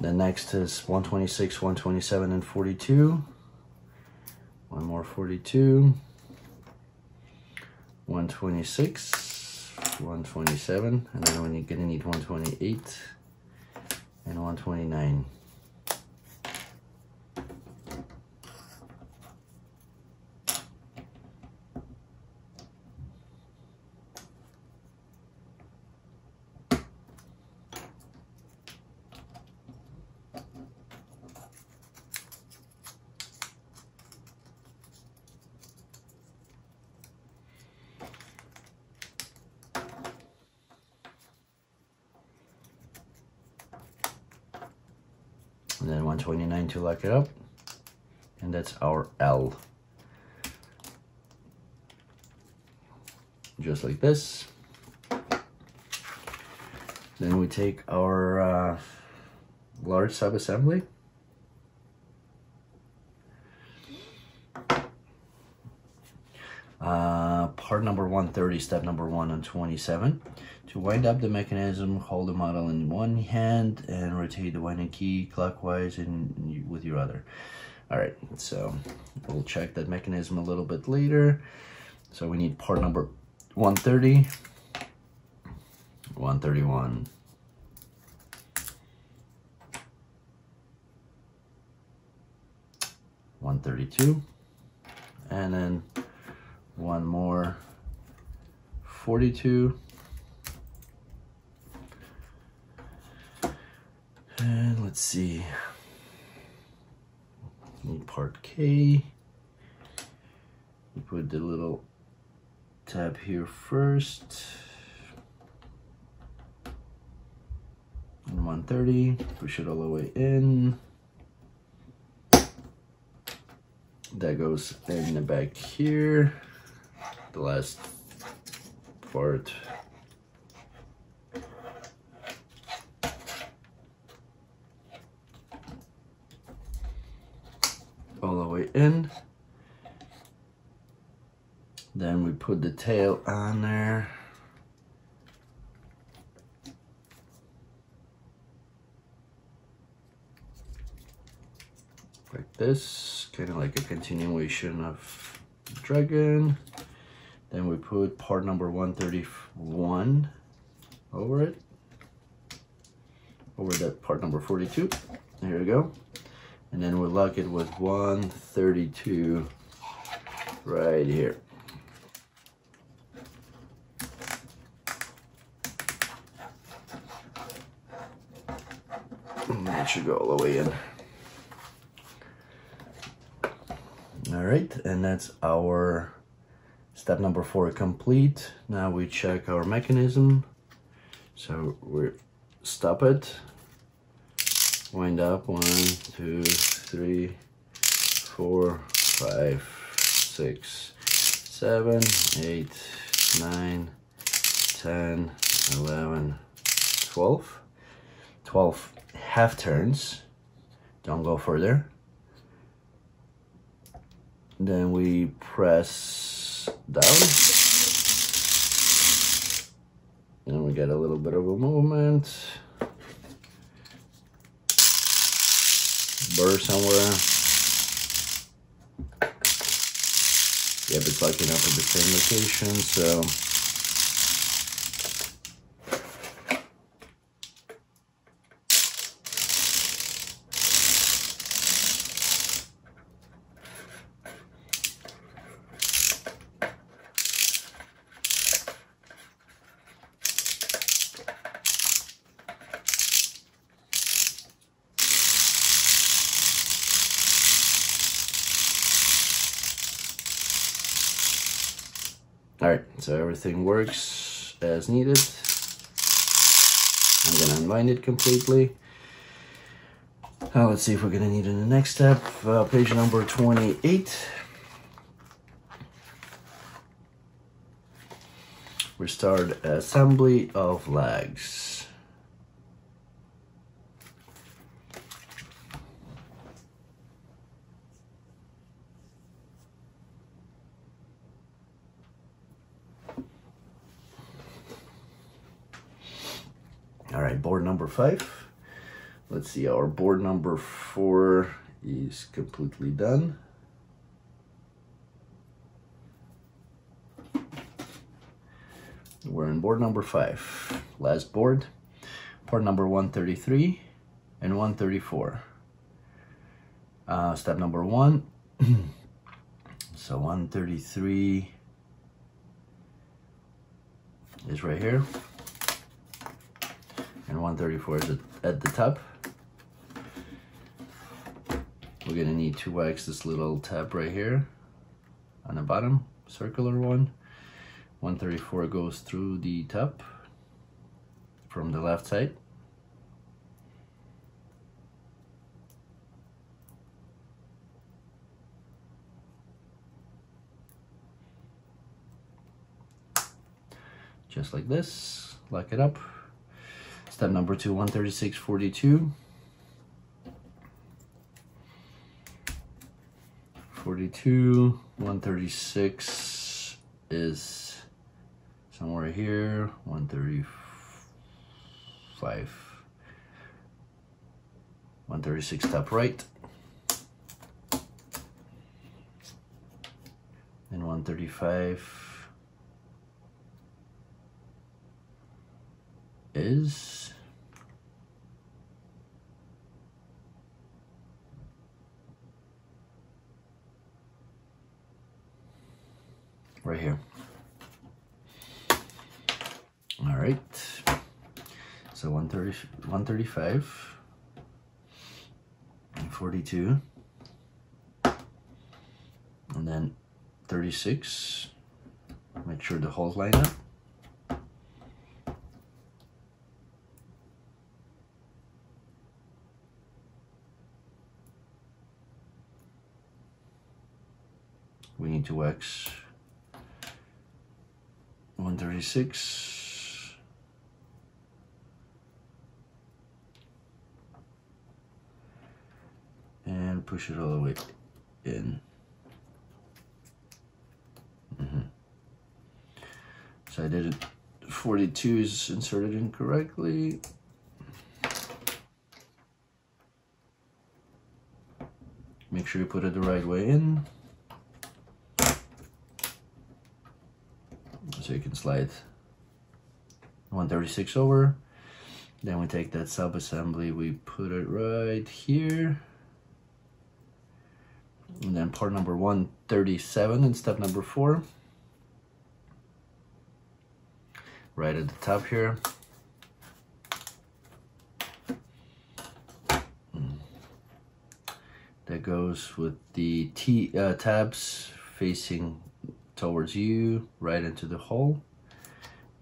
The next is 126, 127, and 42. One more 42. 126, 127, and then when you're gonna need 128 and 129. and then 129 to lock it up. And that's our L. Just like this. Then we take our uh, large sub-assembly. uh, part number 130 step number 1 on 27 to wind up the mechanism, hold the model in one hand and rotate the winding key clockwise and with your other. All right, so we'll check that mechanism a little bit later. So we need part number 130, 131, One thirty-two, and then one more forty-two, And let's see. Need part K. We put the little tab here first. And 130, push it all the way in. That goes in the back here. The last part all the way in. Then we put the tail on there. Like this, kind of like a continuation of dragon. Then we put part number 131 over it. Over that part number 42. There we go and then we'll lock it with 132 right here. that should go all the way in. All right, and that's our step number four complete. Now we check our mechanism. So we stop it. Wind up. One two three four five six seven eight nine ten eleven twelve. Twelve half turns. Don't go further. Then we press down. And we get a little bit of a movement. Burr somewhere. Yep it's liking up at the same location so All right, so everything works as needed. I'm gonna unwind it completely. Uh, let's see if we're gonna need it in the next step. Uh, page number 28. Restart assembly of legs. All right, five. Let's see, our board number four is completely done. We're in board number five, last board, part number 133 and 134. Uh, step number one, (clears throat) so 133 is right here and 134 is at the top. We're gonna need to wax this little tab right here on the bottom, circular one. 134 goes through the top from the left side. Just like this, lock it up. Step number two, 136.42. 42, 136 is somewhere here, 135, 136 top right, and 135 is right here. All right, so 130, 135 and 42, and then 36, make sure the holes line up. we need to wax 136 and push it all the way in. Mm -hmm. so I did it 42 is inserted incorrectly. Make sure you put it the right way in so you can slide 136 over. Then we take that sub assembly we put it right here. And then part number 137 in step number four. Right at the top here. Hmm. that goes with the T uh, tabs facing towards you, right into the hole.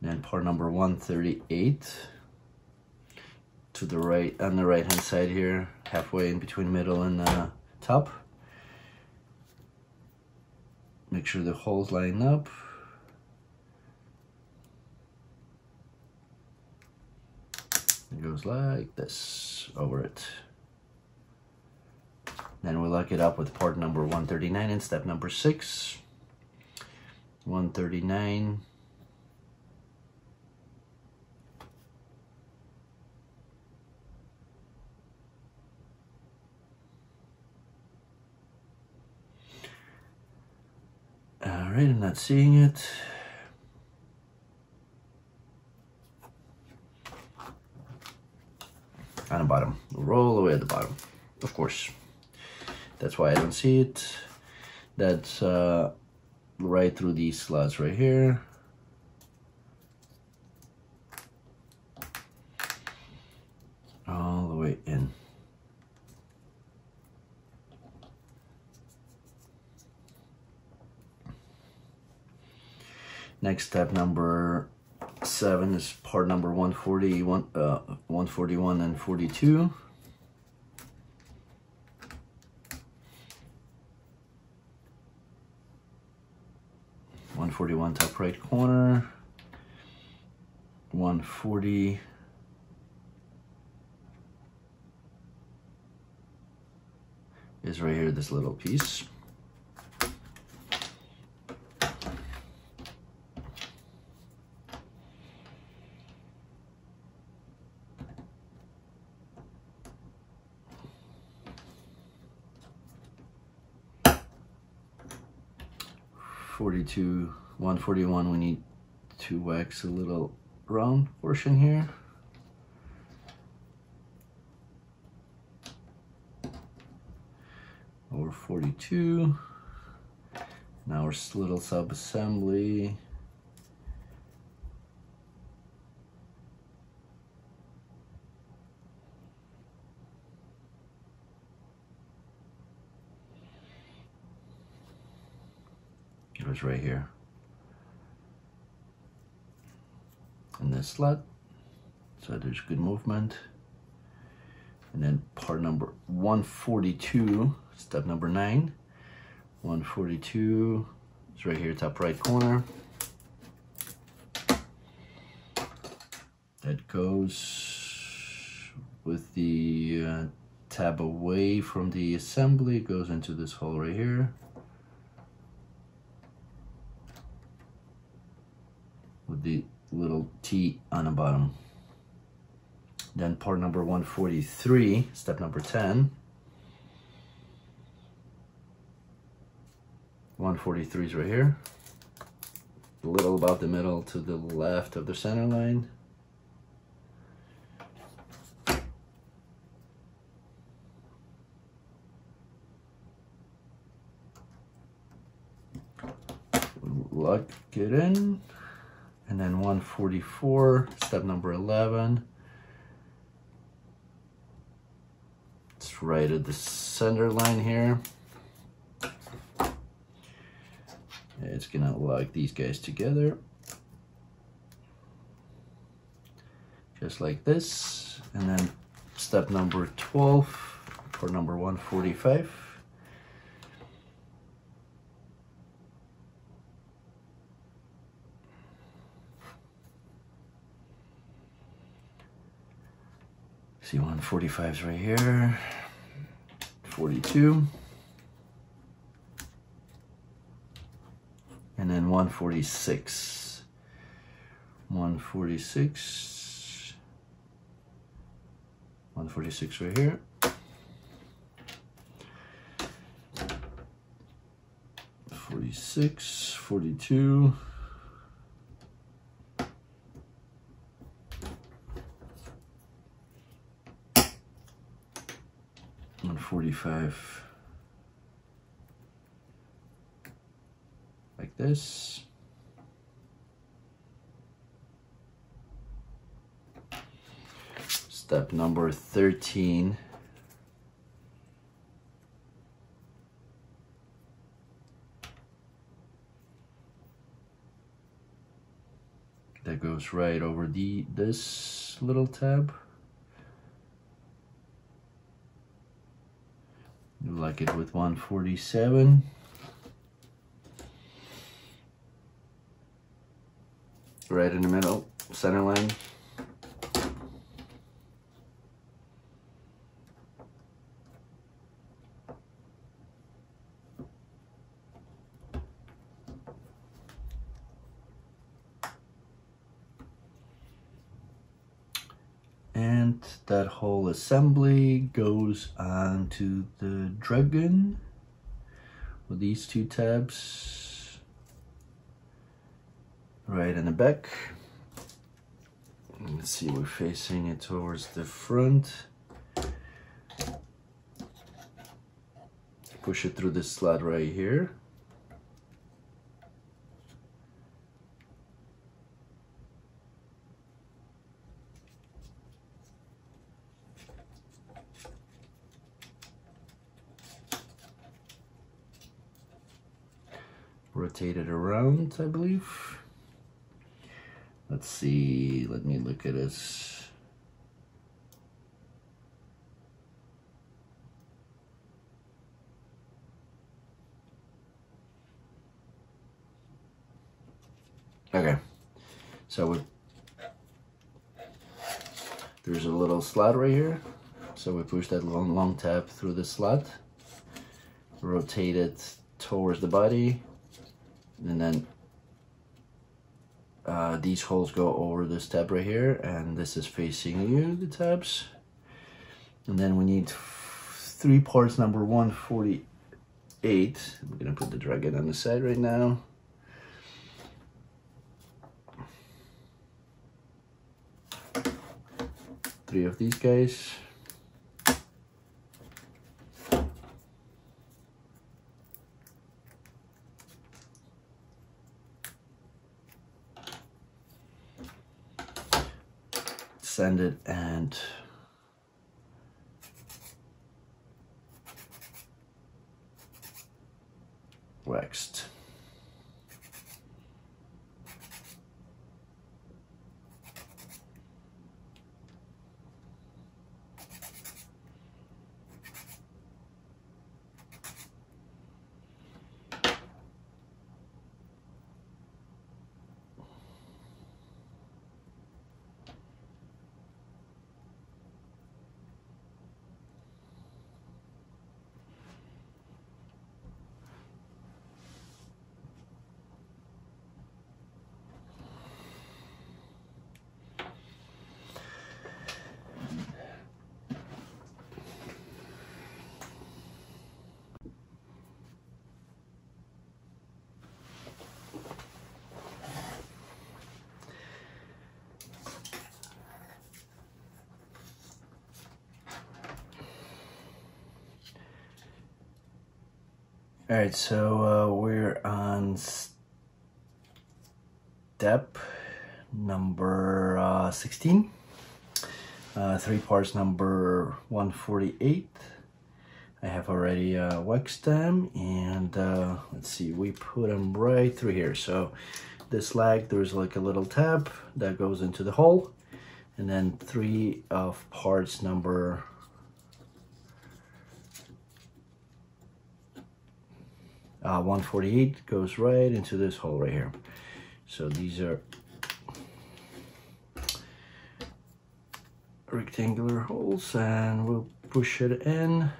Then part number 138 to the right, on the right hand side here, halfway in between middle and uh, top. Make sure the holes line up. It goes like this over it. Then we lock it up with part number 139 in step number six. 139. All right, I'm not seeing it. On the bottom, roll away at the bottom, of course. That's why I don't see it. That's uh, right through these slots right here. All the way in. Next step number seven is part number 141, uh, 141 and 42. One forty one top right corner. One forty is right here, this little piece. 42, 141, we need to wax a little round portion here. Over 42. Now our little sub-assembly. It was right here. In this slot. So there's good movement. And then part number 142, step number nine. 142 is right here, top right corner. That goes with the uh, tab away from the assembly, goes into this hole right here. with the little T on the bottom. Then part number 143, step number 10. 143 is right here. A little above the middle to the left of the center line. Lock it in and then 144, step number 11. It's right at the center line here. It's gonna lock these guys together. Just like this. And then step number 12 for number 145. See 145's right here. 42. And then 146. 146. 146 right here. Forty-six, forty-two. 145 like this. Step number 13. That goes right over the this little tab. Like it with 147. Right in the middle, center line. front, that whole assembly goes onto the Dragon with these two tabs right in the back. Let's see, we're facing it towards the front. Push it through this slot right here. rotate it around, I believe. Let's see, let me look at this. Okay, so we, there's a little slot right here. So we push that long, long tab through the slot, rotate it towards the body, and then uh, these holes go over this tab right here and this is facing you the tabs. And then we need three parts. Number 148 I'm gonna put the dragon on the side right now. Three of these guys sanded and waxed. All right, so uh, we're on step number uh, 16. Uh, three parts number 148. I have already uh, waxed them and uh, let's see, we put them right through here. So this leg, there's like a little tab that goes into the hole and then three of parts number uh, 148 goes right into this hole right here. So these are rectangular holes and we'll push it in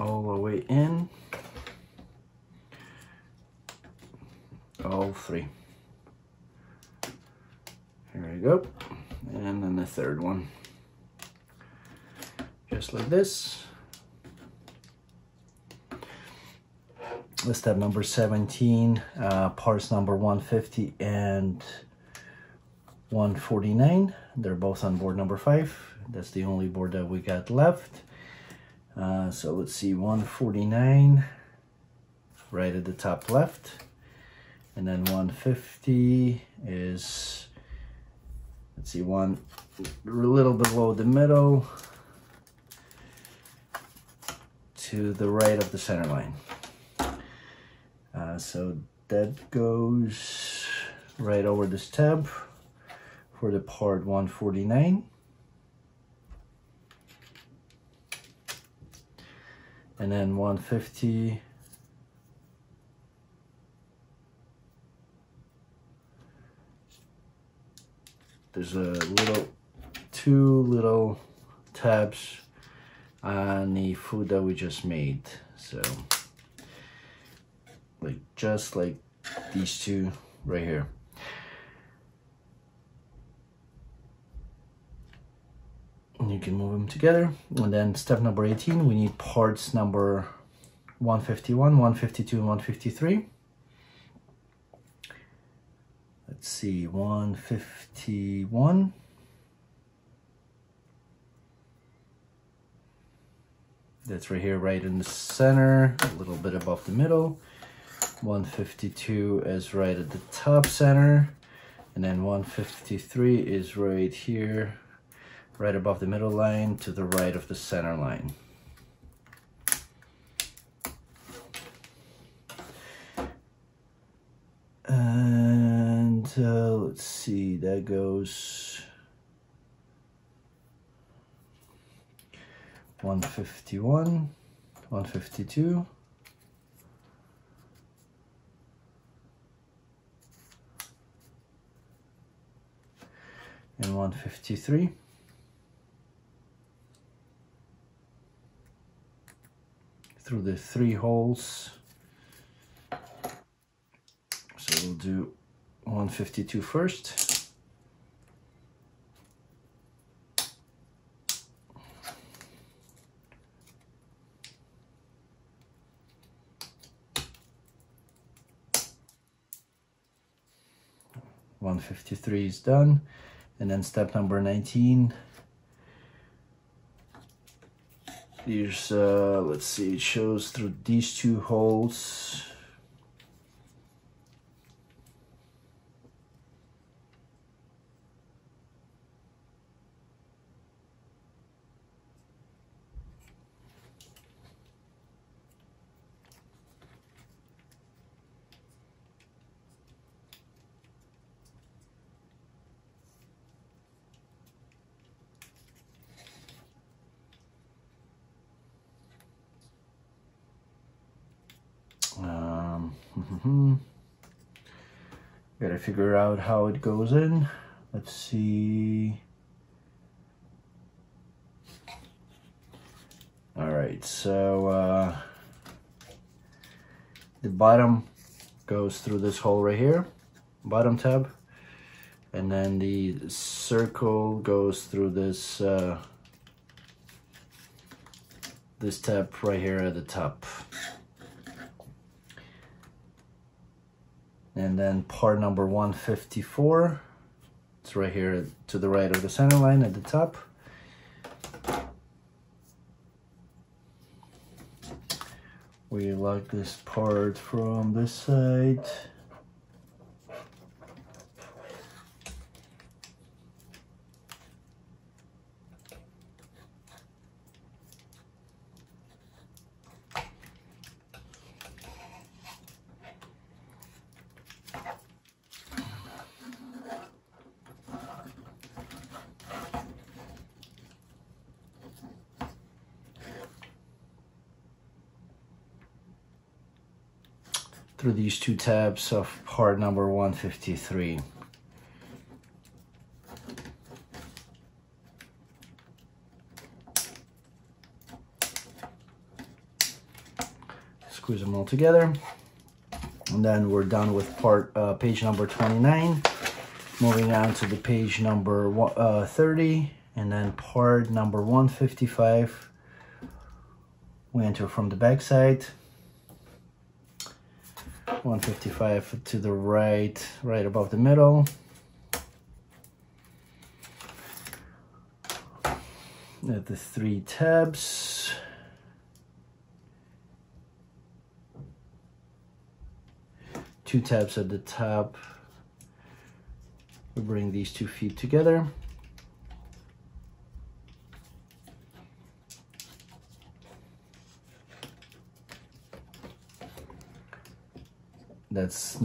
all the way in. All three. Here we go. And then the third one. Just like this. Step number 17, uh, parts number 150 and 149. They're both on board number five. That's the only board that we got left. Uh, so let's see, 149 right at the top left. And then 150 is, let's see, one a little below the middle to the right of the center line. So that goes right over this tab for the part 149. And then 150 there's a little two little tabs on the food that we just made so like just like these two right here. And you can move them together. And then step number 18, we need parts number 151, 152, and 153. Let's see, 151. That's right here, right in the center, a little bit above the middle. 152 is right at the top center. And then 153 is right here, right above the middle line to the right of the center line. And uh, let's see, that goes 151, 152. And 153. Through the three holes. So we'll do 152 first. One fifty three is done. And then step number 19, here's, uh, let's see, it shows through these two holes. Mm-hmm. Gotta figure out how it goes in. Let's see. All right, so uh, the bottom goes through this hole right here, bottom tab, and then the circle goes through this uh, this tab right here at the top. And then part number 154, it's right here to the right of the center line at the top. We lock this part from this side. through these two tabs of part number 153. Squeeze them all together. And then we're done with part uh, page number 29. Moving on to the page number uh, 30 and then part number 155. We enter from the back side. 155 to the right, right above the middle. At the three tabs. Two tabs at the top. We bring these two feet together. That's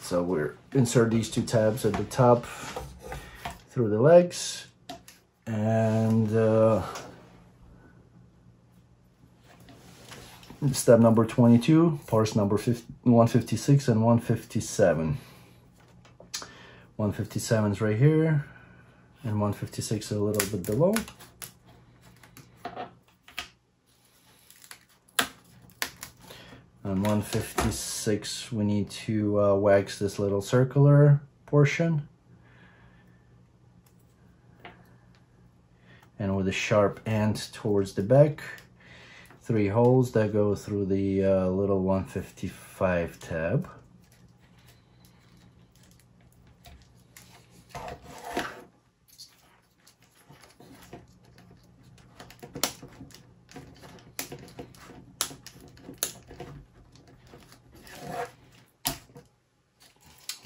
so we're insert these two tabs at the top through the legs and uh, step number 22 parts number 50, 156 and 157 157 is right here and 156 is a little bit below On 156, we need to uh, wax this little circular portion. and with a sharp end towards the back three holes that go through the uh, little 155 tab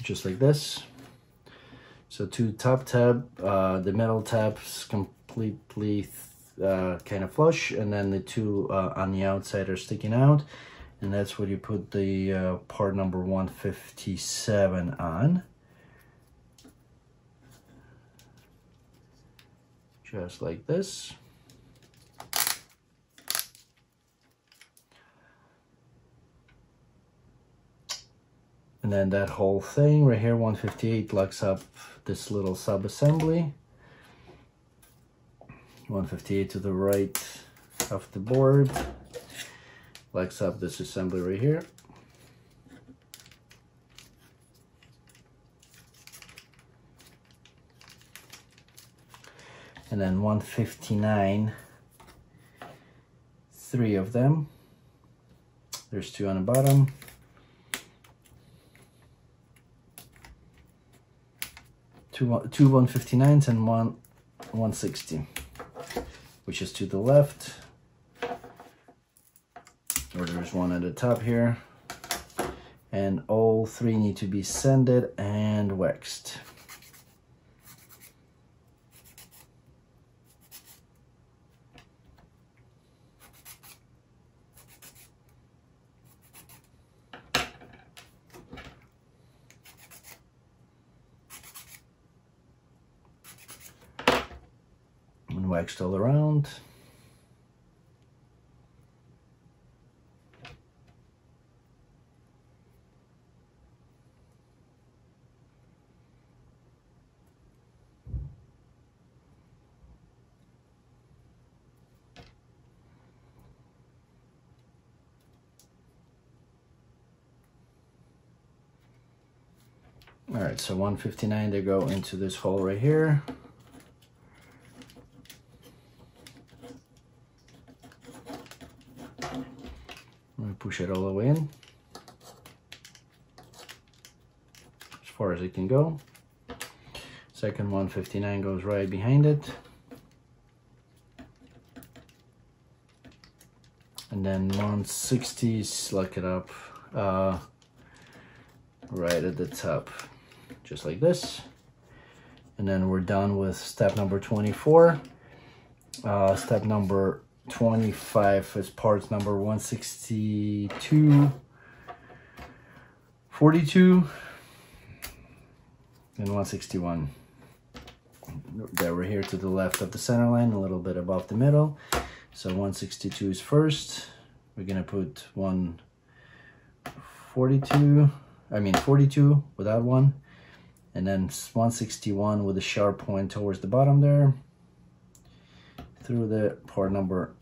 just like this. So two top tab, uh, the middle tabs completely uh, kind of flush, and then the two uh, on the outside are sticking out, and that's what you put the uh, part number 157 on. Just like this. And then that whole thing right here, 158, locks up this little sub-assembly. 158 to the right of the board. Locks up this assembly right here. And then 159, three of them. There's two on the bottom. Two, two 159s and one 160, which is to the left. Or there's one at the top here. And all three need to be sanded and waxed. All around. All right, so 159, they go into this hole right here. Push it all the way in. As far as it can go. Second 159 goes right behind it. And then 160s lock it up uh, right at the top just like this. And then we're done with step number 24 uh, step number 25 as parts number 162, 42, and 161. That we're here to the left of the center line, a little bit above the middle. So 162 is first. We're gonna put 142, I mean 42 without one, and then 161 with a sharp point towards the bottom there through the part number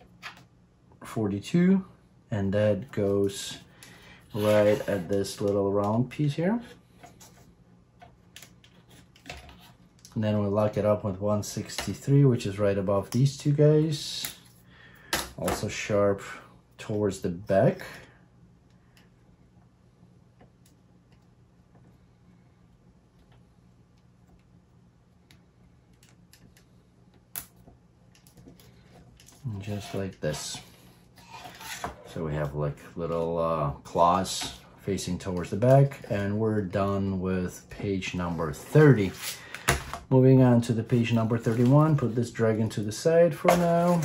42 and that goes right at this little round piece here. And then we'll lock it up with 163 which is right above these two guys. Also sharp towards the back. Just like this. So we have like little uh, claws facing towards the back and we're done with page number 30. Moving on to the page number 31, put this dragon to the side for now.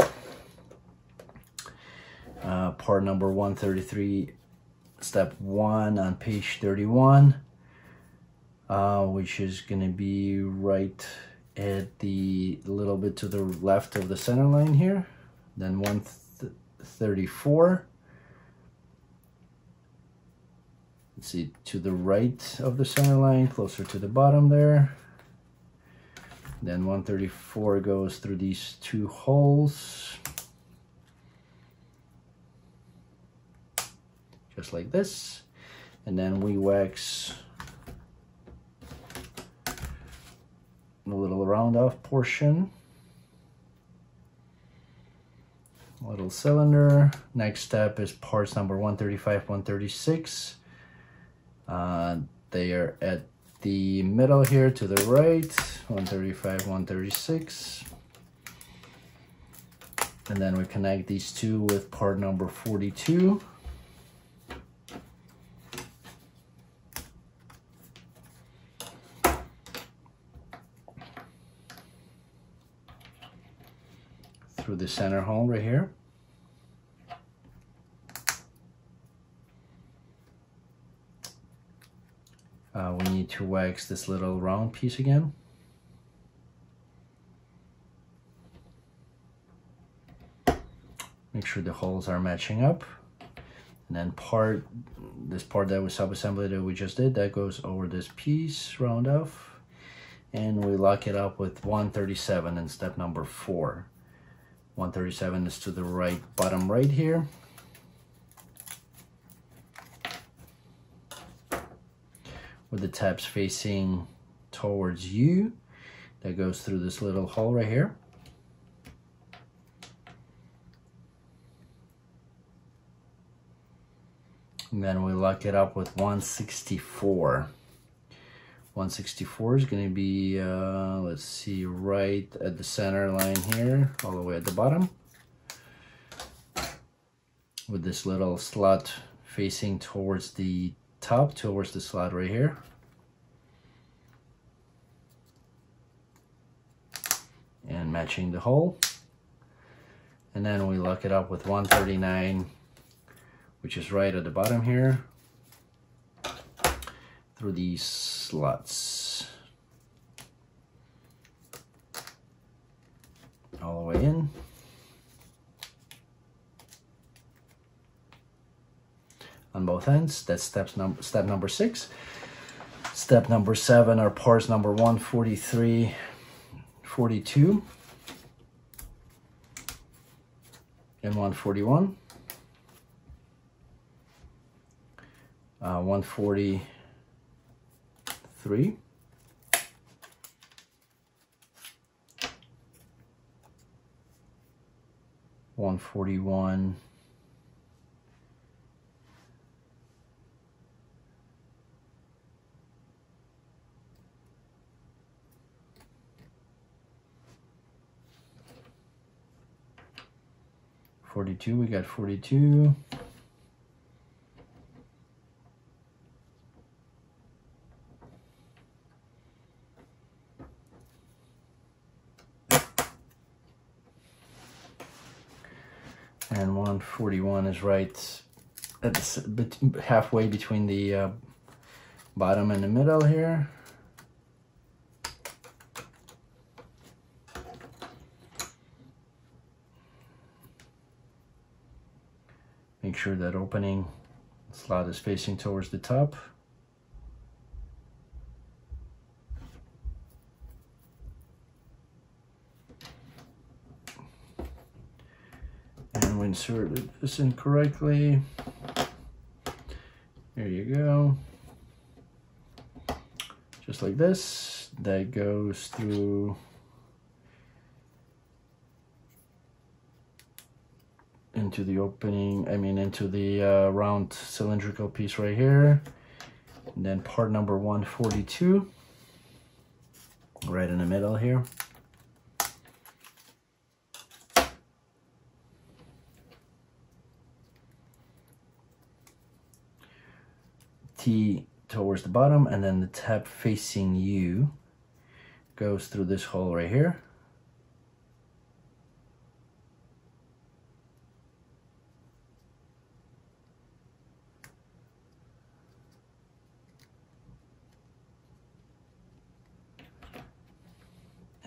Uh, part number 133, step one on page 31, uh, which is gonna be right at the little bit to the left of the center line here then 134. Let's see, to the right of the center line, closer to the bottom there. Then 134 goes through these two holes. Just like this. And then we wax the little round off portion little cylinder. Next step is parts number 135, 136. Uh, they are at the middle here to the right, 135, 136. And then we connect these two with part number 42. Through the center hole right here. Uh, we need to wax this little round piece again. Make sure the holes are matching up. And then part, this part that was sub-assembly that we just did, that goes over this piece, round off. And we lock it up with 137 in step number four. 137 is to the right, bottom right here. With the tabs facing towards you. That goes through this little hole right here. And then we lock it up with 164. 164 is going to be, uh, let's see, right at the center line here, all the way at the bottom. With this little slot facing towards the top towards the slot right here. And matching the hole. And then we lock it up with 139, which is right at the bottom here, through these slots. All the way in. On both ends. That's steps number step number six. Step number seven are parts number 143, 42, and 141. Uh, 143. One forty one 42, we got 42. And 141 is right at the, halfway between the uh, bottom and the middle here. Sure that opening slot is facing towards the top. And we inserted this in correctly. There you go. Just like this. That goes through into the opening, I mean into the uh, round cylindrical piece right here. And then part number 142, right in the middle here. T towards the bottom and then the tab facing you goes through this hole right here.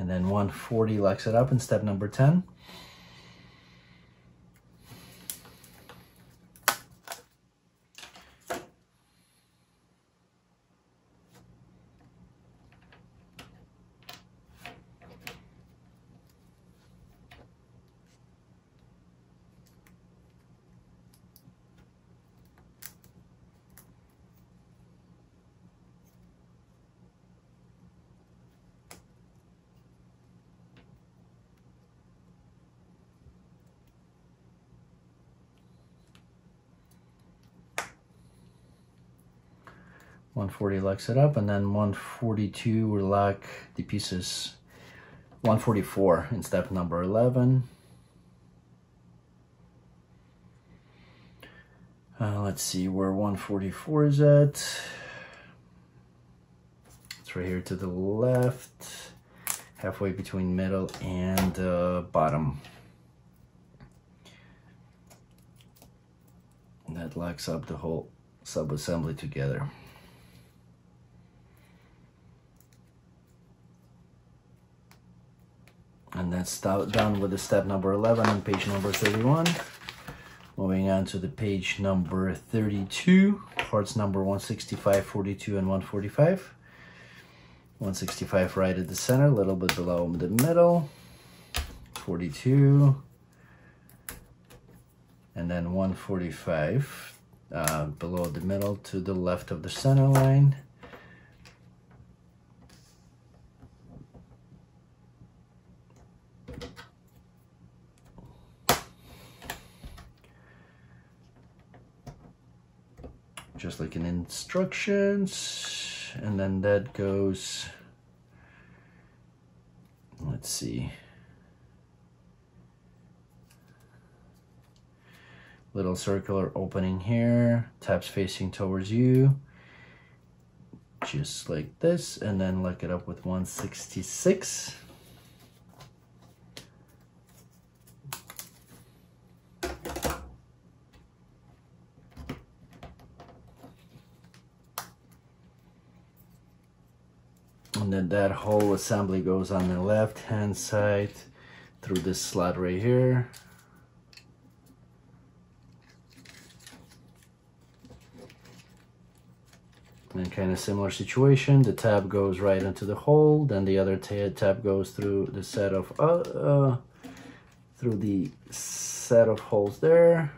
And then 140 locks it up in step number 10. 140 locks it up, and then 142 will lock the pieces 144 in step number 11. Uh, let's see where 144 is at. It's right here to the left, halfway between middle and uh, bottom. And that locks up the whole sub-assembly together. And that's done with the step number 11 on page number 31. Moving on to the page number 32, parts number 165, 42, and 145. 165 right at the center, a little bit below the middle. 42. And then 145 uh, below the middle to the left of the center line. Just like an instructions and then that goes let's see. Little circular opening here tabs facing towards you just like this and then lock it up with 166 and then that whole assembly goes on the left hand side through this slot right here. And kind of similar situation the tab goes right into the hole then the other tab goes through the set of uh, uh, through the set of holes there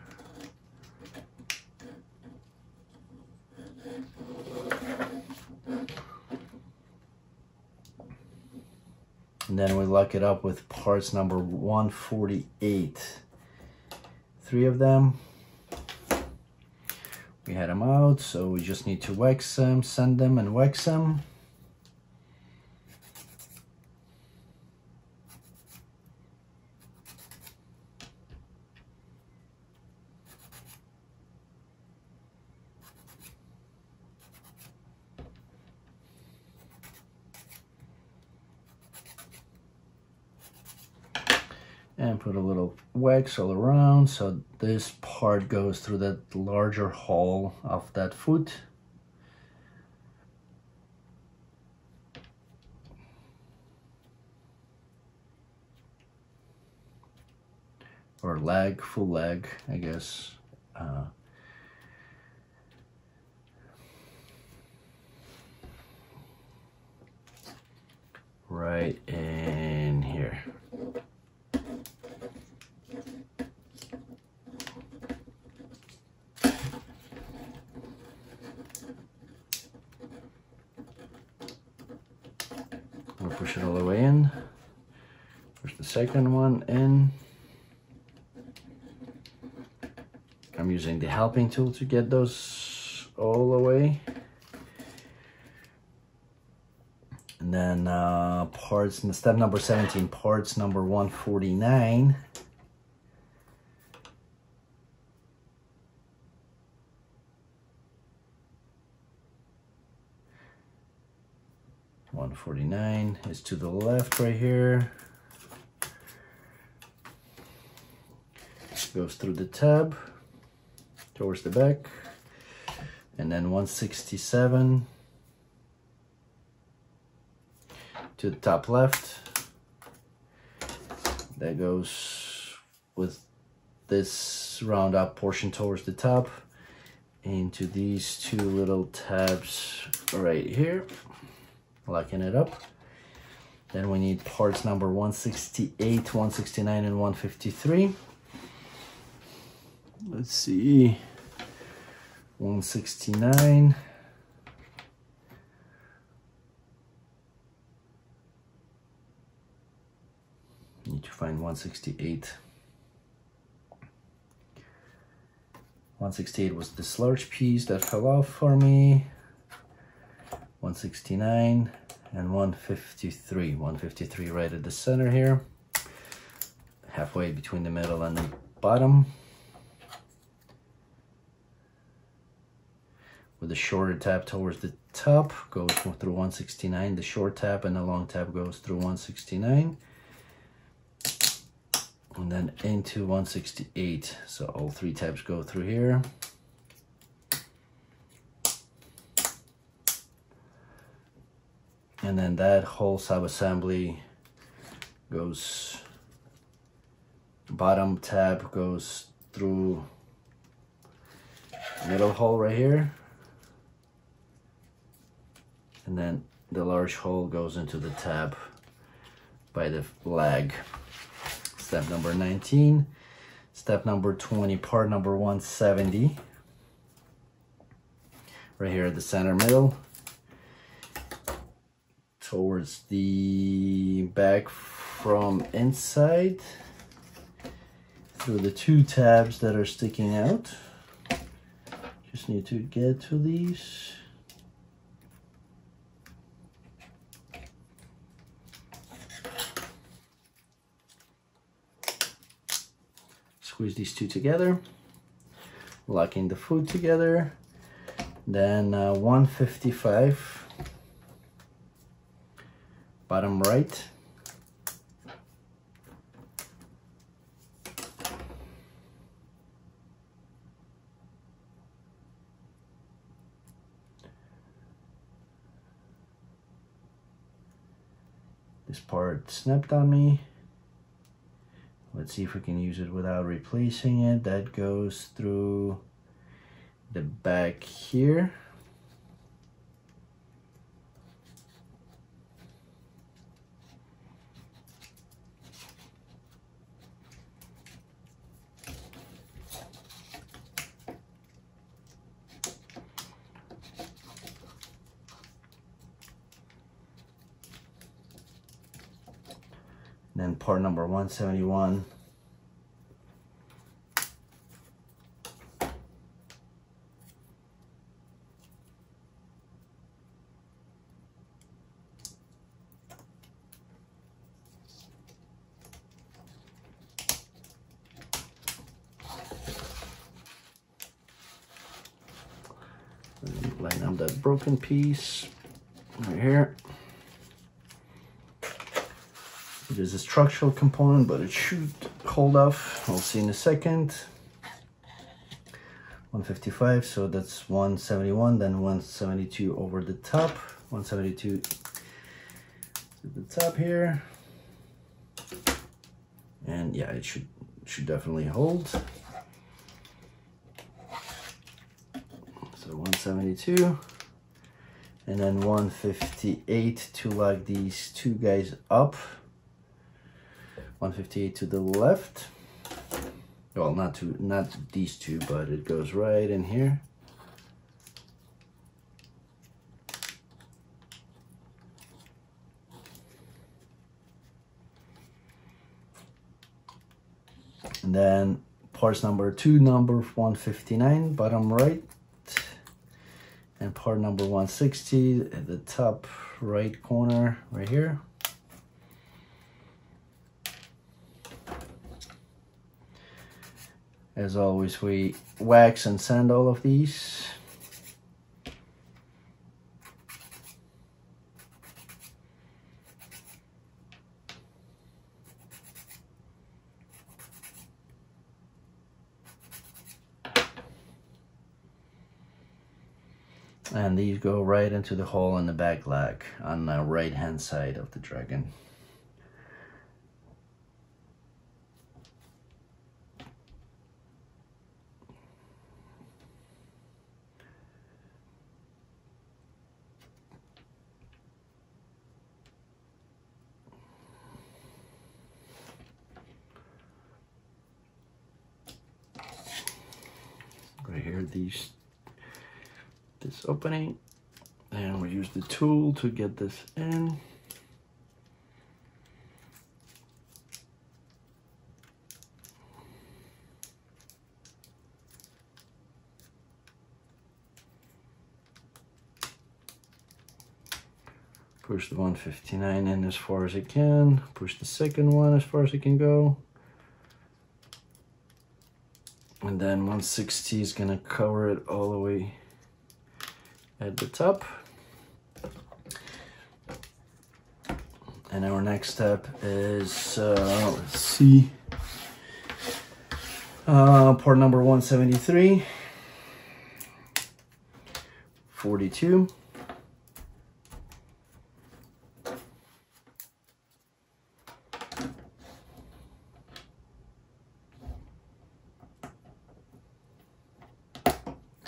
and then we lock it up with parts number 148 three of them. We had them out so we just need to wax them send them and wax them and put a all around so this part goes through that larger hole of that foot or leg, full leg, I guess. Uh, right in here. We'll push it all the way in. Push the second one in. I'm using the helping tool to get those all the way. And then uh, parts, in step number 17, parts number 149. One forty nine is to the left right here. Goes through the tab towards the back. And then 167 to the top left. That goes with this round up portion towards the top into these two little tabs right here locking it up. Then we need parts number 168 169 and 153 let's see. 169 need to find 168 168 was this large piece that fell off for me 169 and 153 153 right at the center here halfway between the middle and the bottom. With the shorter tab towards the top goes through 169 the short tab and the long tab goes through 169 and then into 168 so all three tabs go through here and then that whole sub-assembly goes bottom tab goes through middle hole right here. And then the large hole goes into the tab by the lag step number 19 step number 20 part number 170 right here at the center middle towards the back from inside through the two tabs that are sticking out. Just need to get to these. Squeeze these two together, locking the food together. Then uh, 155 bottom right. This part snapped on me. Let's see if we can use it without replacing it. That goes through the back here. then part number 171 line up that broken piece right here it is a structural component, but it should hold off. We'll see in a second. 155, so that's 171, then 172 over the top. 172 to the top here. And yeah, it should should definitely hold. So 172 and then 158 to lock these two guys up 158 to the left. Well, not to not these two, but it goes right in here. And then parts number two, number 159, bottom right. And part number 160 at the top right corner right here. As always, we wax and sand all of these. And these go right into the hole in the back leg on the right hand side of the dragon. right here these this opening and we use the tool to get this in Push the 159 in as far as it can. Push the second one as far as it can go. And then 160 is gonna cover it all the way at the top. And our next step is, uh, let's see, uh, port number 173, 42.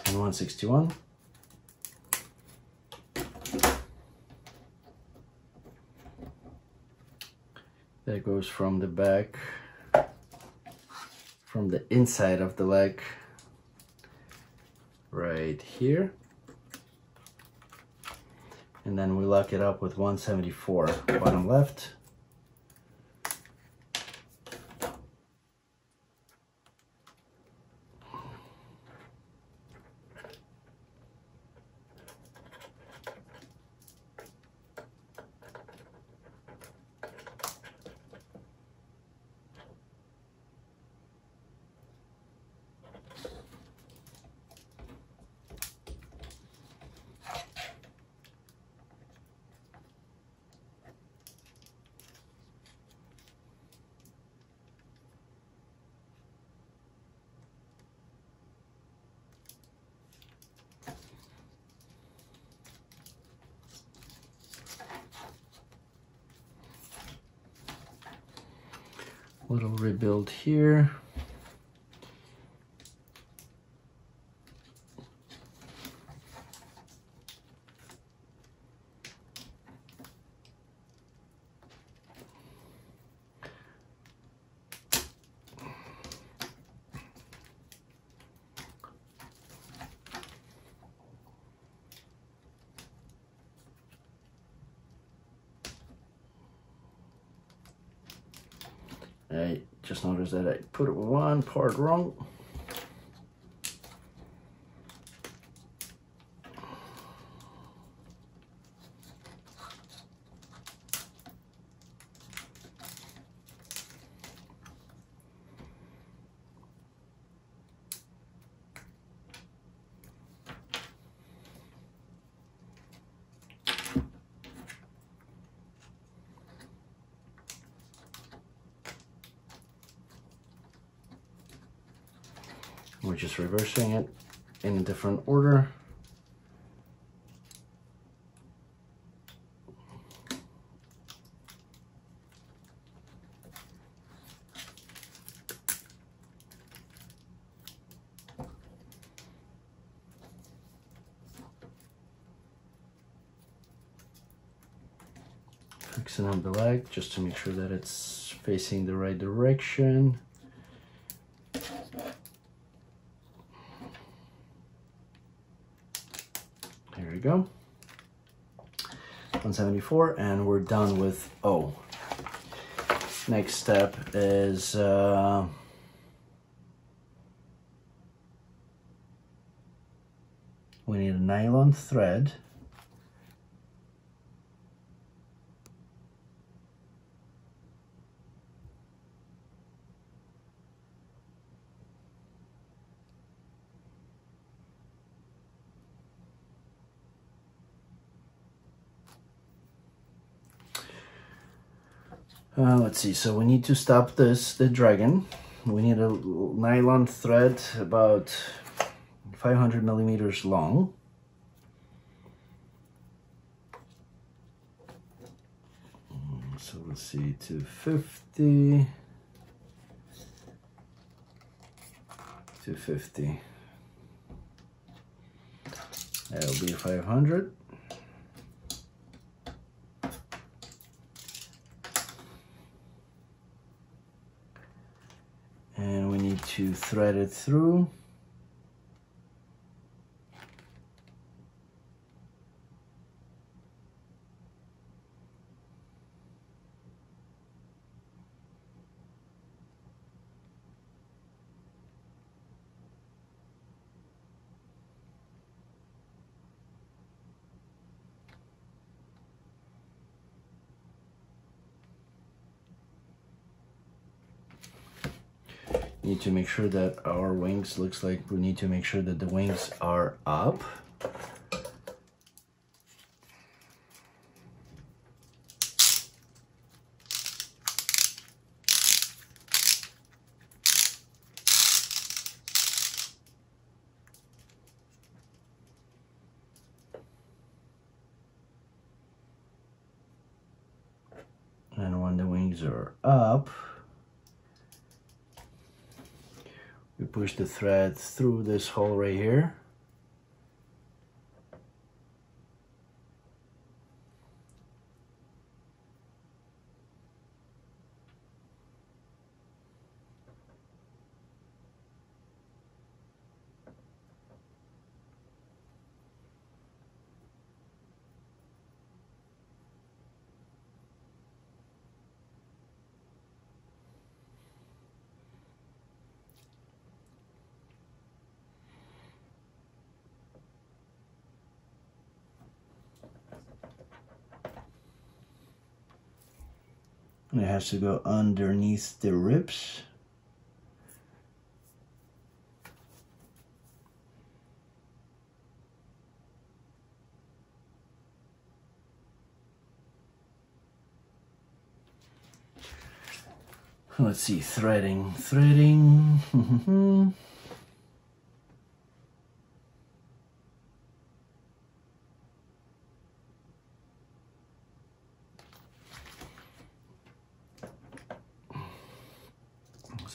And 161. Goes from the back, from the inside of the leg, right here. And then we lock it up with 174, bottom left. little rebuild here. I noticed that I put it one part wrong. We're just reversing it in a different order. Fixing up the leg just to make sure that it's facing the right direction. There we go. 174 and we're done with O. Next step is uh, we need a nylon thread Uh, let's see, so we need to stop this, the dragon. We need a nylon thread about 500 millimeters long. Mm, so let's see, 250, 250. That'll be 500. And we need to thread it through to make sure that our wings looks like we need to make sure that the wings are up and when the wings are up the thread through this hole right here has to go underneath the ribs. Let's see, threading, threading. (laughs)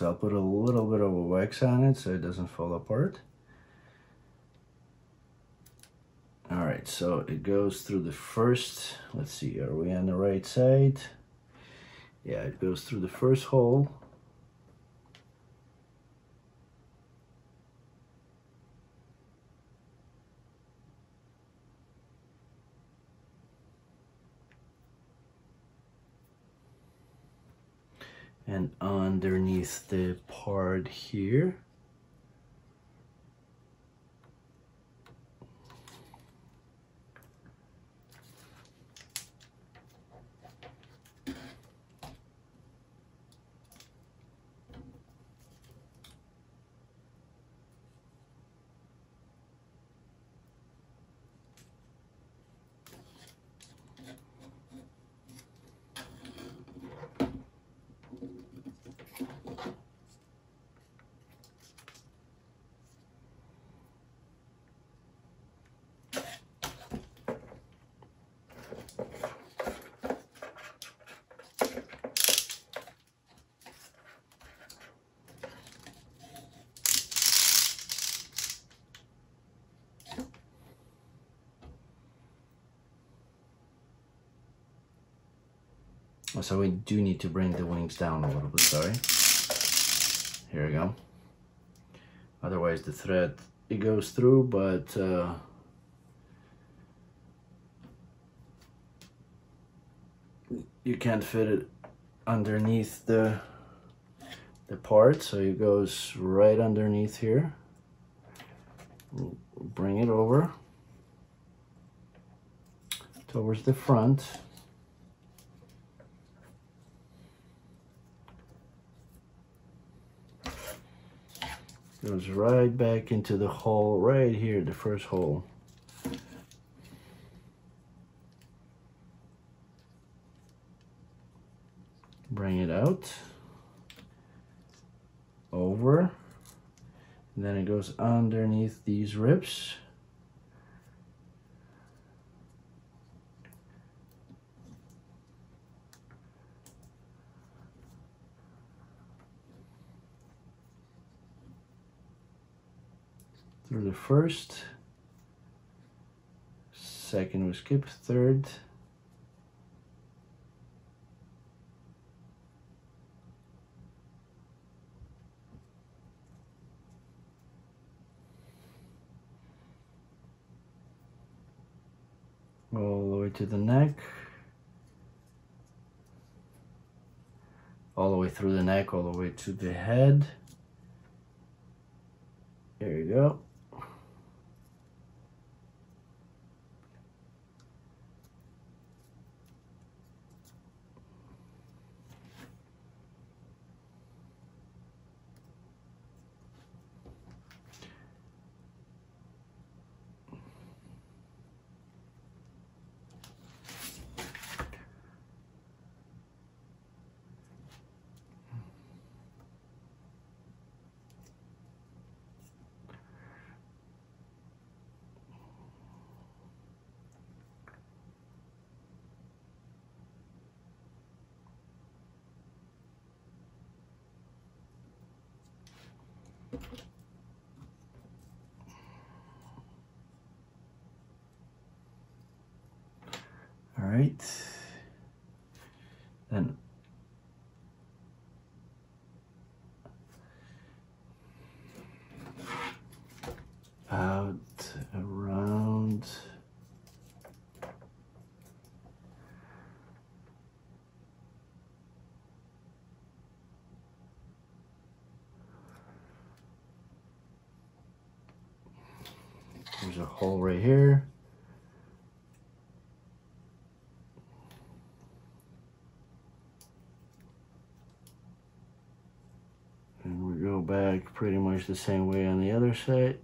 So I'll put a little wax on it so it doesn't fall apart. All right, so it goes through the first, let's see, are we on the right side? Yeah, it goes through the first hole. And underneath the part here So we do need to bring the wings down a little bit, sorry. Here we go. Otherwise the thread, it goes through, but uh, you can't fit it underneath the the part, so it goes right underneath here. Bring it over towards the front. Goes right back into the hole right here, the first hole. Bring it out, over, and then it goes underneath these ribs. Through the first, second we skip, third, all the way to the neck, all the way through the neck, all the way to the head. There you go. There's a hole right here. And we go back pretty much the same way on the other side.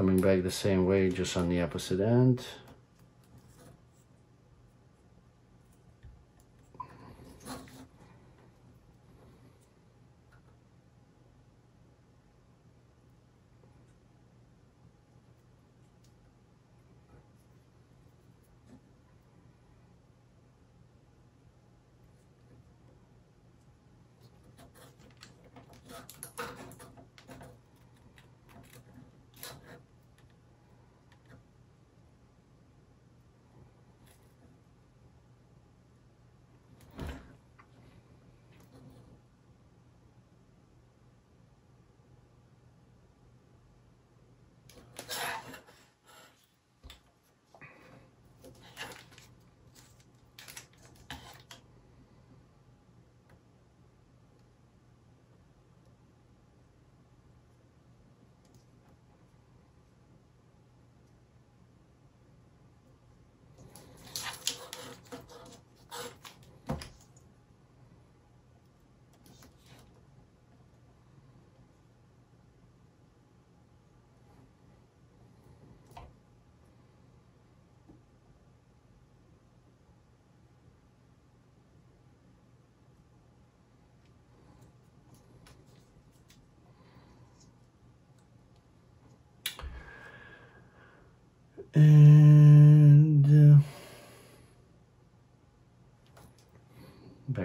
Coming back the same way just on the opposite end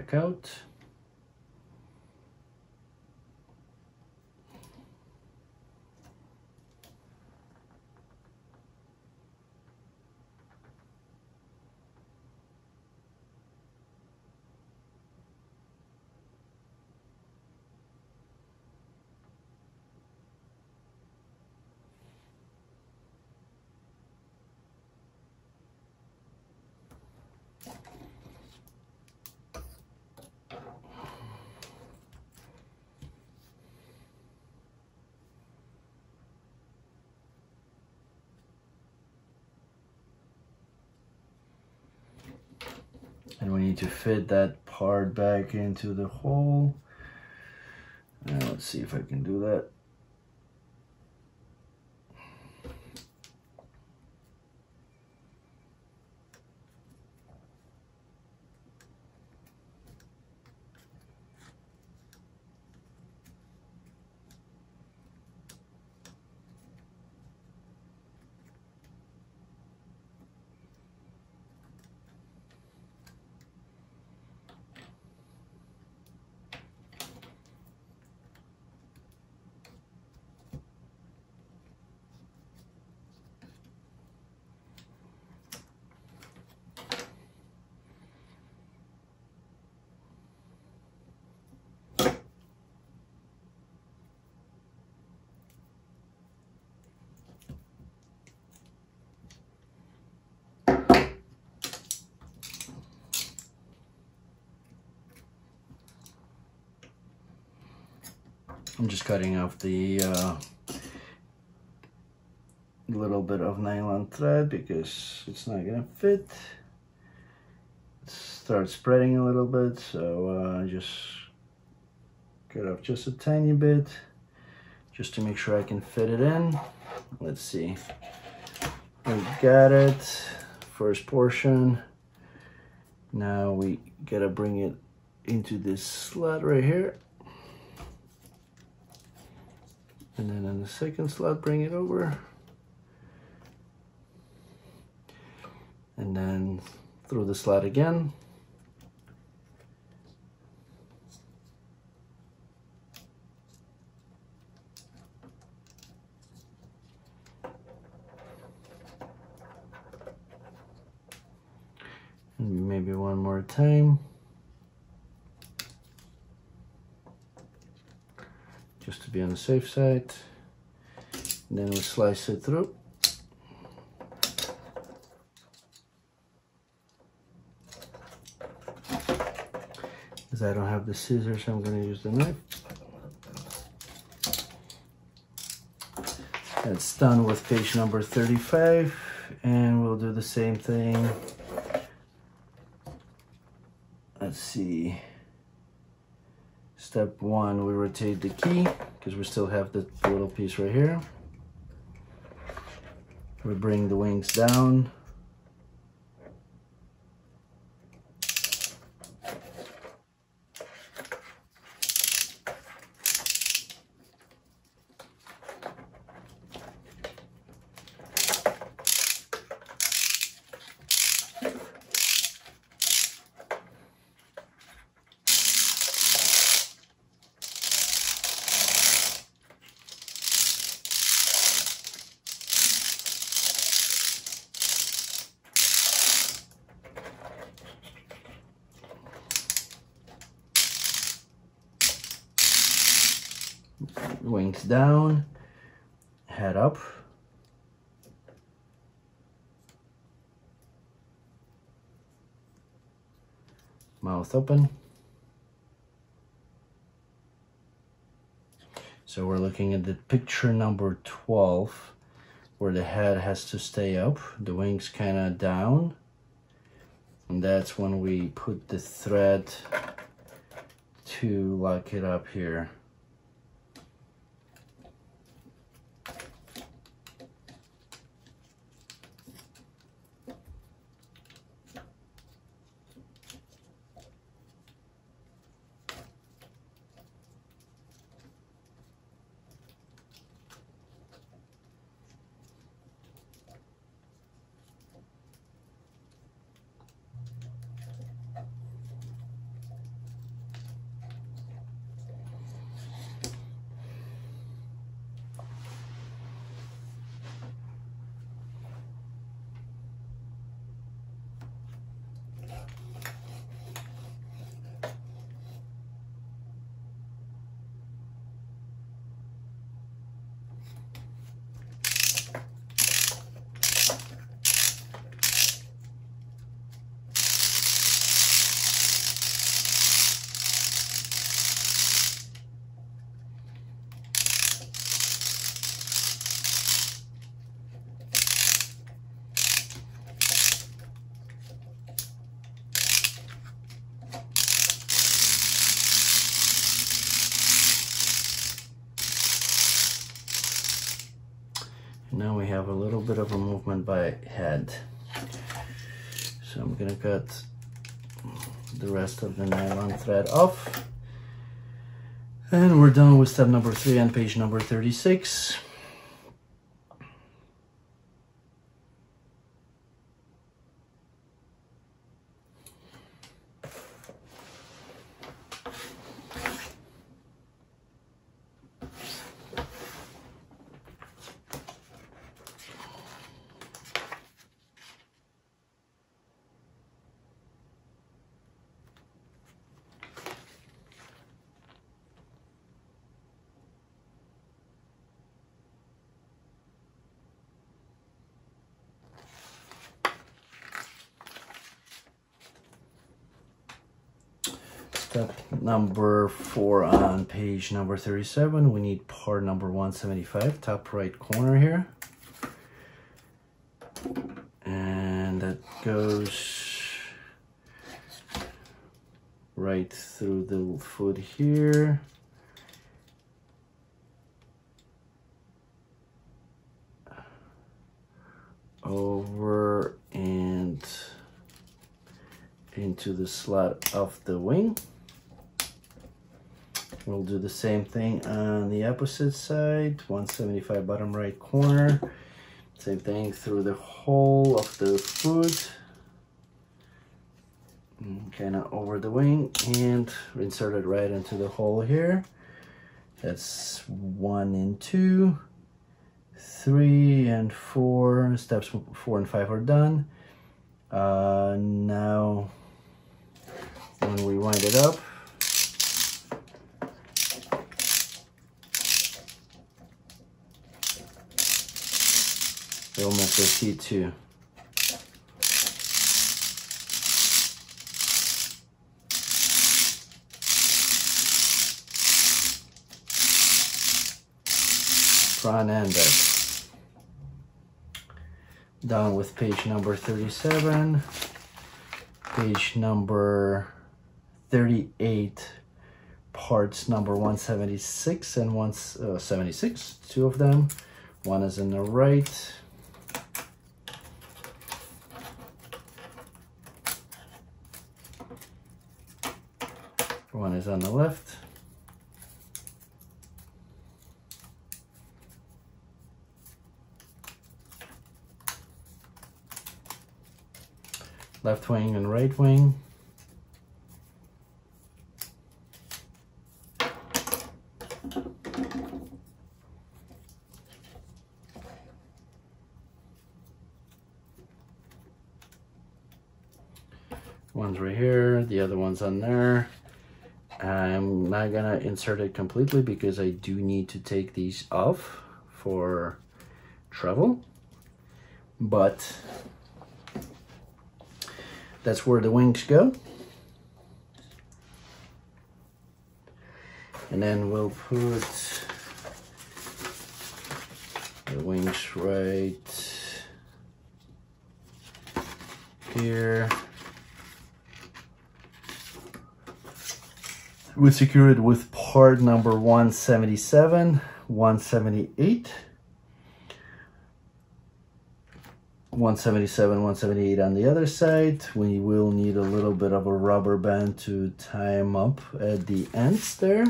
back out. and we need to fit that part back into the hole. And let's see if I can do that I'm just cutting off the uh, little bit of nylon thread because it's not gonna fit. Start spreading a little bit, so uh, just cut off just a tiny bit just to make sure I can fit it in. Let's see. We got it, first portion. Now we gotta bring it into this slot right here. And then on the second slot, bring it over. And then through the slot again. And maybe one more time. Just to be on the safe side. And then we slice it through. Because I don't have the scissors, I'm going to use the knife. That's done with page number 35 and we'll do the same thing. Let's see. Step one, we rotate the key because we still have the little piece right here. We bring the wings down. wings down, head up. Mouth open. So we're looking at the picture number 12 where the head has to stay up, the wings kind of down. And that's when we put the thread to lock it up here. Now we have a little bit of a movement by head. So I'm gonna cut the rest of the nylon thread off. And we're done with step number three on page number 36. Step number four on page number 37, we need part number 175, top right corner here. And that goes right through the foot here. Over and into the slot of the wing. We'll do the same thing on the opposite side, 175 bottom right corner. Same thing through the hole of the foot. Kind of over the wing and insert it right into the hole here. That's one and two, three and four, steps four and five are done. Uh, now, when we wind it up, miss the seat too. Done with page number 37. Page number 38, parts number 176 and 176, uh, two of them. One is in the right. One is on the left. left wing and right wing. One's right here, the other one's on there. Not gonna insert it completely because I do need to take these off for travel. But that's where the wings go. And then we'll put the wings right here. We secure it with part number 177, 178. 177, 178 on the other side. We will need a little bit of a rubber band to tie them up at the ends there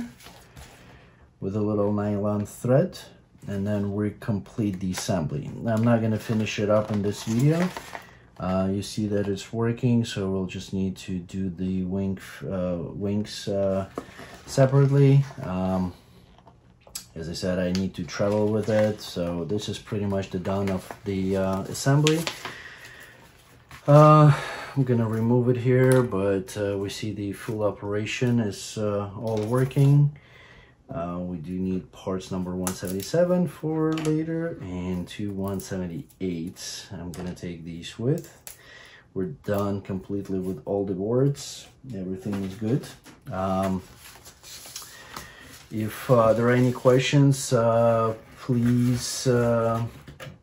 with a little nylon thread and then we complete the assembly. I'm not going to finish it up in this video. Uh, you see that it's working, so we'll just need to do the wing, uh, wings uh, separately. Um, as I said, I need to travel with it. So this is pretty much the done of the uh, assembly. Uh, I'm gonna remove it here, but uh, we see the full operation is all working. Uh, we do need parts number 177 for later and two 178. I'm gonna take these with. We're done completely with all the boards. Everything is good. Um, if uh, there are any questions, uh, please uh,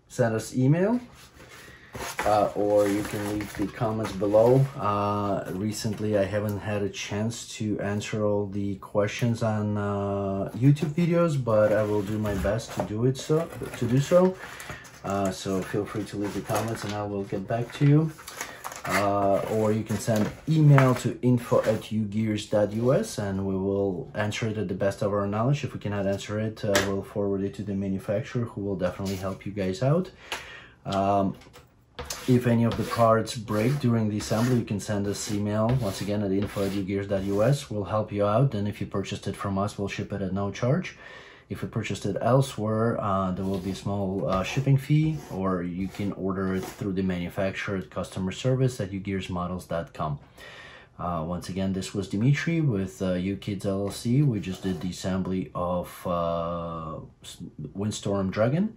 send us email uh, or you can leave the comments below. Uh, recently, I haven't had a chance to answer all the questions on uh, YouTube videos, but I will do my best to do it so to do so. so feel free to leave the comments and I will get back to you uh, or you can send email to info at ugears.us and we will answer it at the best of our knowledge. If we cannot answer it, uh, we'll forward it to the manufacturer who will definitely help you guys out. Um, if any of the parts break during the assembly, you can send us email once again at info at ugears.us. We'll help you out. And if you purchased it from us, we'll ship it at no charge. If you purchased it elsewhere, uh, there will be a small uh, shipping fee, or you can order it through the manufacturer customer service at ugearsmodels.com. Uh, once again, this was Dimitri with uh, Ukidz LLC. We just did the assembly of uh, Windstorm Dragon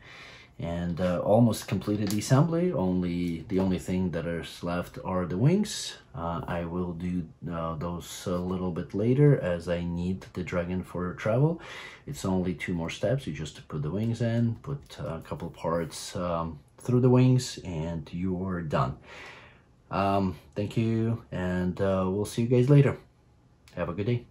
and uh, almost completed the assembly. Only the only thing that is left are the wings. Uh, I will do uh, those a little bit later as I need the dragon for travel. It's only two more steps. You just put the wings in put a couple parts um, through the wings and you're done. Um, thank you and uh, we'll see you guys later. Have a good day